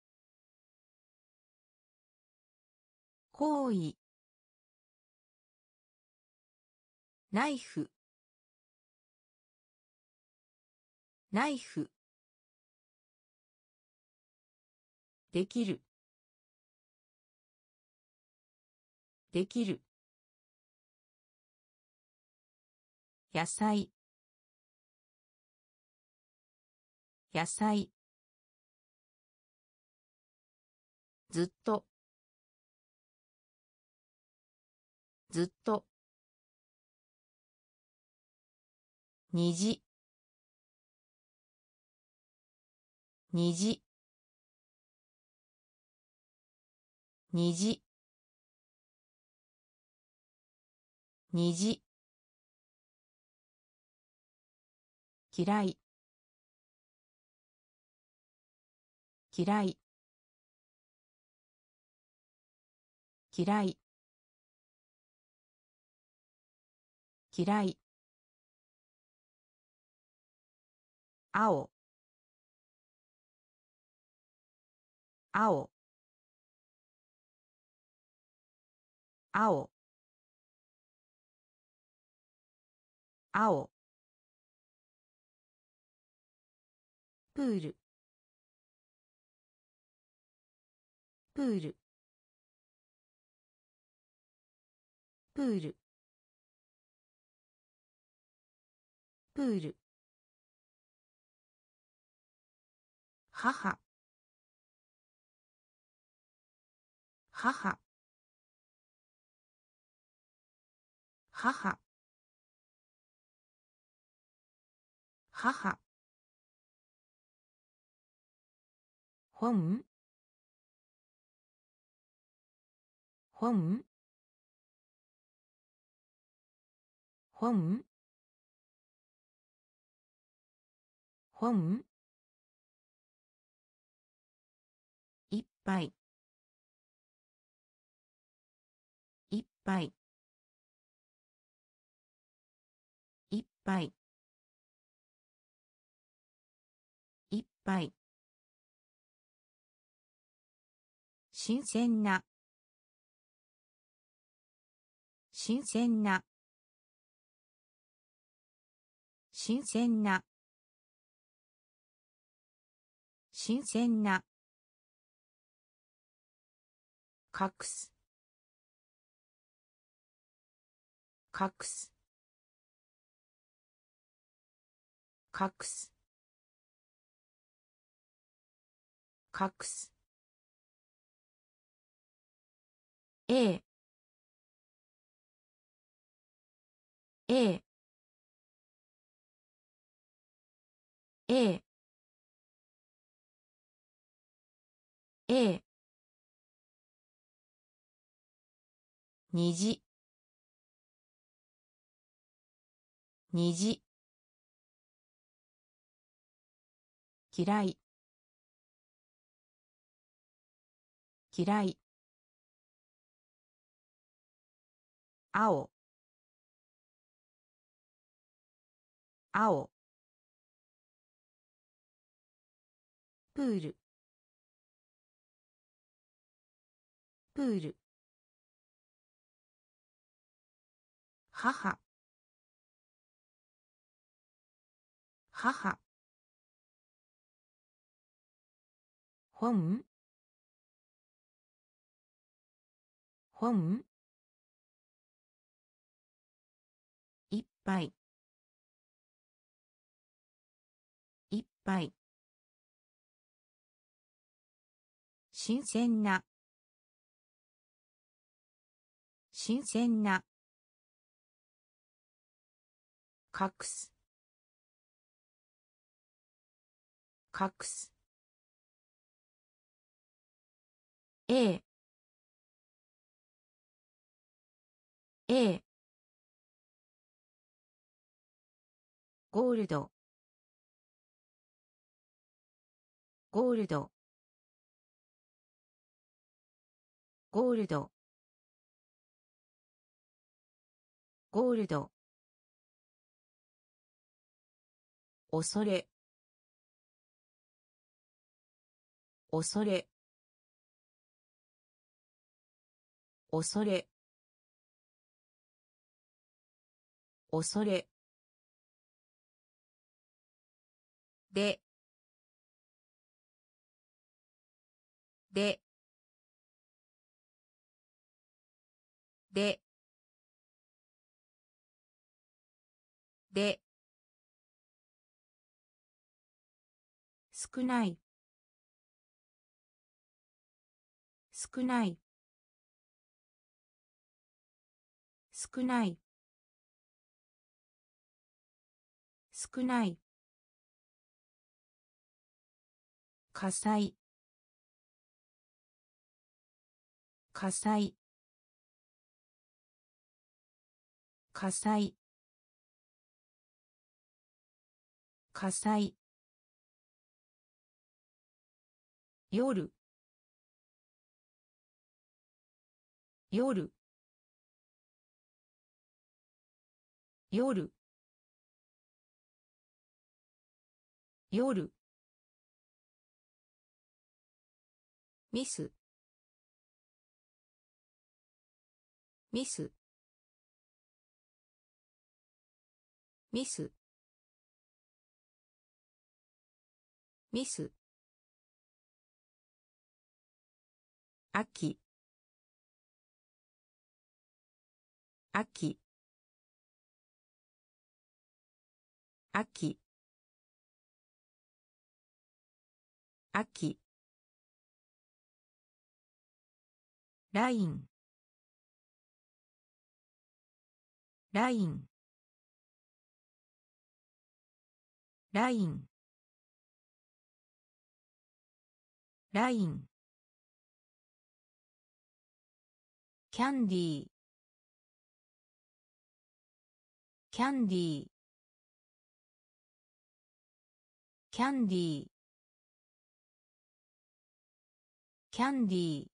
行為。ナイフ。ナイフ。できる。できる。野菜。野菜。ずっと。ずっと。虹。虹。虹。虹。嫌い。嫌い。嫌い。嫌い。青。青。青。青。プール。プール。プール。プール。母。母。母。母。本。本。本？本？いっぱいいっぱいいっぱいいっぱい新鮮な。新鮮な。新鮮な。新鮮な。隠す。隠す。隠す。隠す。A A A A 虹虹嫌い嫌い青青プール。プール。母。母。本。本。いっぱい。いっぱい。新鮮な。新鮮な。隠す。隠す。A A ゴールド。ゴールド。ゴールド。ゴールド。恐れ。恐れ。恐れ。恐れ。で。で。でで少ない。少ない。少ない。少ない。火災。火災。火災。火災。夜。夜。夜。夜。ミス。ミス。ミス。ミス。秋。秋。秋。秋。ライン。ライン。ライン。ライン。キャンディー。キャンディー。キャンディー。キャンディー。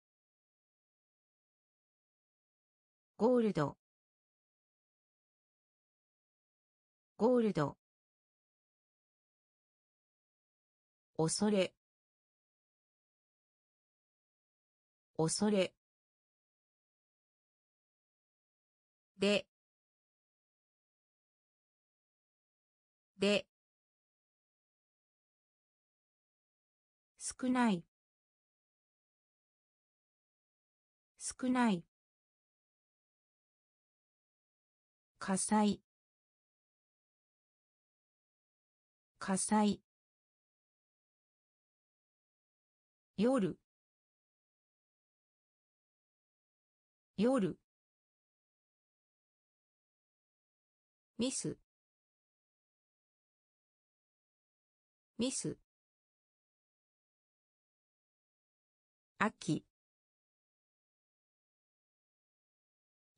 ゴールド。ゴールド。恐れ。恐れ。で。で。少ない。少ない。火災。火災。夜。夜。ミス。ミス。秋。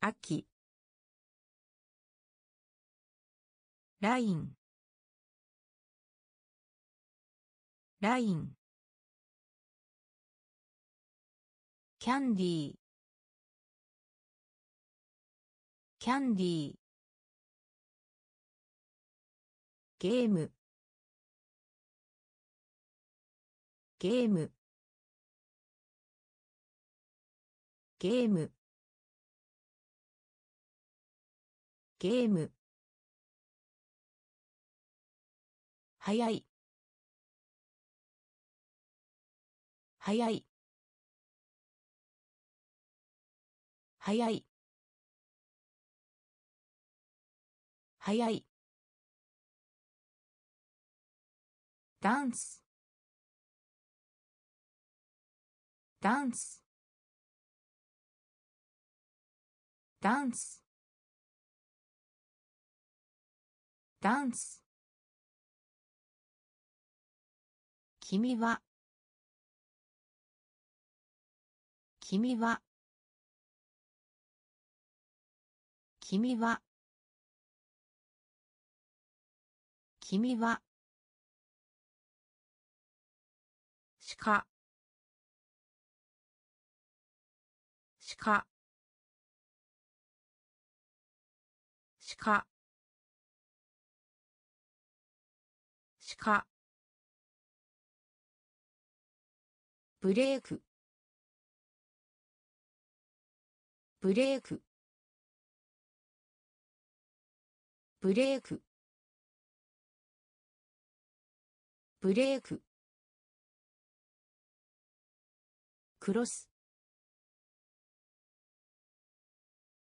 秋。ライン。ライン。キャンディー。キャンディー。ゲーム。ゲーム。ゲーム。ゲーム。早い。早い。早い。早い。ダンス。ダンス。ダンス。ダンス。君は。君は。君は。君は。鹿。鹿。鹿。鹿。ブレーク。ブレーク。ブレーク。ブレーク。クロス。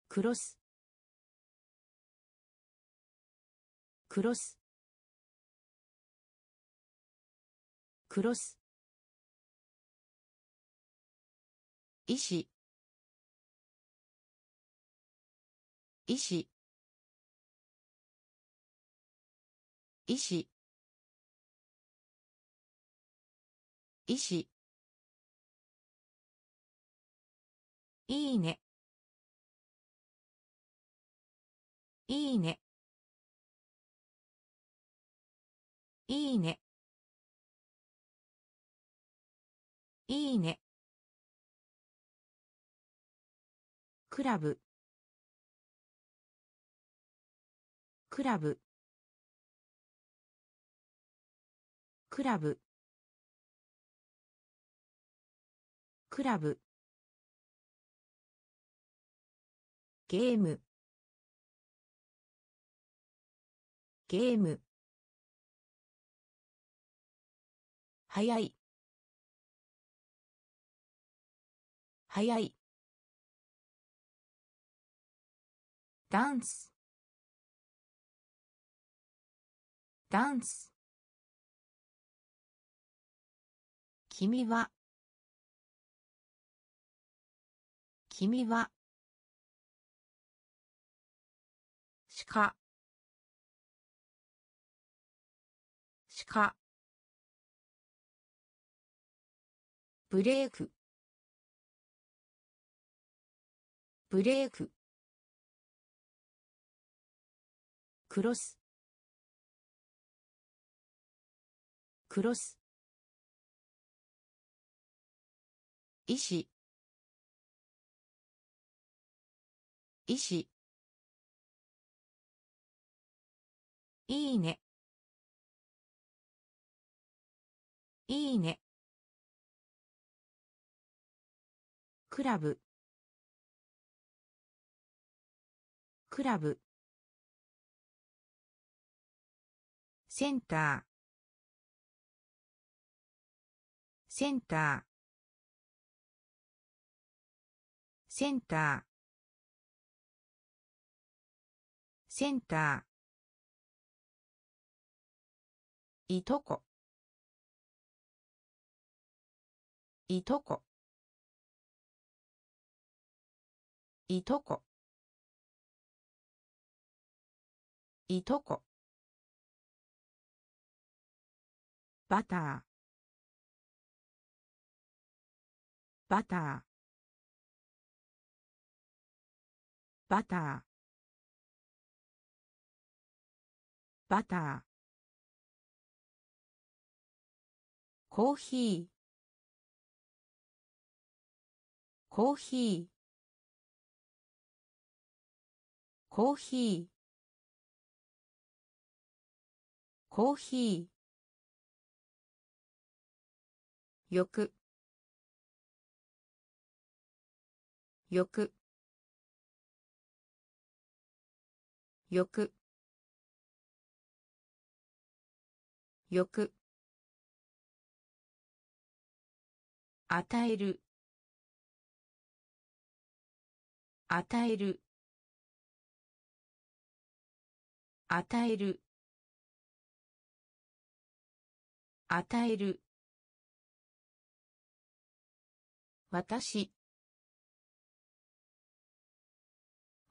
クロス。クロス。クロス。医師医師医師医師いいね。いいね。いいね。いいね。クラブ。クラブ。クラブ。クラブ。ゲーム。ゲーム。早い。早い。ダンス。ダンス。君は。君は。鹿。鹿。ブレーク。ブレーク。クロス。クロス。医師医師いいね。いいね。クラブ。クラブ。センター。センター。センター。センター。いとこ。いとこ。いとこ。いとこ。バター。バター。バター。バター。コーヒー。コーヒー。コーヒー。コーヒー。よくよくよく与える。与える。与える。与える。私。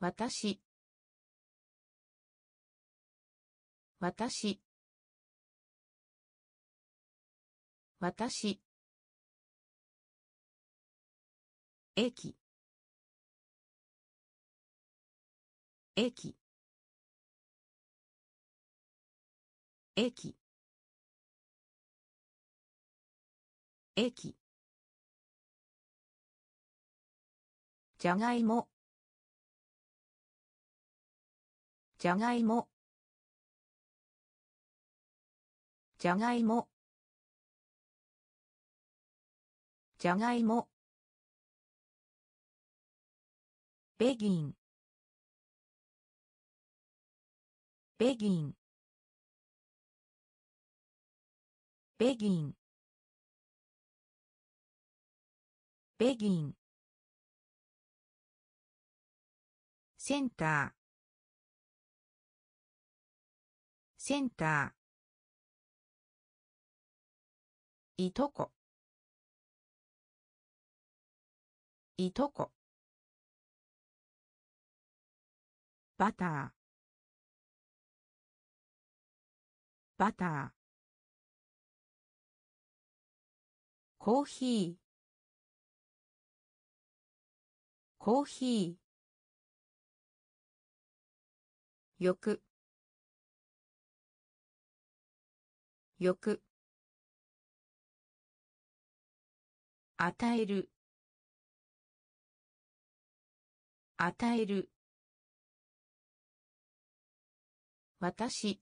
私。私。私。駅。駅。駅。駅。じゃがいも。じゃがいも。じゃがいも。じゃがいも。ベギン。ベギン。ベギン。ベギン。センター。センター。いとこ。いとこ。バター。バター。コーヒー。コーヒー。よくよく与える。与える。私。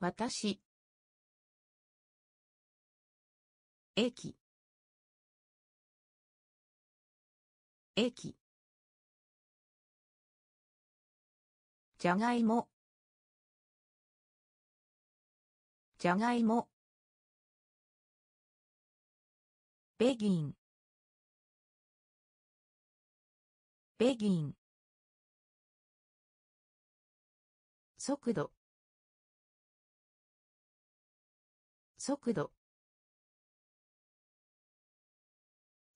私。駅。駅。じゃがいも。じゃがいも。ベギンベギン速度。速度。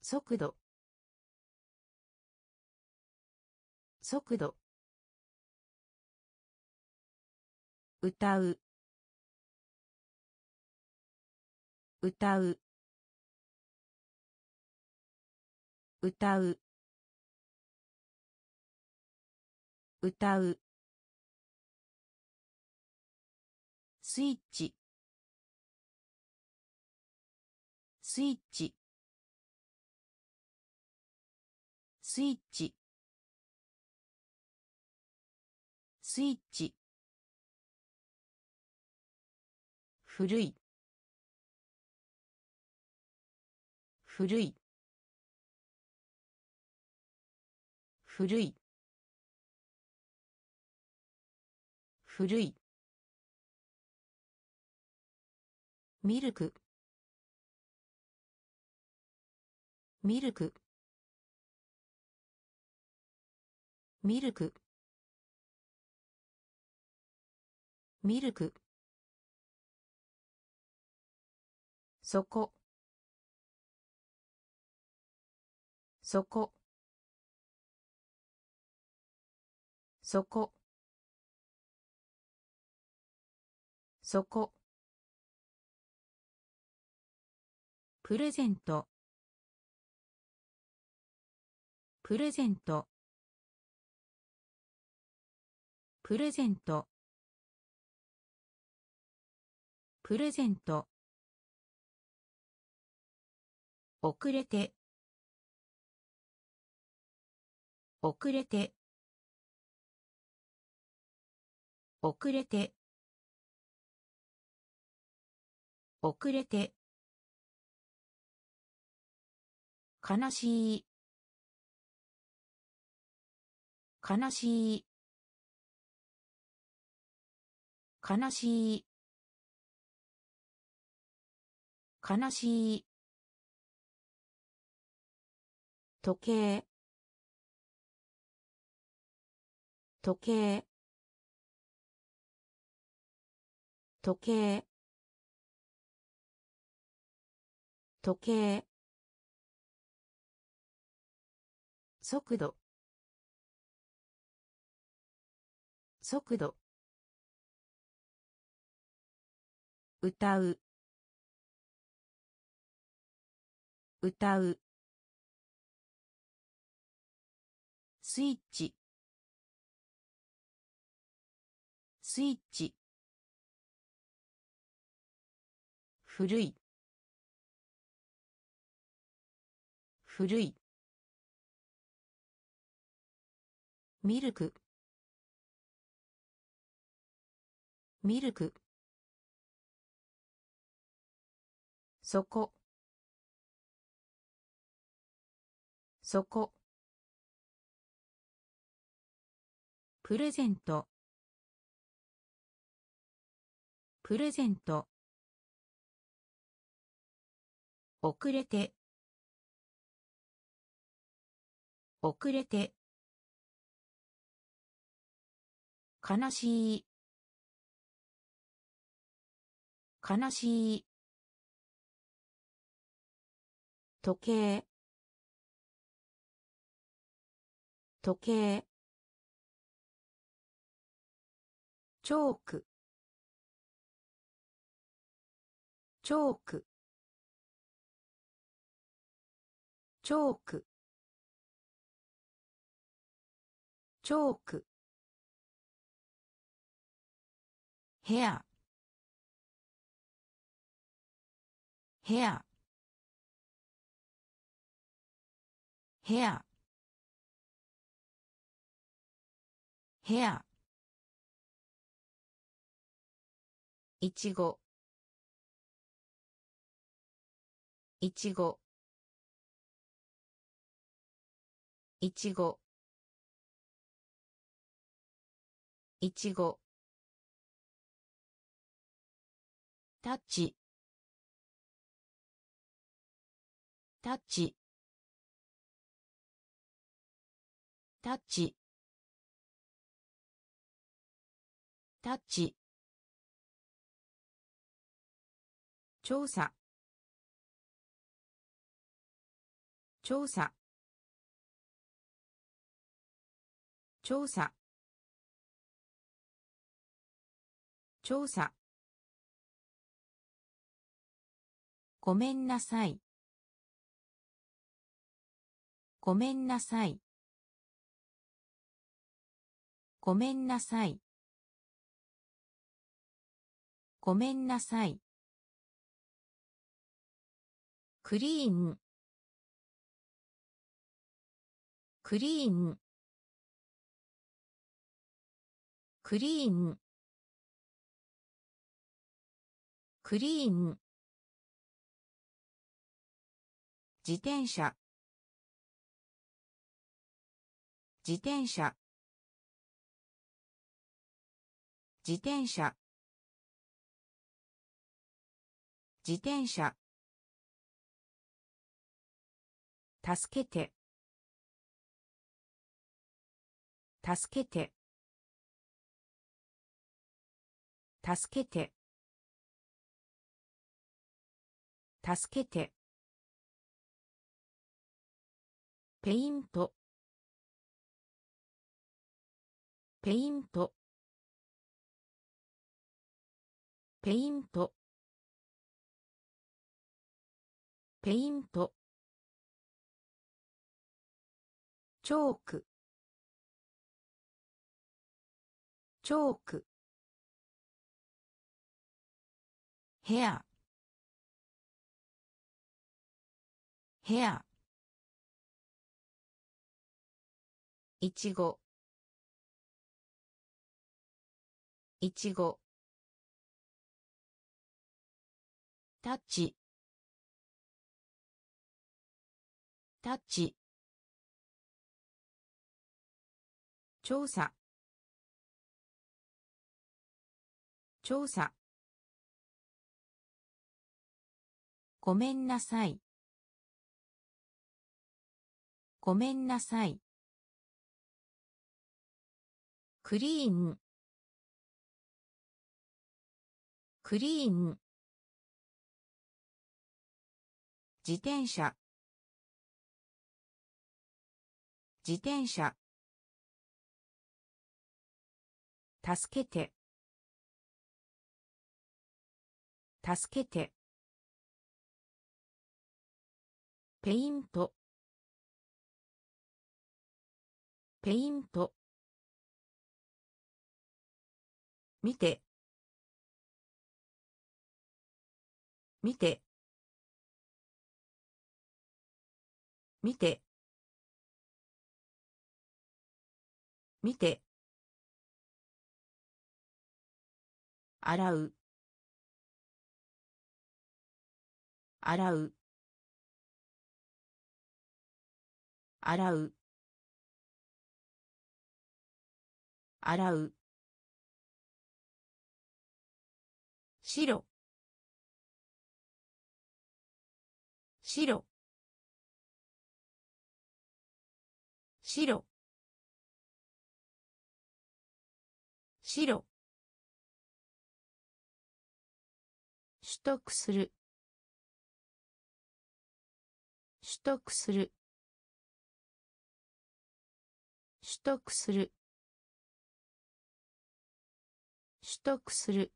速度。速度。歌う。歌う。歌う。歌う。スイッチ。スイッチ。スイッチ。スイッチ。古い。古い。古い。古い。ミルク。ミルク。ミルク。ミルク。そこ。そこ。そこ。そこ。プレゼント。プレゼント。プレゼント。プレゼント。遅れて。遅れて。遅れて。遅れて。悲しい。悲しい。悲しい。悲しい。時計。時計。時計。時計。速度。速度。歌う。歌う。スイッチ。スイッチ。古い。古い。ミルク。ミルク。そこ。そこ。プレゼント。プレゼント。遅れて。遅れて。悲しい。悲しい。時計。時計。チョーク。チョーク。チョーク。チョーク。ヘア。ヘア。ヘア。ヘア。いちごいちごいちご。いちご。タッチ。タッチ。タッチ。タッチ。調査。調査。調査。調査。ごめんなさい。ごめんなさい。ごめんなさい。ごめんなさい。クリーンクリーンクリーン。クリーン。自転車。自転車。自転車。自転車。助けて。助けて。助けて。助けて。ペイント。ペイント。ペイント。ペイント。チョーク。チョーク。ヘアヘアいちごいちごタッチタッチ調査調査ごめんなさい。ごめんなさい。クリーンクリーン自転車。自転車。助けて。助けて。ペイント。ペイント。見て。見て。見て。見て。洗う。洗う。洗う。洗う。白。白。白。白。取得する。取得する。得する。取得する。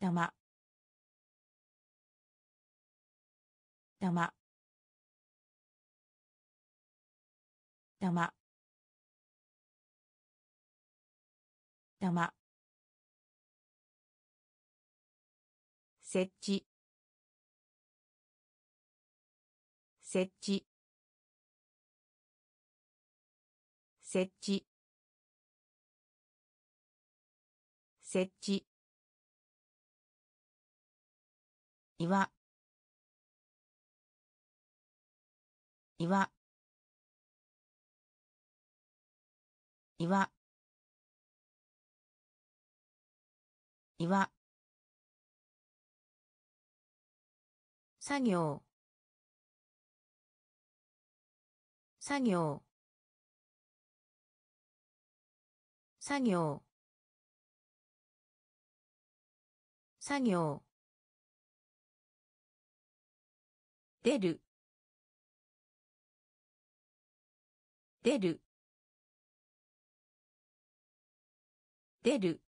玉。玉。玉。玉。設置。設置。設置。設置。岩。岩。岩。岩。作業。作業。作業。作業。出る。出る。出る。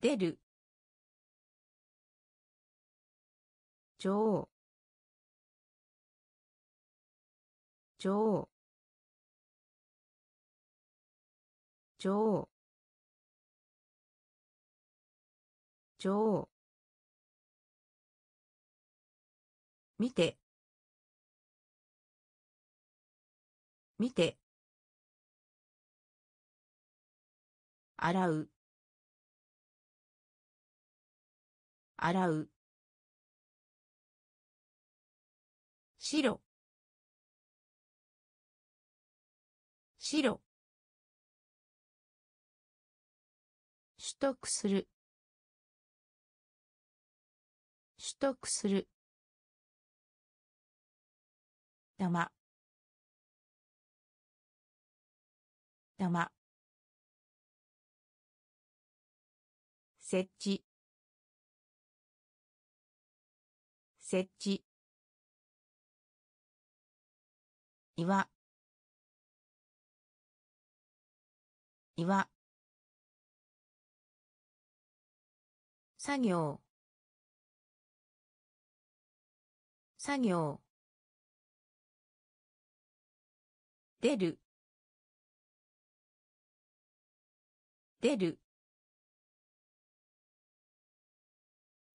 出る。女王。女王。女王女王見て。見て。洗う。洗う。白。白。得する。取得する。玉。玉。設置。設置。岩。岩。作業。作業。出る。出る。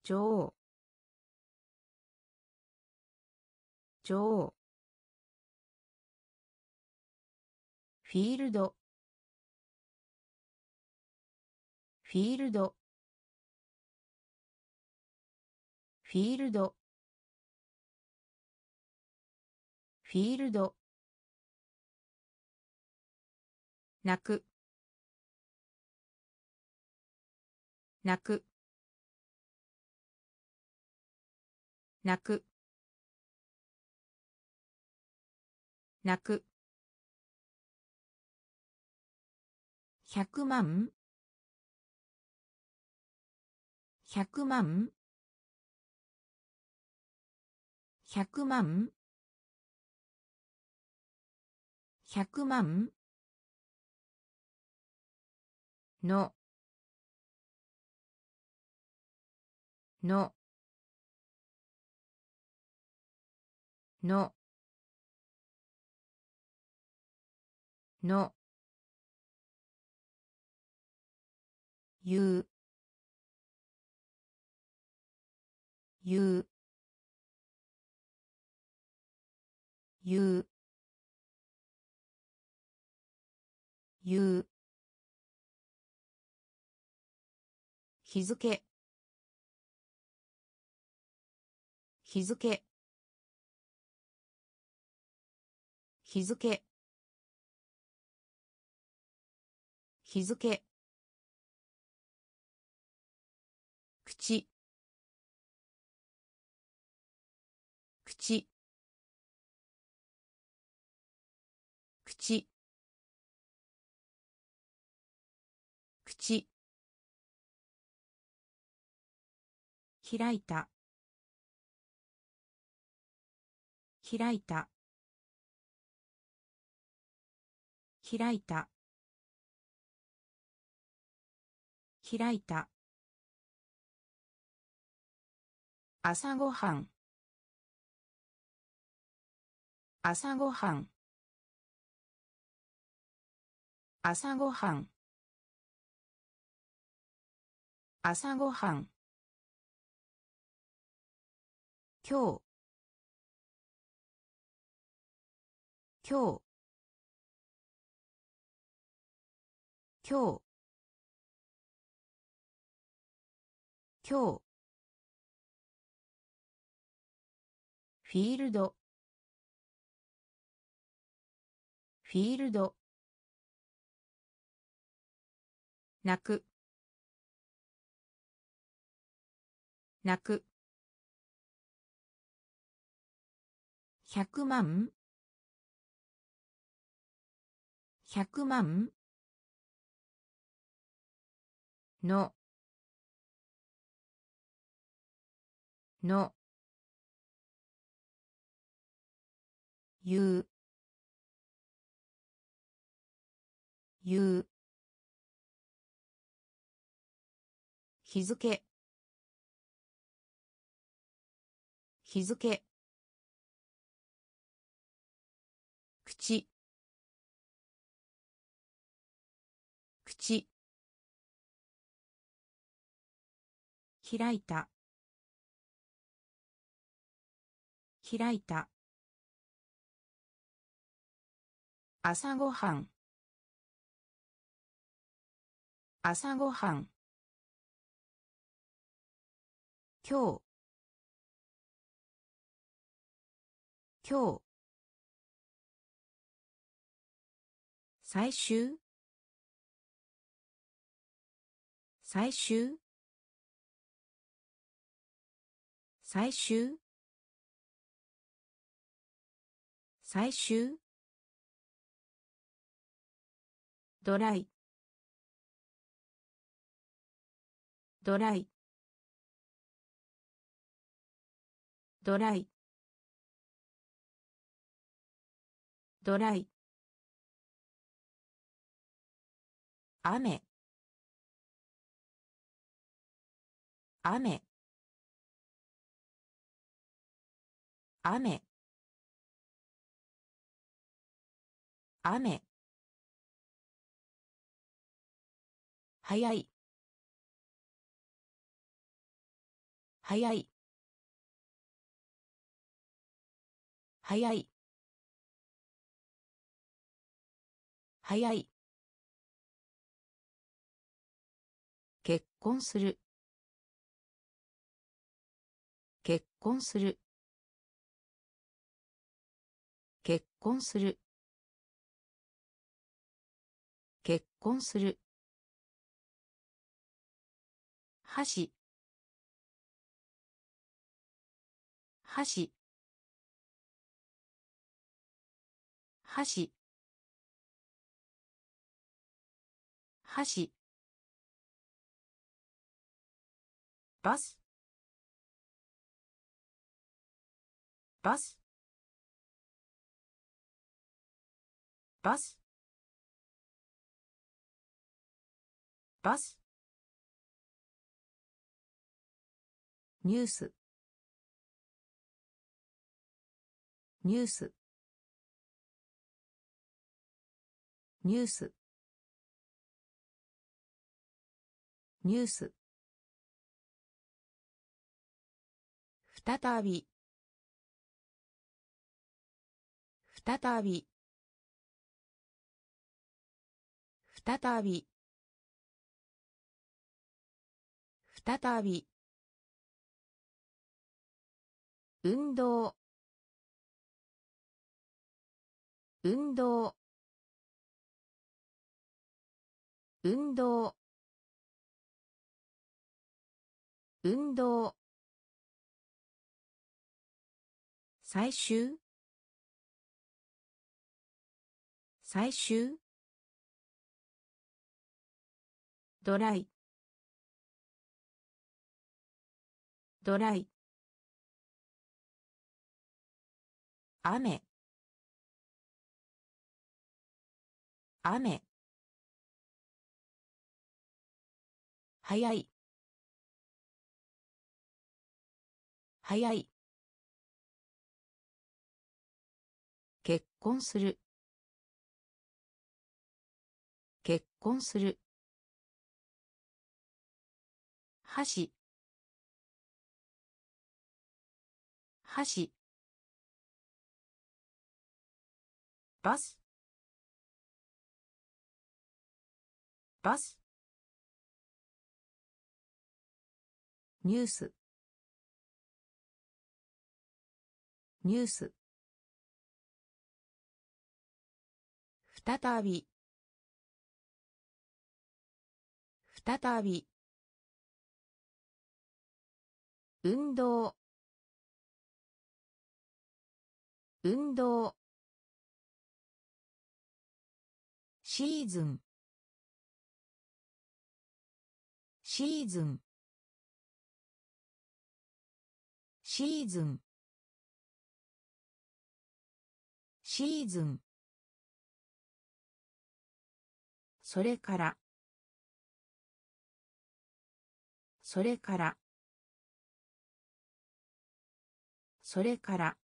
女王。女王。フィールド。フィールド。フィールド。フィールド。泣く。泣く。泣く。泣く。百万？百万？百万？百万？の。の。の。の。言う。言う。言う。言う。日付。日付。日付。日付。口。口。口。口。開いた。開いた。開いた。開いた。朝ごはん。朝ごはん。朝ごはん。朝ごはん。今日。今日。今日。今日。フィールド。フィールド。泣く。泣く。百万？百万？の。の。言う。言う。日付。日付。口。口。開いた。開いた。朝ごはん。朝ごはん。今日。今日。最終。最終。最終。最終。ドライ。ドライ。ドライ。ドライ。雨。雨。雨。雨。早い。早い。早い。早い。結婚する。結婚する。結婚する。結婚する。箸。箸。箸。箸。バス。バス。バス。バス。ニュース。ニュース。ニュース。ニュース。再び。再び。再び。再び。運動。運動。運動。運動。最終。最終。ドライ。ドライ。雨。雨。早い。早い。結婚する。結婚する。箸。箸。バス。バス。ニュース。ニュース。再び。再び。運動。運動。シーズン。シーズン。シーズン。シーズン。それから。それから。それから。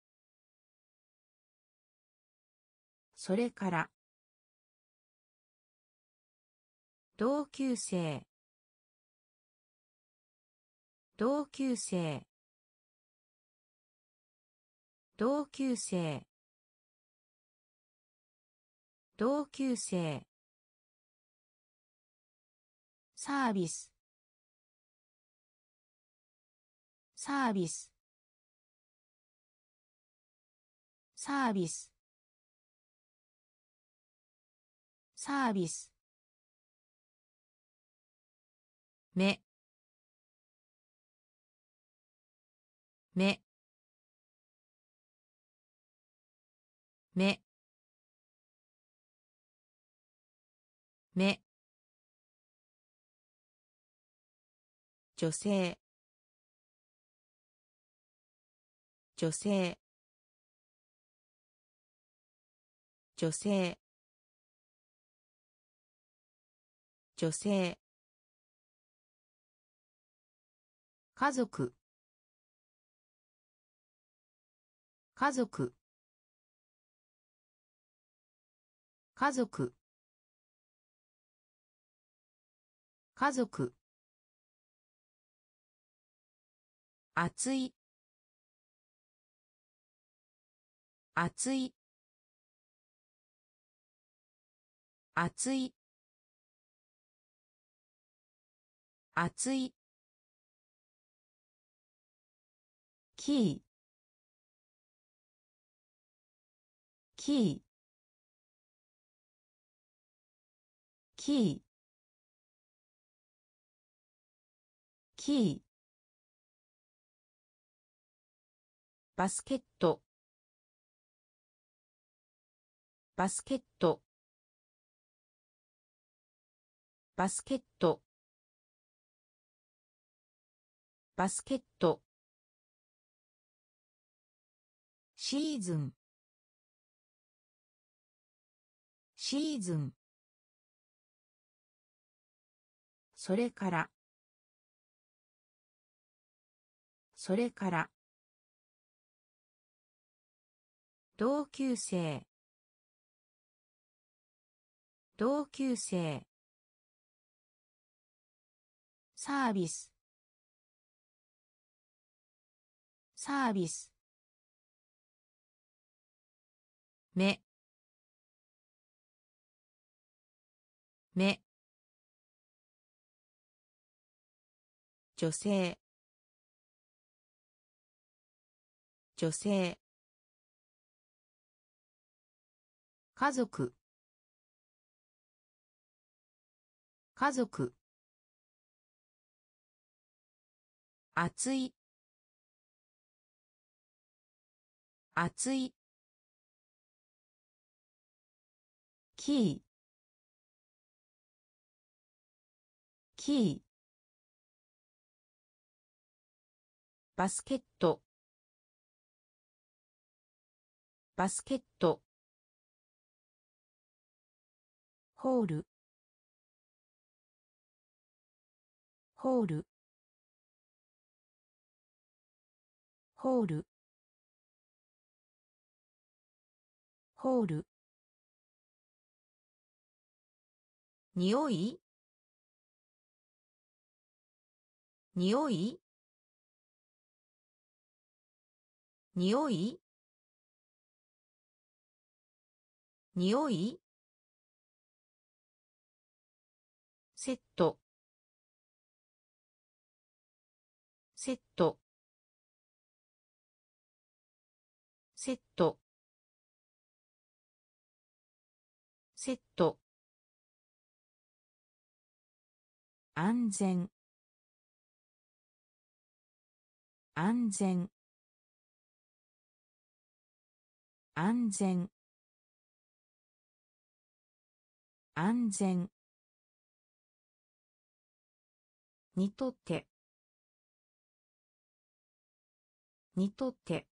それから。同級生。同級生。同級生。同級生。サービス。サービス。サービス。サービス。目。目。目。目。女性。女性。女性。女性。家族。家族。家族。家族。熱い。熱い。熱い。熱い。キー。キー。キー。キー。バスケット。バスケット。バスケット。バスケット。シーズン。シーズン。それから。それから。同級生。同級生。サービス。サービス。目。目。女性。女性。家族。家族。熱い。熱い。キーキーバスケット。バスケット。ホール。ホール。ホール。ホール。におい？におい？におい？におい？セット。セット。セット。セット。安全。安全。安全。安全。にとって。にとって。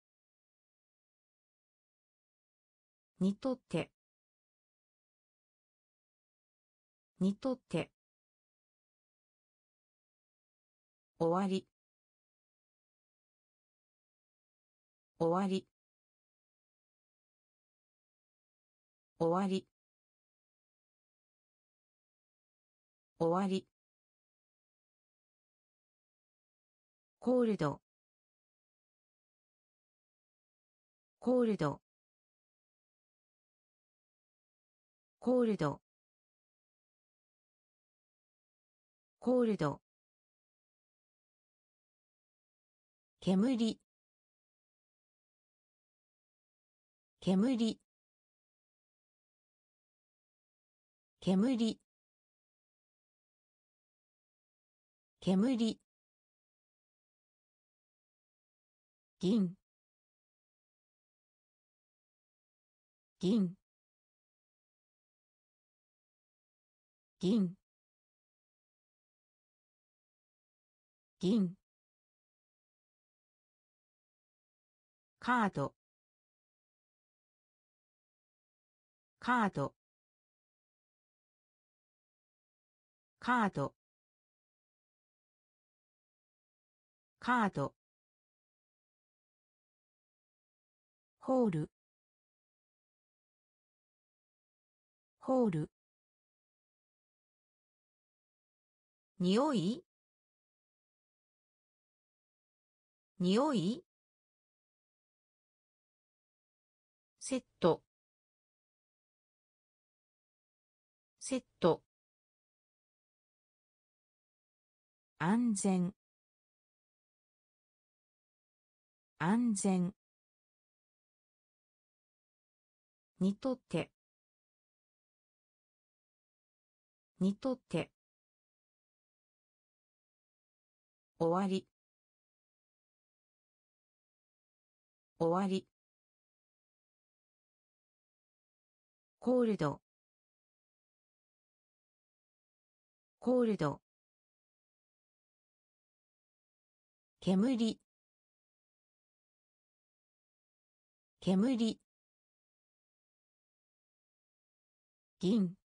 にとって。にとって。終わり。終わり。終わり。終わり。コールド。コールド。コールド。コールド。煙。煙。煙。煙。銀。銀。銀。銀。カード。カード。カード。カード。ホール。ホール。匂い？匂い？安全。安全。にとって。にとって。終わり。終わり。コールド。コールド。煙。煙。銀。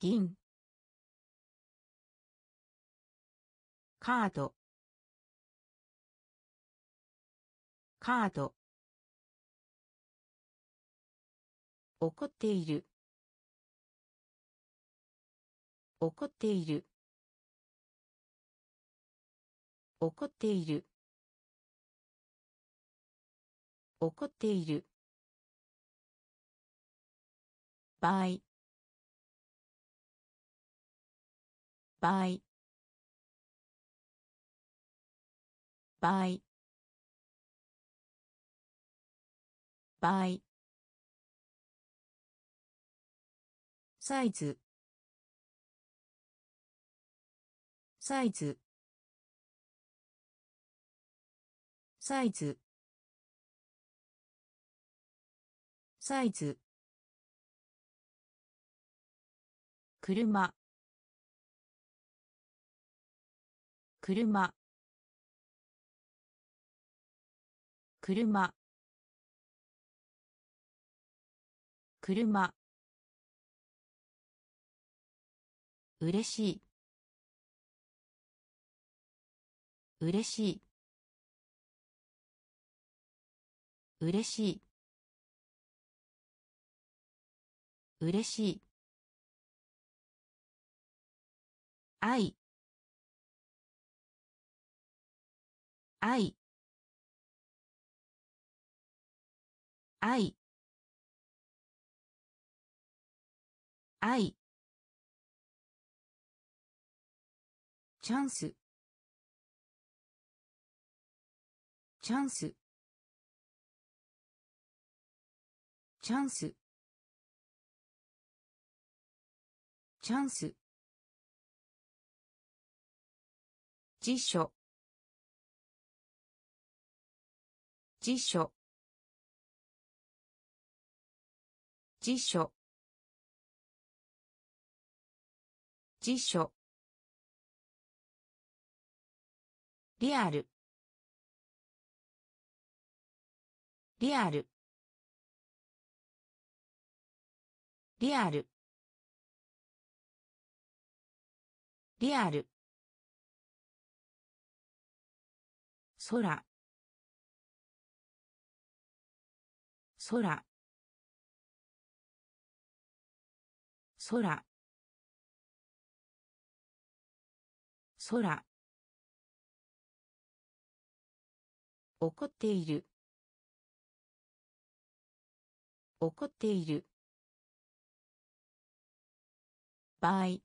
銀。カード。カード。怒っている。怒っている。怒っている。怒っている。場合場合場合場合サイズ。サイズ。サイズ。サイズ。車。車。車。車。うれしい。うれしい。うれしい。うれしい。愛。愛。愛。愛。チャンス。チャンス。チャンス。チャンス。辞書。辞書。辞書。辞書。リアル。リアル。リアル。リアル。空。空。空。空。怒っている。怒っている。場合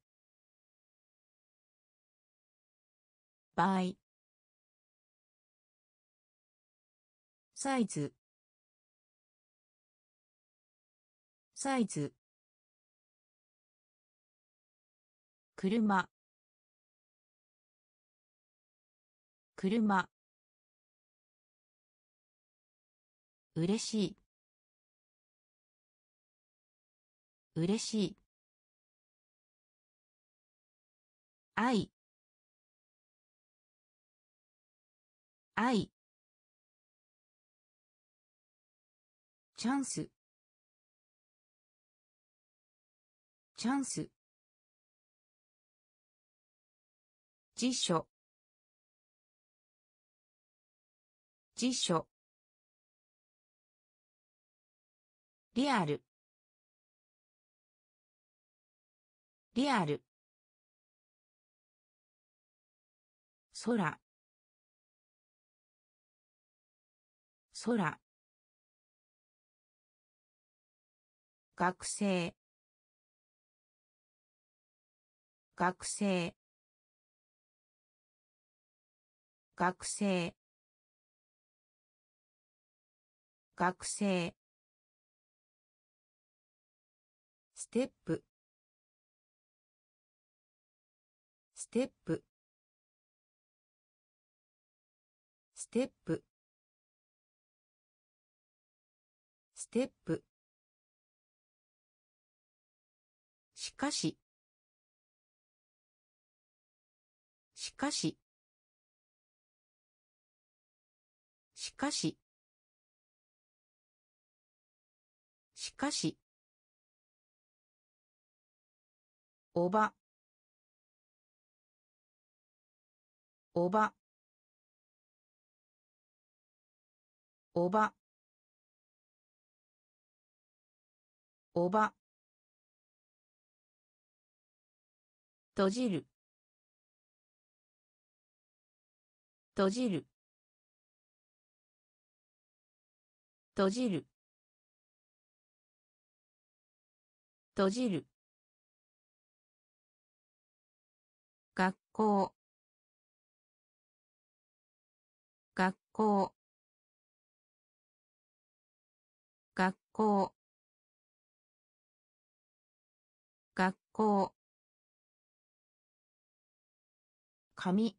サイズ。サイズ。車。車。うれしい。嬉しい。愛。愛。チャンス。チャンス。辞書。辞書。リアル。リアル。空。空。学生。学生。学生。学生。ステップ。ステップ。ステップ。ステップ。しかし。しかし。しかし。しかし。おば。おば。おば。おば。閉じる。閉じる。閉じる。閉じる。学校。学校。校。学校。紙。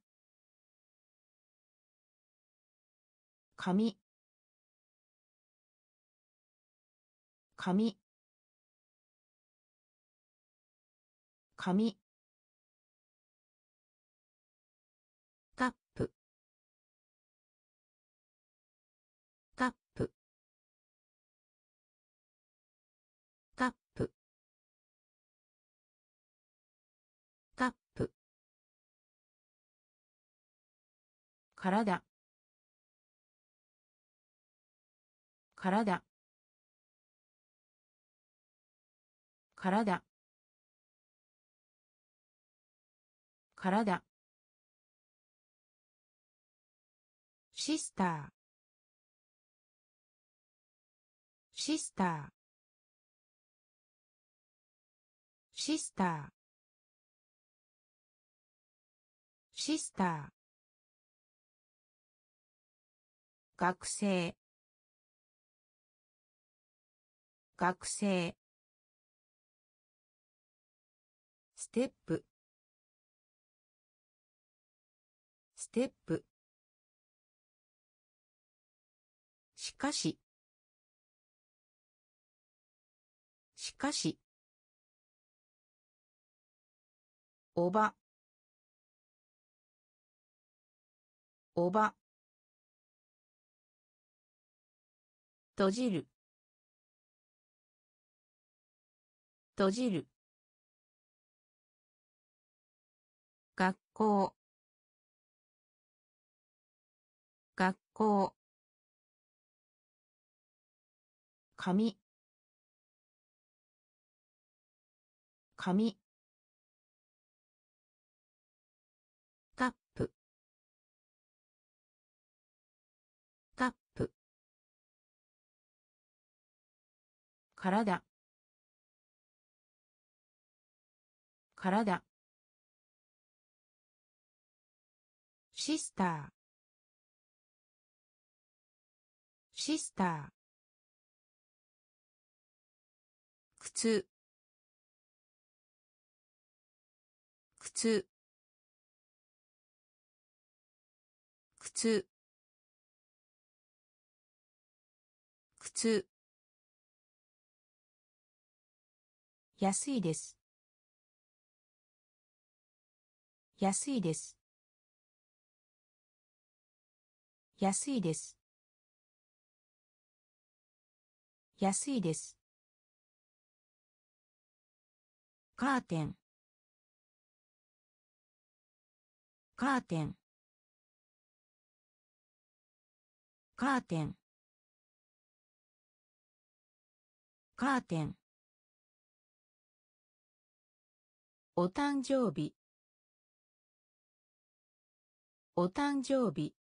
紙。紙。紙。体。体。体。体。シスター。シスター。シスター。シスター。学生。学生。ステップ。ステップ。しかし。かし。おば。おば。閉じる。閉じる。学校。学校。紙。紙。体。体。シスター。シスター。靴。靴。靴。靴。安いです。安いです。安いです。安いです。カーテン。カーテン。カーテン。カーテン。お誕生日。お誕生日。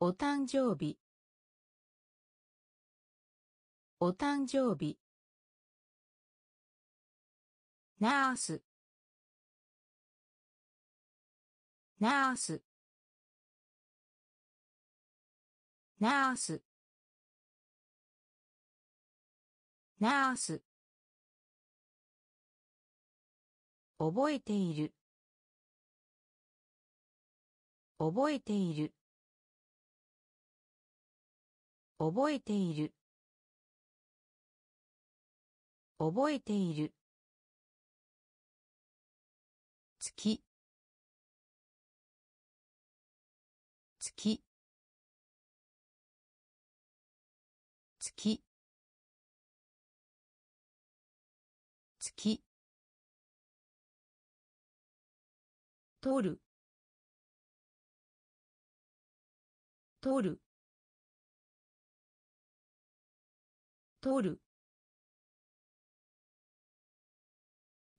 お誕生日。お誕生日。ナース。ナース。ナース。ナース。覚えている。覚えている。覚えている。覚えている。月。月。取る。取る。取る。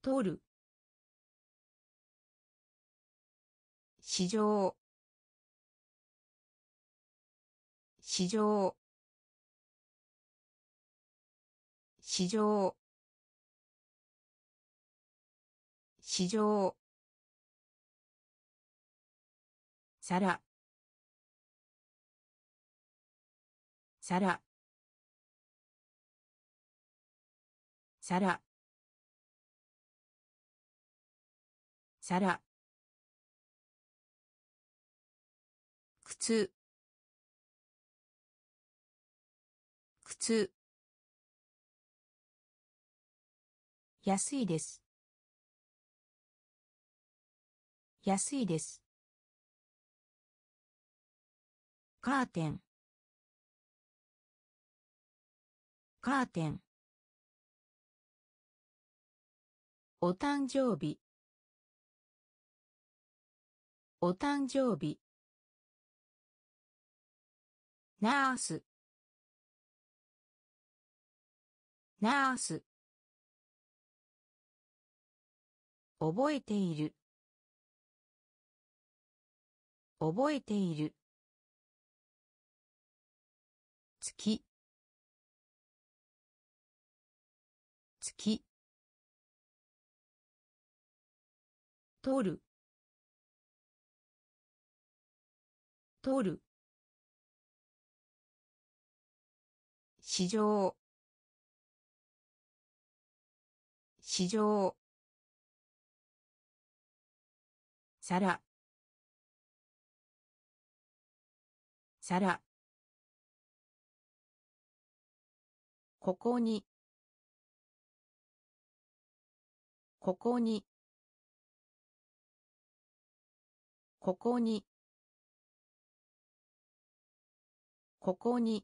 取る。市場。市場。市場。市場。皿。皿。皿。皿。靴。靴。安いです。安いです。カーテン。カーテン。お誕生日。お誕生日。ナース。ナース。覚えている。覚えている。月。月。取る。取る。市場。市場。皿。皿。ここに。ここに。ここに。ここに。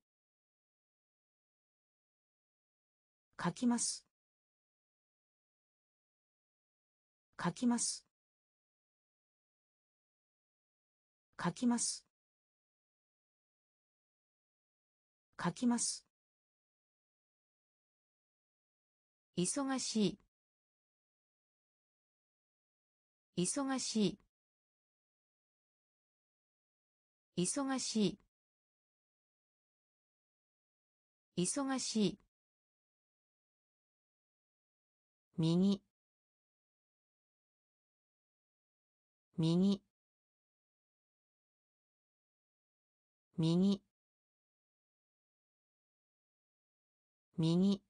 書きます。書きます。書きます。書きます。忙しい。忙しい。忙しい。忙しい。右右右右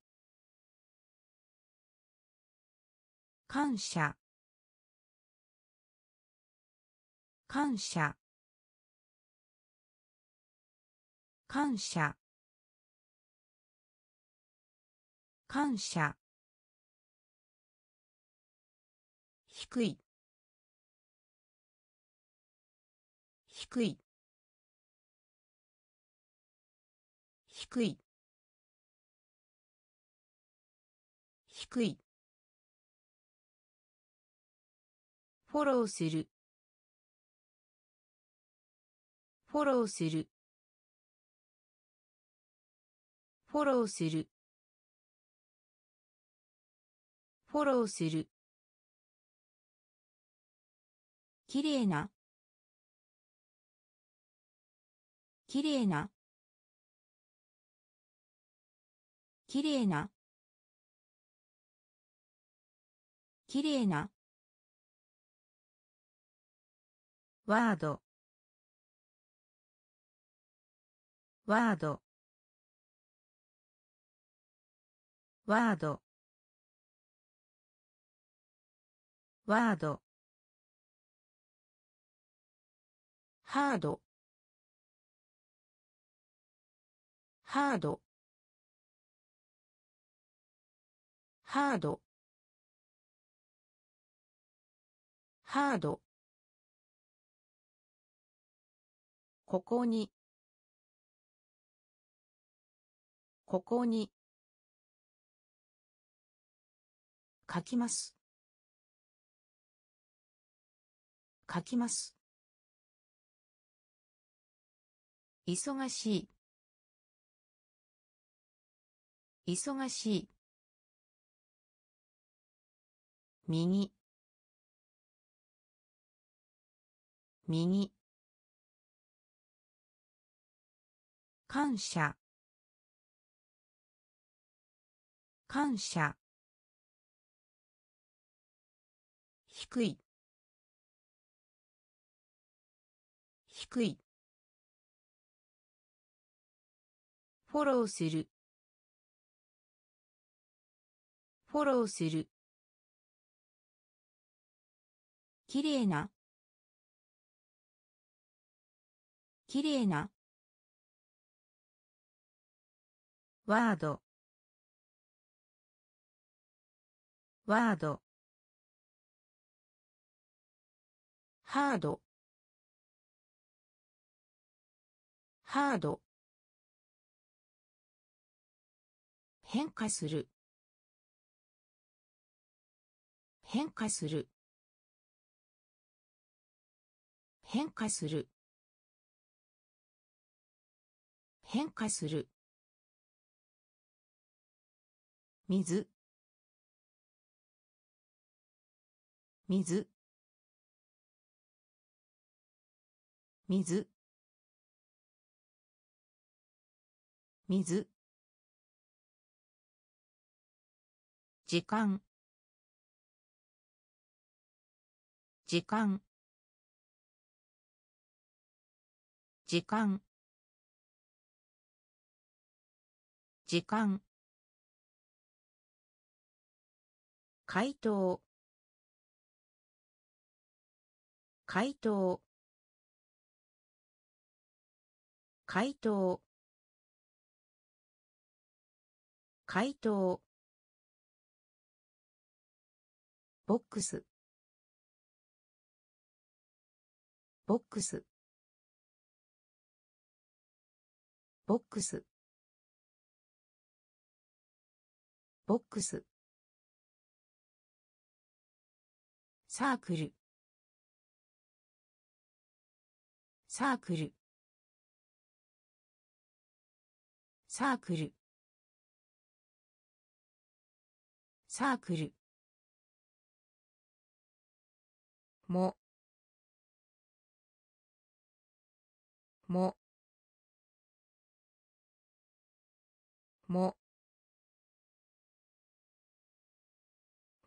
感謝。感謝。感謝。感謝。低い。低い。低い。低い。フォローする。フォローする。フォローする。フォローする。きれいな。きれいな。きれいな。きれいな。ワード。ワード。ワード。ワード。ハード。ハード。ハード。ハード。ここに。ここに。書きます。書きます。忙しい。忙しい。右。右。感謝。感謝。低い。低い。フォローする。フォローする。きれいな。きれいな。ワード。ワード。ハード。ハード。変化する。変化する。変化する。変化する。水。水。水。水。時間。時間。時間。時間。回答。回答。回答。回答。ボックス。ボックス。ボックス。ボックス。サークル。サークル。サークル。サークル。も。も。も。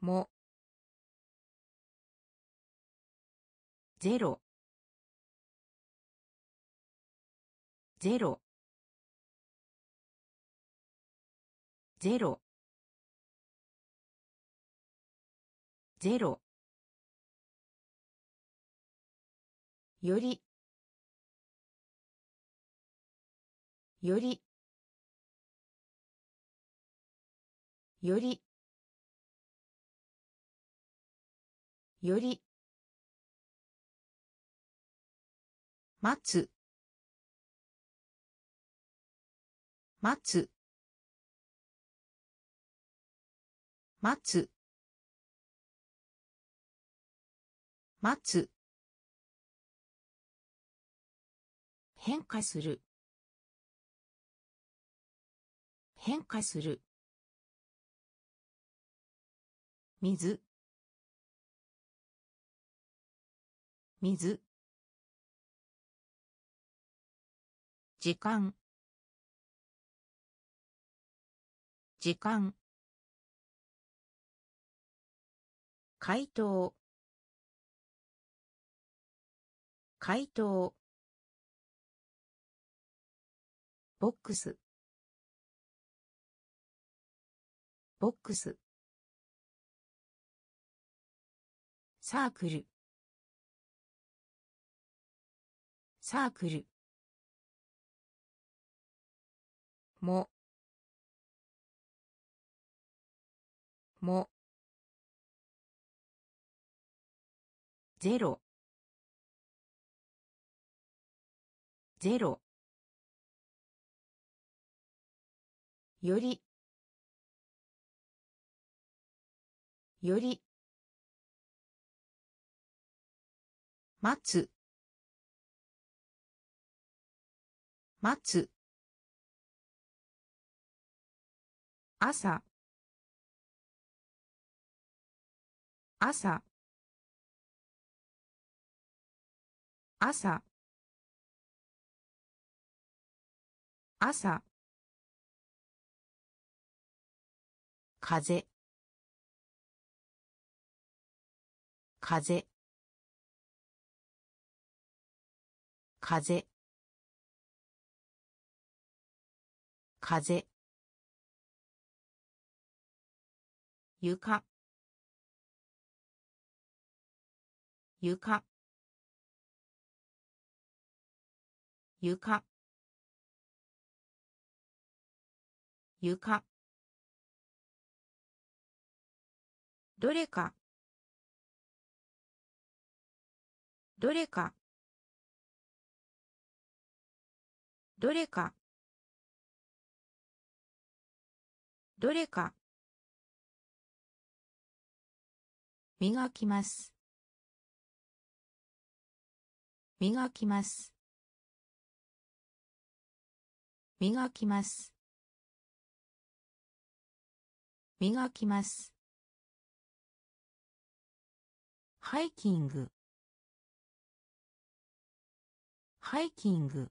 も。ゼロ。ゼロ。ゼロ。ゼロ。より。より。より。より。待つ。待つ。待つ。待つ。変化する。変化する。水。水。時間。時間。回答。回答。ボックス。ボックス。サークル。サークル。も。も。ゼロ。ゼロ。より。より。待つ。待つ。朝。朝。朝。朝。風。風。風。風。床。床。床。床。どれか。どれか。どれか。どれか。磨きます。磨きます。磨きます。磨きます。ハイキング。ハイキング。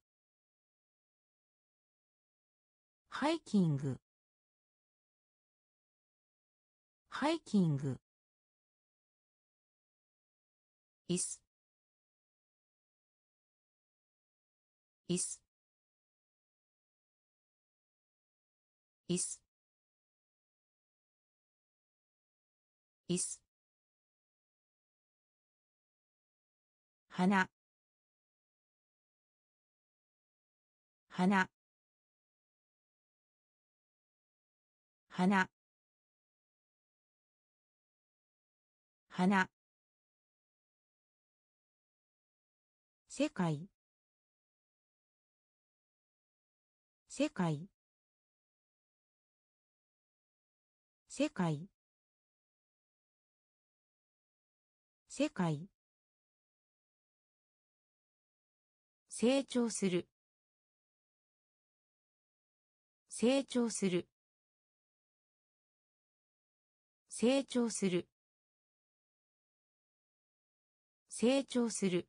ハイキング。ハイキング。いすいすいすいす花。花。花。花。世界。世界。世界。世界。成長する。成長する。成長する。成長する。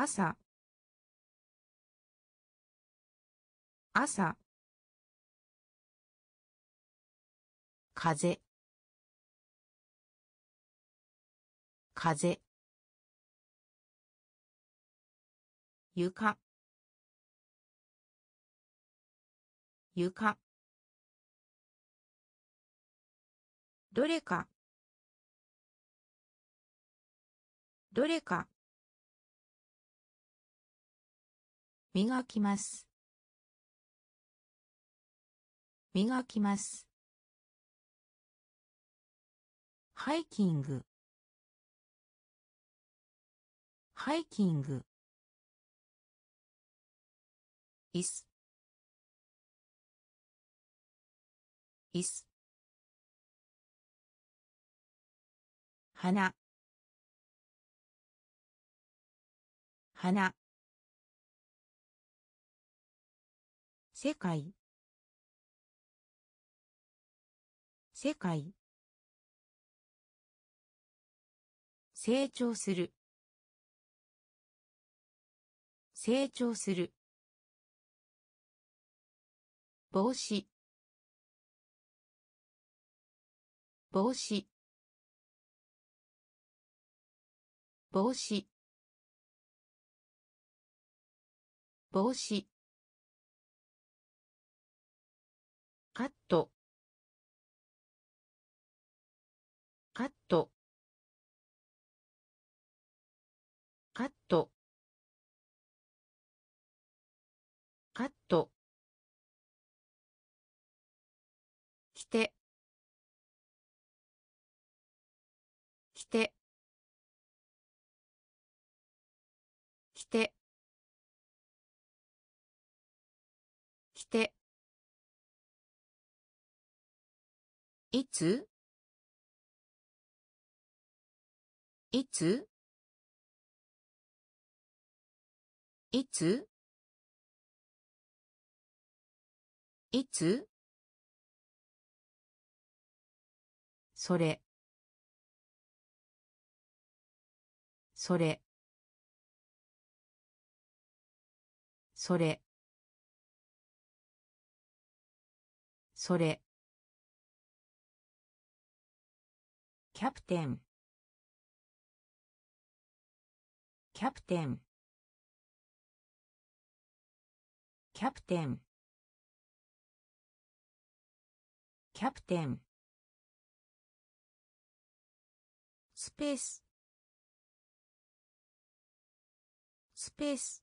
朝。朝。風。風。床。床。どれか。どれか。磨きます。磨きます。ハイキング。ハイキング。いすいす花花世界。世界。成長する。成長する。帽子帽子帽子帽子カット。カット。カット。カット。きて。きて。きて。きて。いつ？いつ？いつ？いつ？それ。それ。それ。それ。キャプテン。キャプテン。キャプテン。キャプテン。スペース。スペース。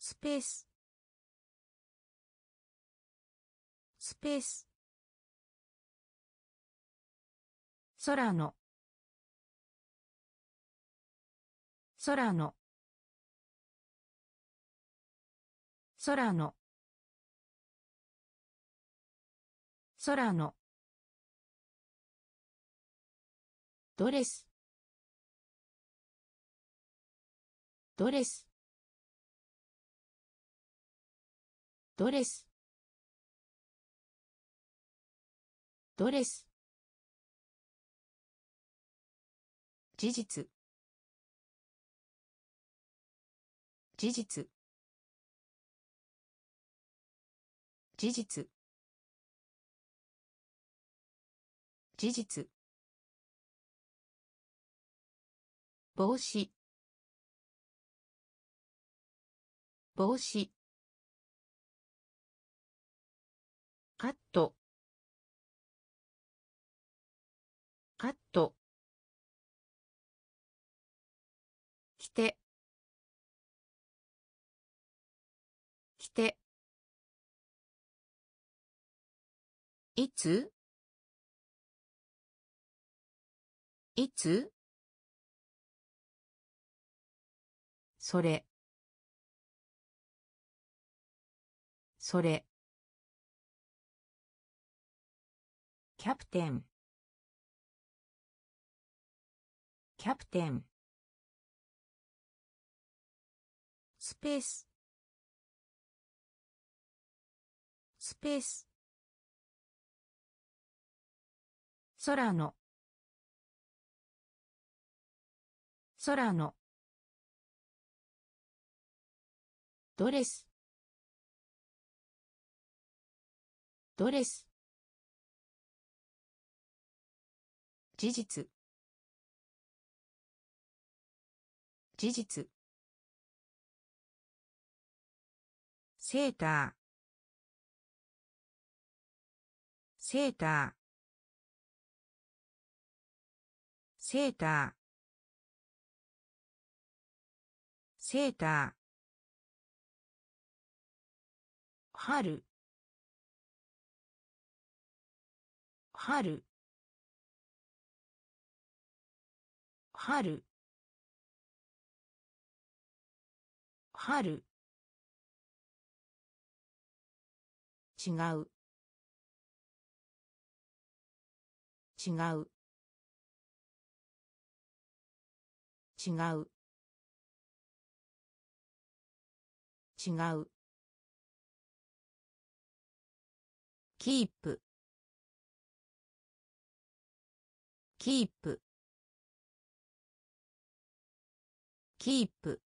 スペース。スペース。空の。空の。空の。空の。ドレス。ドレス。ドレス。ドレス。事実。事実。事実。事実。帽子帽子カット。カット。て。して。いつ？いつ？それ。それ。キャプテン。キャプテン。スペース。スペース。空の。空の。ドレス。ドレス。事実。事実。セーター。セーター。セーター。セーター。春。春。春。春。違う。違う。違う。違う。キープ。キープ。キープ。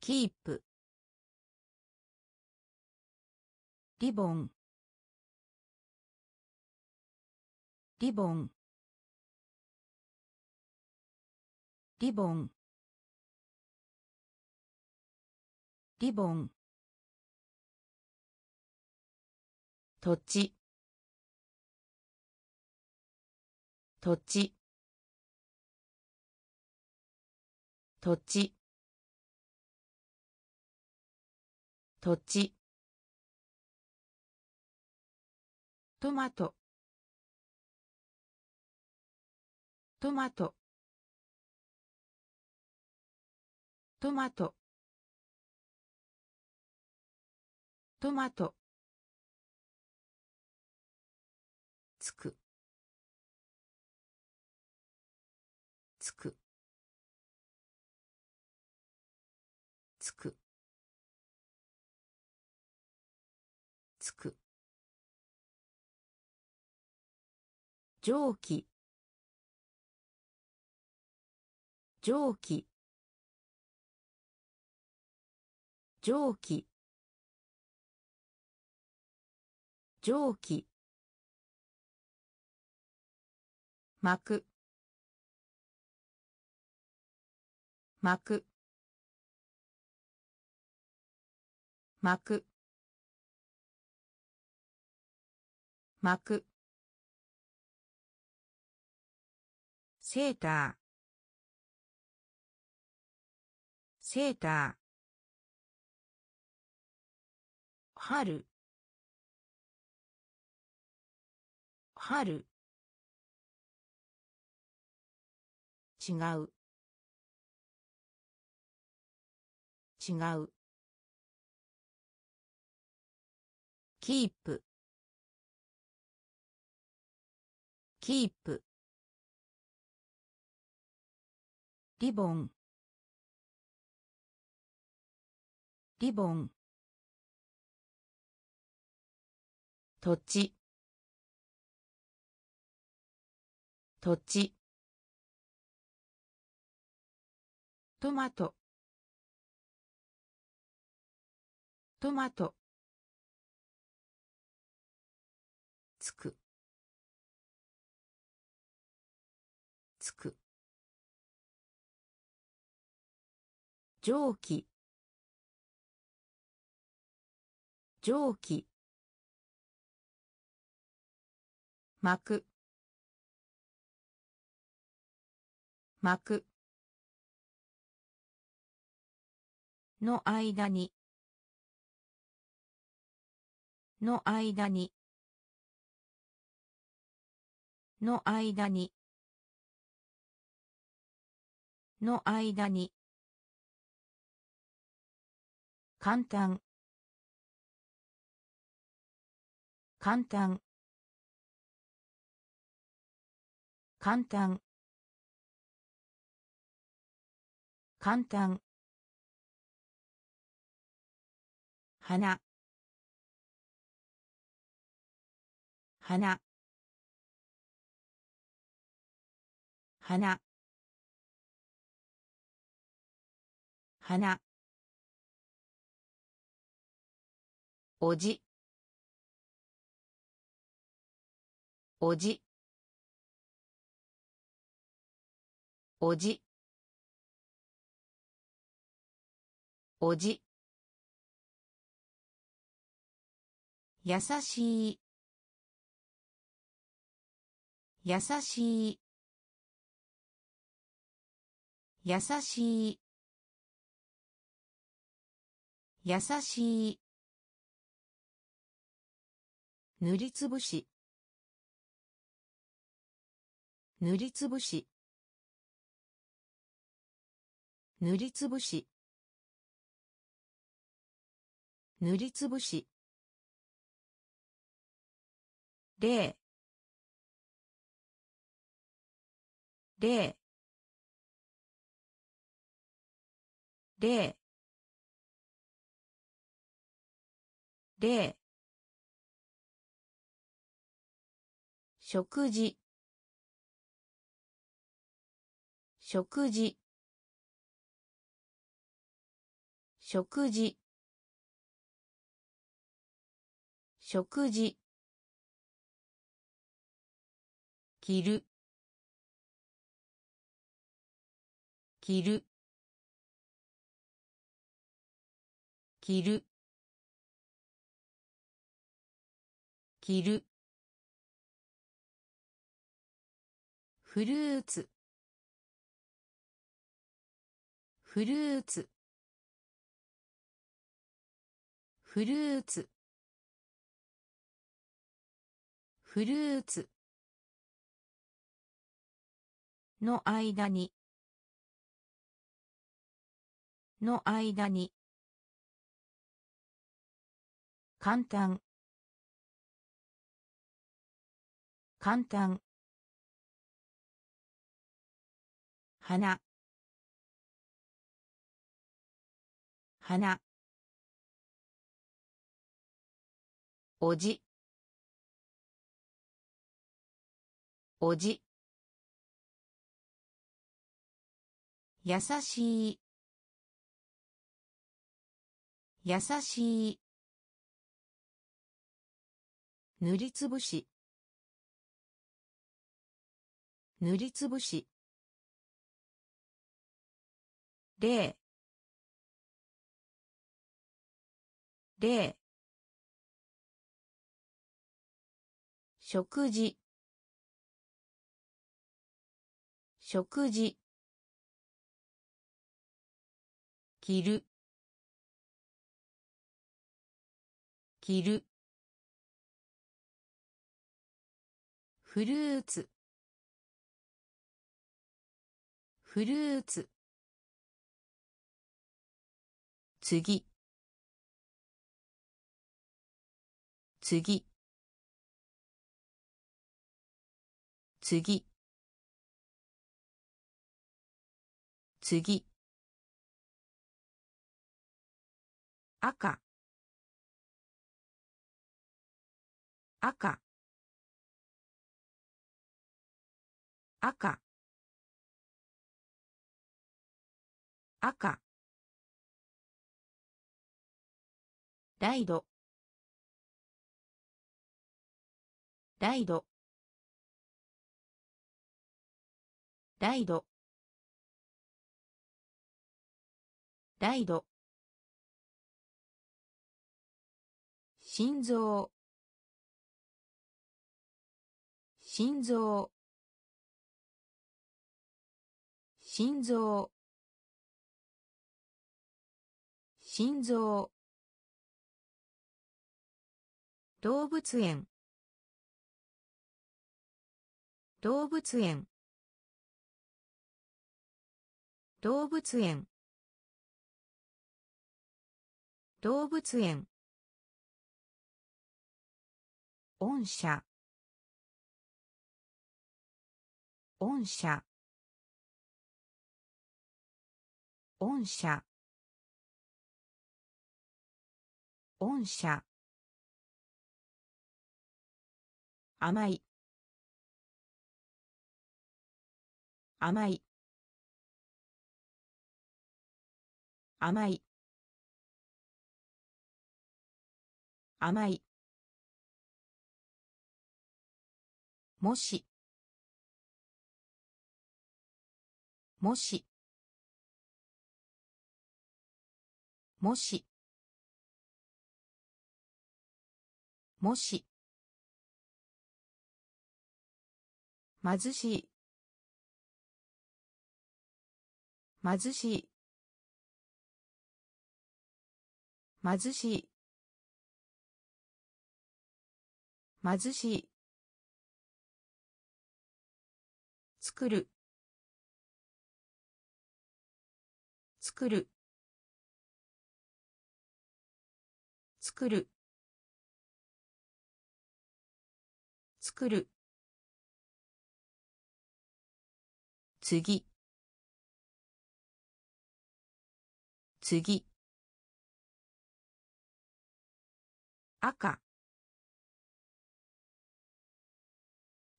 キープ。リボン。リボン。リボン。リボン。土地。土地。土地。土地。トマト。トマト。トマト。トマト。つく。蒸気。蒸気。蒸気。蒸気。巻く巻く巻く巻くセーター。セーター。春。春。違う。違う。キープ。キープ。リボン。リボン。土地。土地。トマト。トマト。つく。蒸気。蒸気。巻く巻くの間に。の間に。の間に。の間に。簡単。簡単。簡単。簡単。花。花。花。花。おじおじおじおじ優しい優しい優しい優しい塗りつぶし。塗りつぶし。塗りつぶし。塗りつぶし。例。例。例。例。食事。食事。食事。食事。着る。着る。着る。着る。フルーツ。フルーツ。フルーツ。フルーツ。の間に。の間に。簡単。簡単。花。花。おじ。おじ。優しい。優しい。塗りつぶし。塗りつぶし。例例食事。食事。着る。着る。フルーツ。フルーツ。次。次。次。次。赤。赤。赤。赤。ライドライドライドライド心臓。心臓。心臓。心臓。動物園。動物園。動物園。動物園。御社。御社。御社。御社。甘い。甘い。甘い。甘い。もし。もし。もし。もし。貧しい。貧しい。貧しい。貧しい。作る。作る。作る。作る。次。次。赤。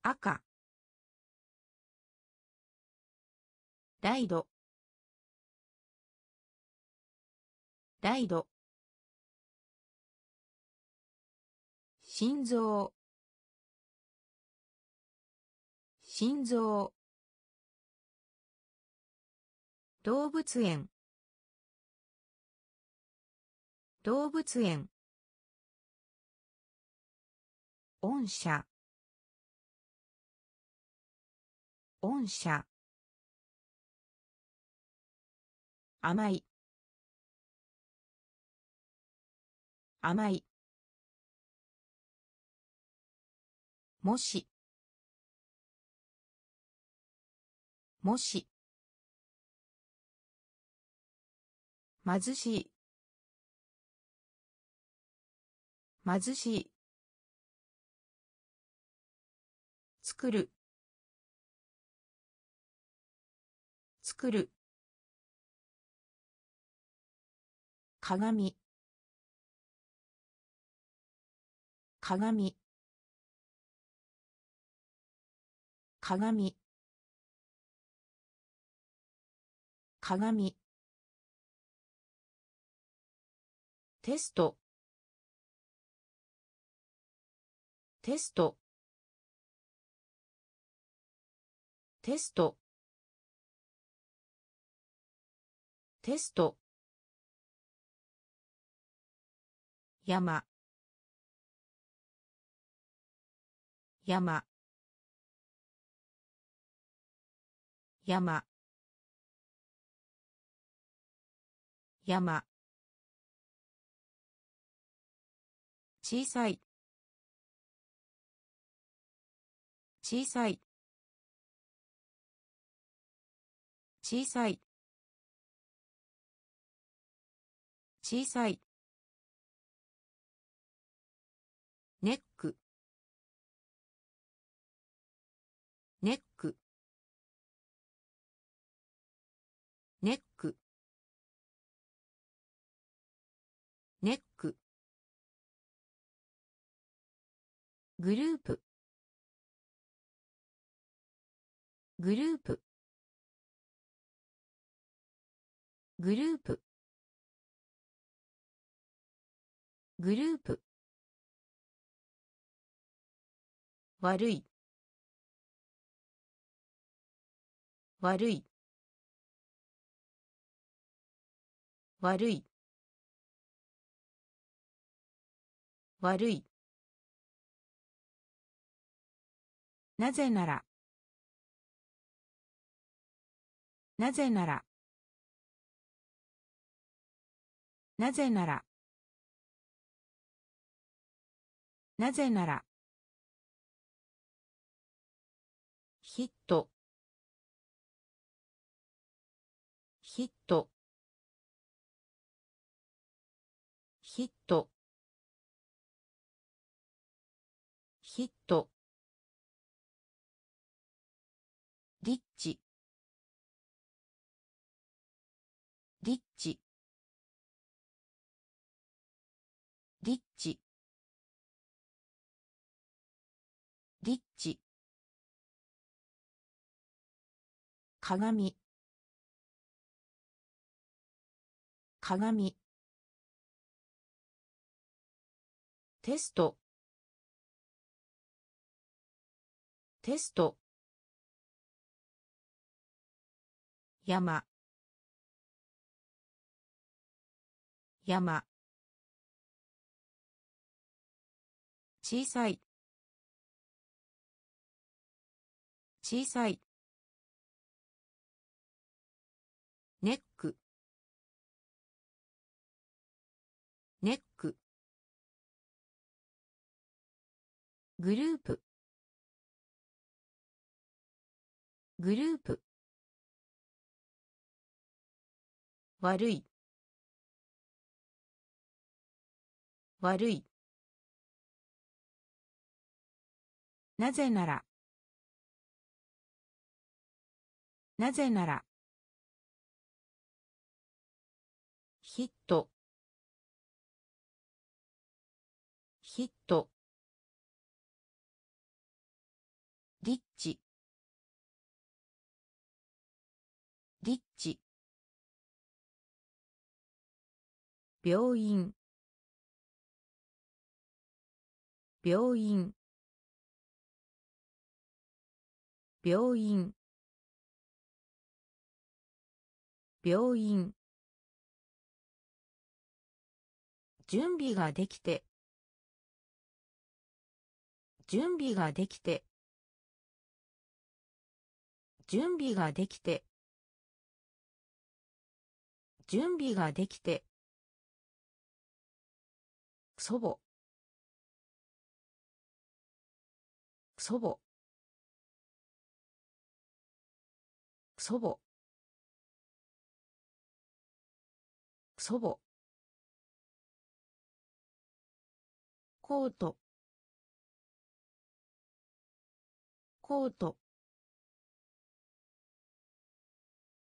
赤。ライド。ライド。心臓。心臓。動物園。動物園。御社。御社。甘い。甘い。もし。もし。貧しい。貧しい。作る。作る。鏡。鏡。鏡。鏡。テスト。テスト。テスト。テスト。山。山。山。山。小さい。小さい。小さい。小さい。グループ。グループ。グループ。グループ。悪い。悪い。悪い。悪い。なぜなら。なぜなら。なぜなら。なぜなら。ヒット。ヒット。ヒット。ヒット。鏡。鏡。テスト。テスト。山。山。小さい。小さい。グループ。グループ。悪い。悪い。なぜなら。なぜなら。ヒット。ヒット。病院。病院。病院。病院。準備ができて。準備ができて。準備ができて。準備ができて。祖母。祖母。祖母。祖母。コート。コート。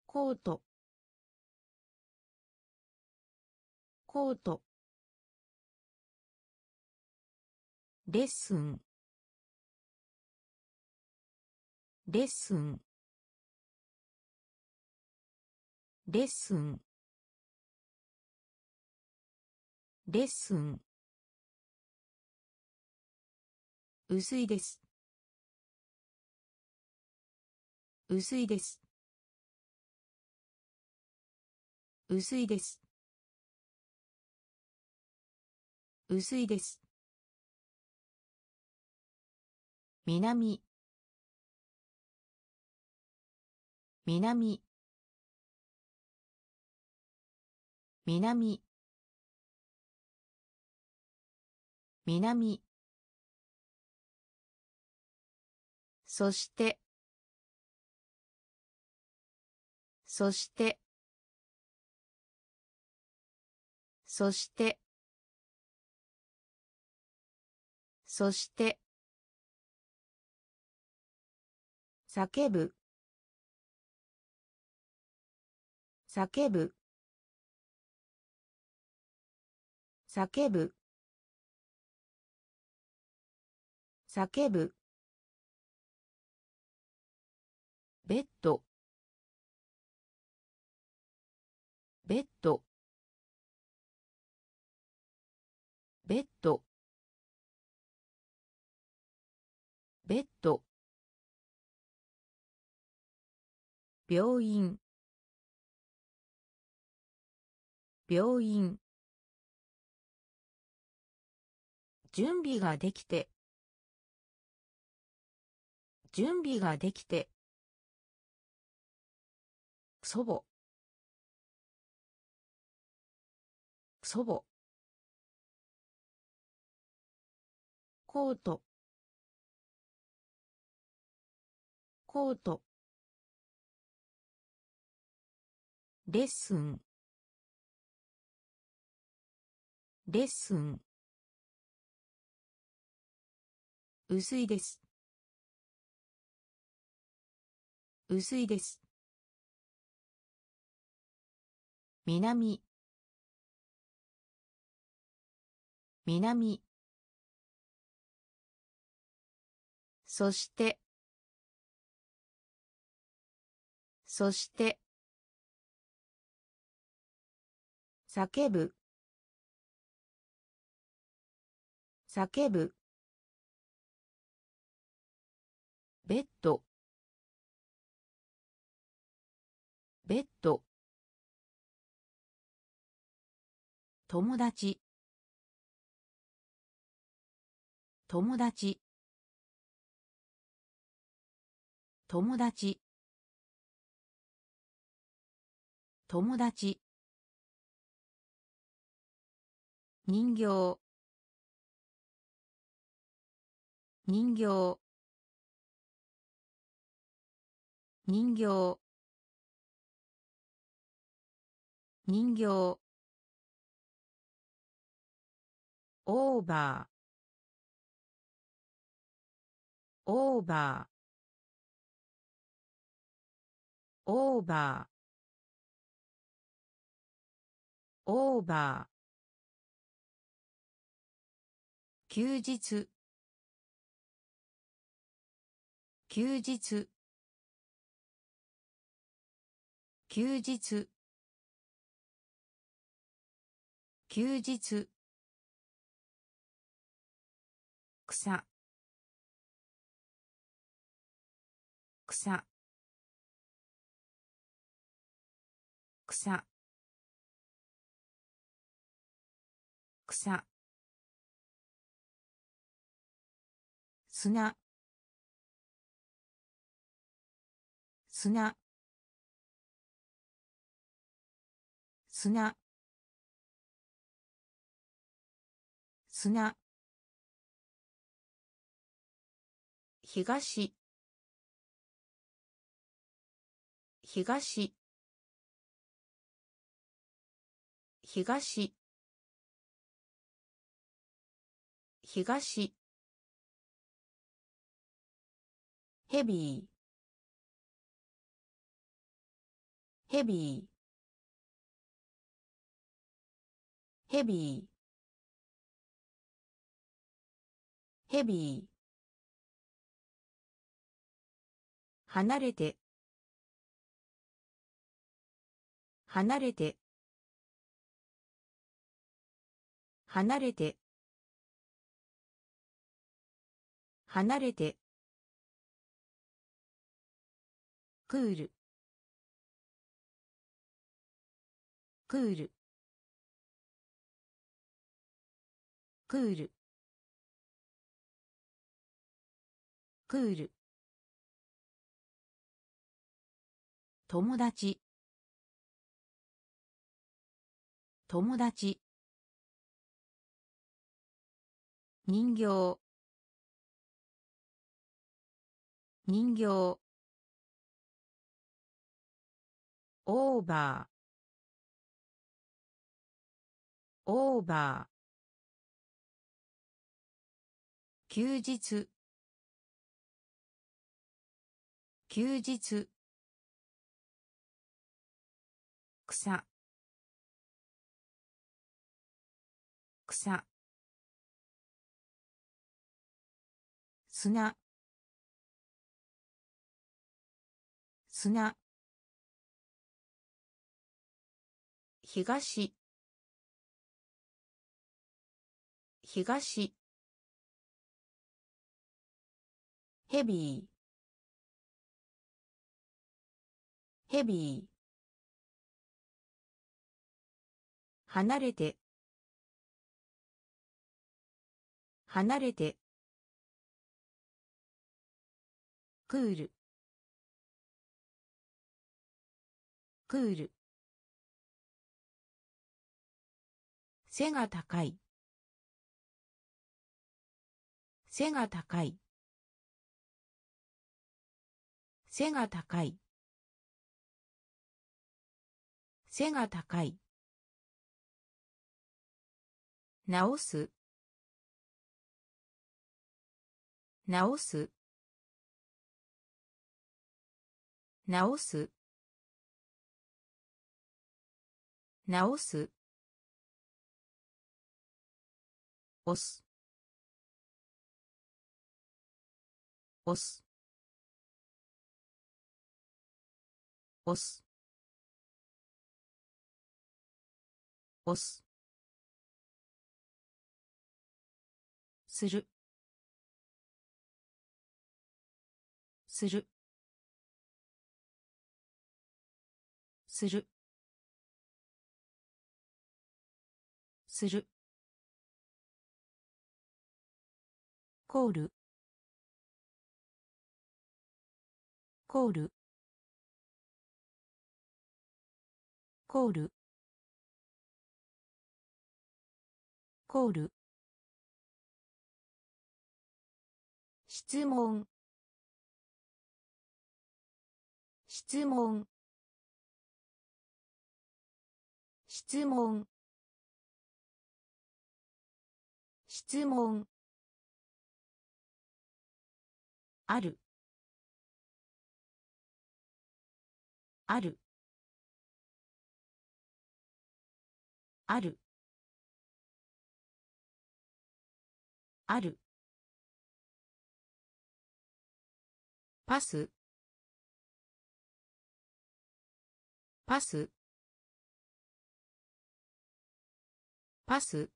コート。コート。レッスン。レッスン。レッスン。レッスン。薄いです。薄いです。薄いです。薄いです。南。南。南。南。そして。そして。そして。そして。叫ぶ。叫ぶ。叫ぶ。叫ぶ。ベッド。ベッド。ベッド。ベッド。病院。病院。準備ができて。準備ができて。祖母。祖母。コート。コート。レッスン。レッスン。薄いです。薄いです。南。南。そして。そして。叫ぶ。叫ぶ。ベッド。ベッド。友達。友達。友達。友達。人形。人形。人形。人形。オーバー。オーバー。オーバー。オーバー。休日。休日。休日。休日。草。草。草。草。砂。砂。砂。砂。東。東。東。東ヘビー。ヘビー。ヘビー。ヘビー。離れて。離れて。離れて。離れて。クール。クール。クール。クール。友達。友達。人形。人形。オーバーオーバー休日。休日。草。草。砂。砂。東。東。ヘビーヘビー離れて。離れて。クール。クール。背が高い。背が高い。背が高い。背が高い。直す。直す。直す。直す。押す。押す。押す。押す。する。する。する。する。コール。コール。コール。コール。質問。質問。質問。質問。ある。ある。ある。ある。パス。パス。パス。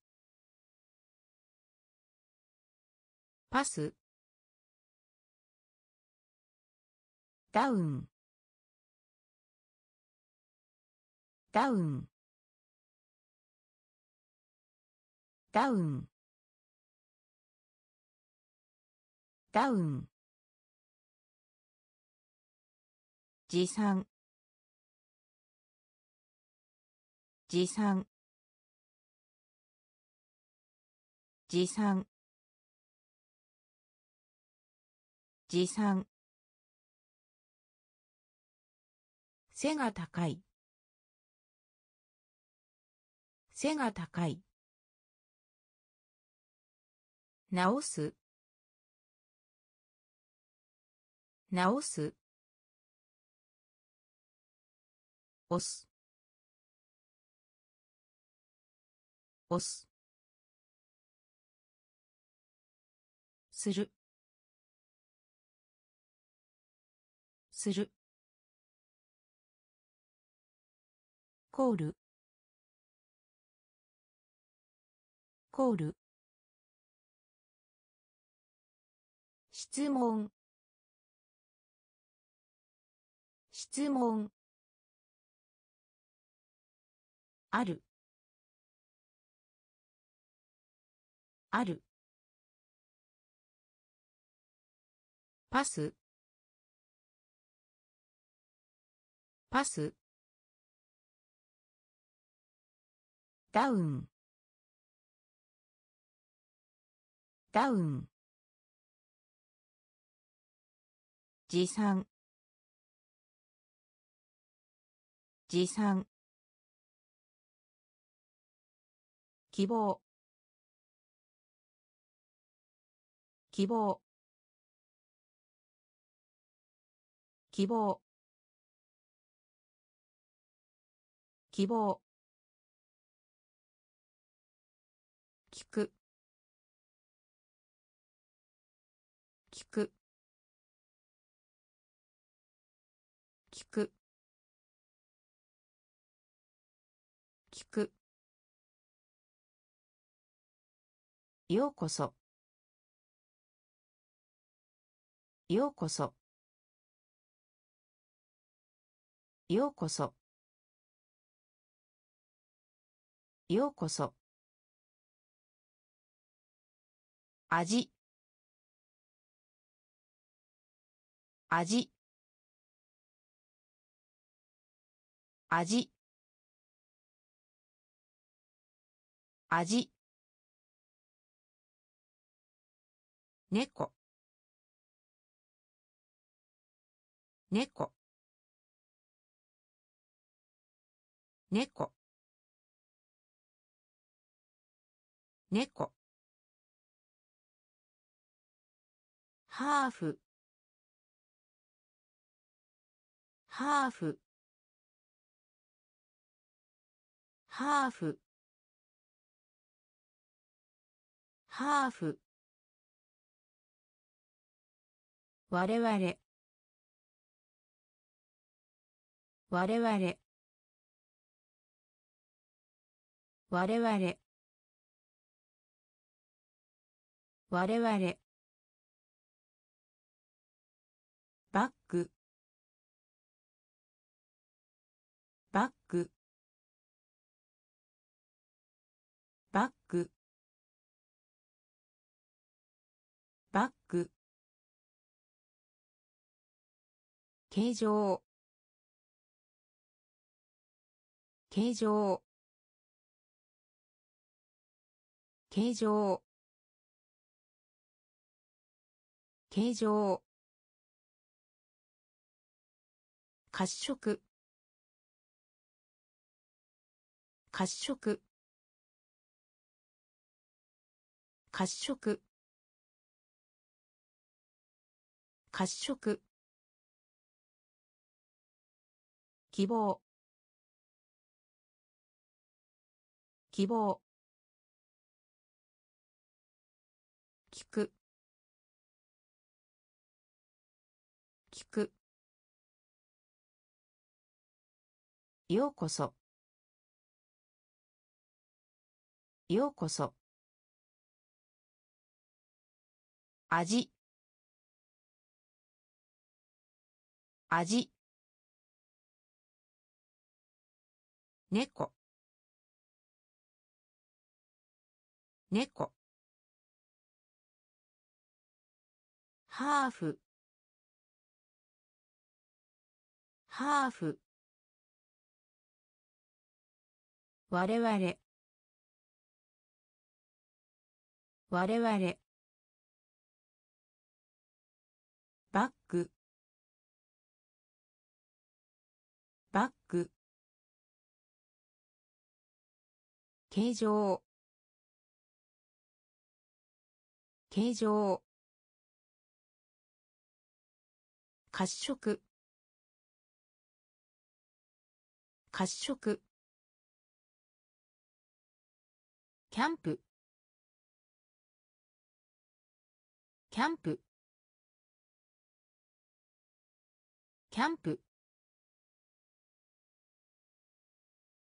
パス。ダウン。ダウン。ダウン。ダウン。持参。持参。持参。持参。背が高い。背が高い。直す。直す。押す。押す。する。する。コール。コール。質問。質問。ある。ある。パス。パス。ダウン。ダウン。持参。持参。希望。希望。希望。希望。ようこそ。ようこそ。ようこそ。ようこそ。味。味。味。味。猫。猫。猫。猫。ハーフ。ハーフ。ハーフ。ハーフ。我々。我々。我々。我々。バック。バック。バック。バック。形状。形状。形状。形状。褐色。褐色。褐色。褐色。希望。希望。聞く。聞く。ようこそ。ようこそ。味。味。猫。猫。ハーフ。ハーフ。我々。我々。バックバック形状。形状。褐色。褐色。キャンプ。キャンプ。キャンプ。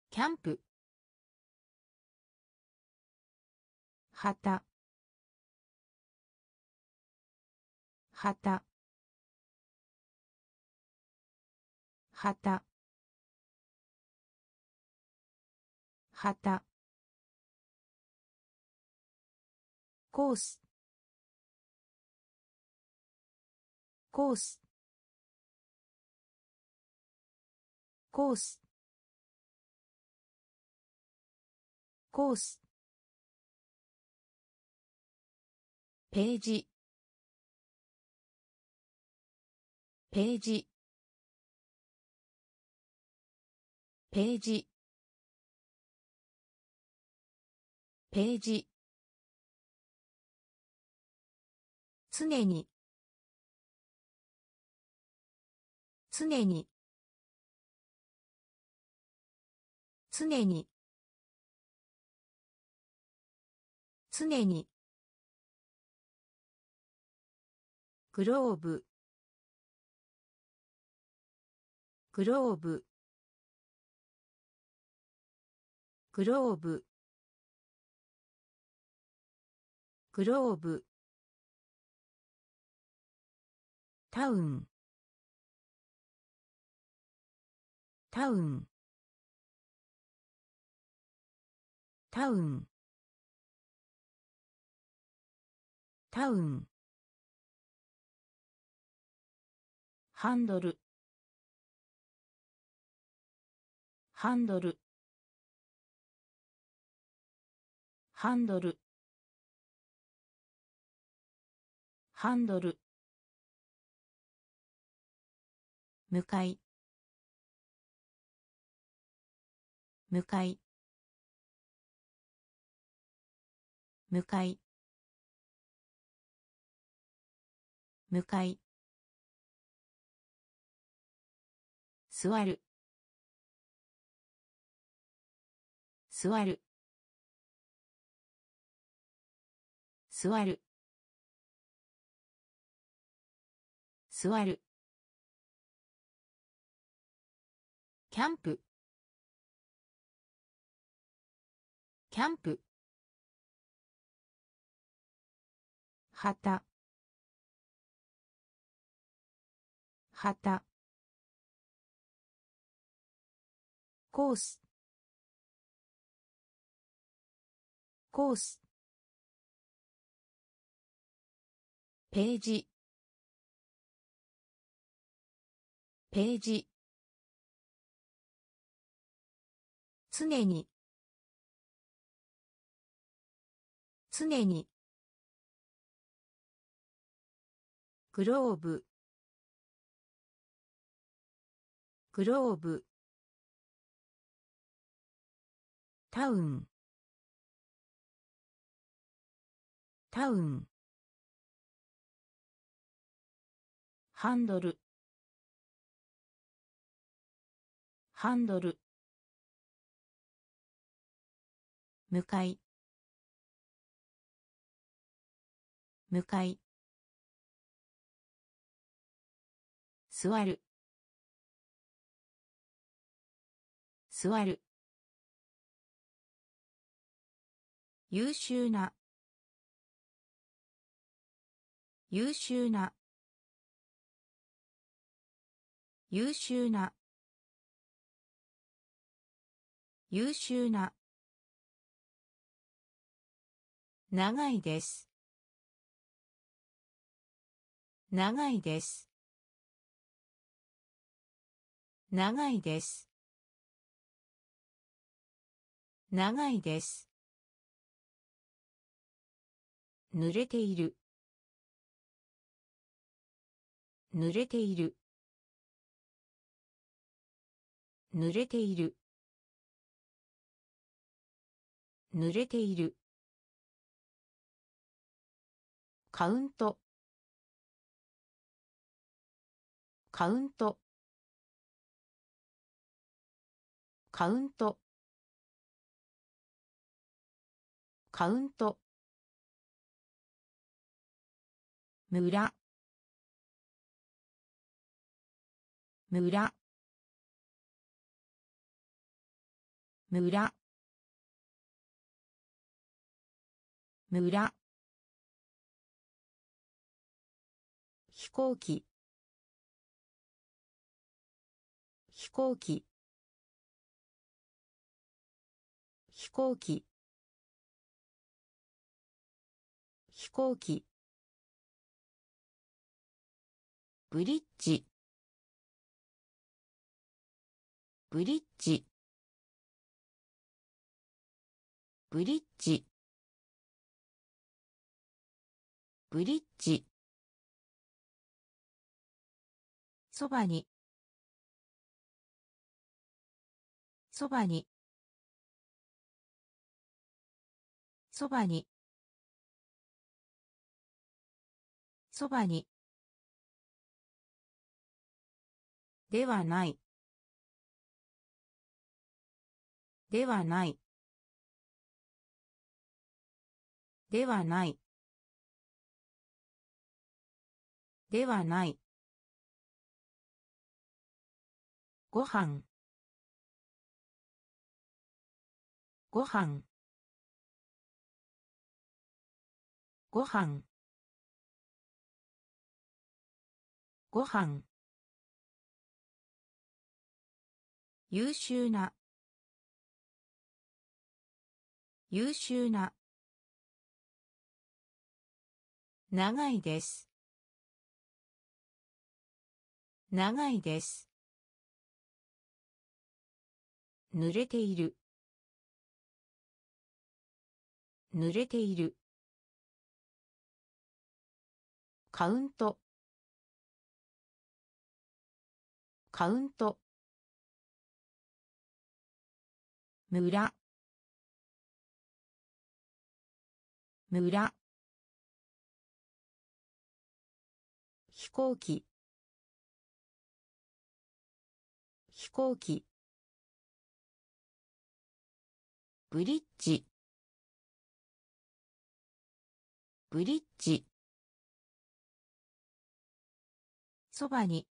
キャンプ。旗。旗。旗。旗。コース。コース。コース。コース。ページ。ページ。ページ。ページ。常に。常に。常に。常に。グローブ。グローブ。グローブ。グローブ。タウン。タウン。タウン。タウン。ハンドル。ハンドル。ハンドル。ハンドル。向かい。向かい。向かい。向かい。座る。座る。座る。座る。キャンプ。キャンプ。旗。旗。コース。コース。ページ。ページ。常に。常に。グローブ。グローブ。タウン。タウン。ハンドル。ハンドル。向かい。向かい。座る。座る。優秀な。優秀な。優秀な。優秀な。長いです。長いです。長いです。長いです。濡れている。濡れている。濡れている。濡れている。カウント。カウント。カウント。カウント。村。村。村。村。飛行機。飛行機。飛行機。飛行機。ブリッジ。ブリッジ。ブリッジ。ブリッジ。そばに。そばに。そばに。そばに。ではない。ではない。ではない。ではない。ごはんごはんごはんごは優秀な。優秀な。長いです。長いです。濡れている。濡れている。カウント。カウント。村。村。飛行機。飛行機。ブリッジ。ブリッジ。そばに。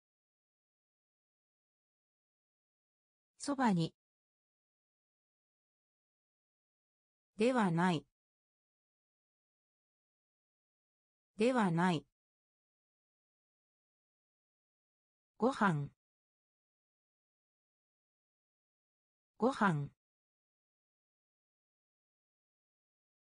そばに。ではない。ではない。ご飯。ご飯。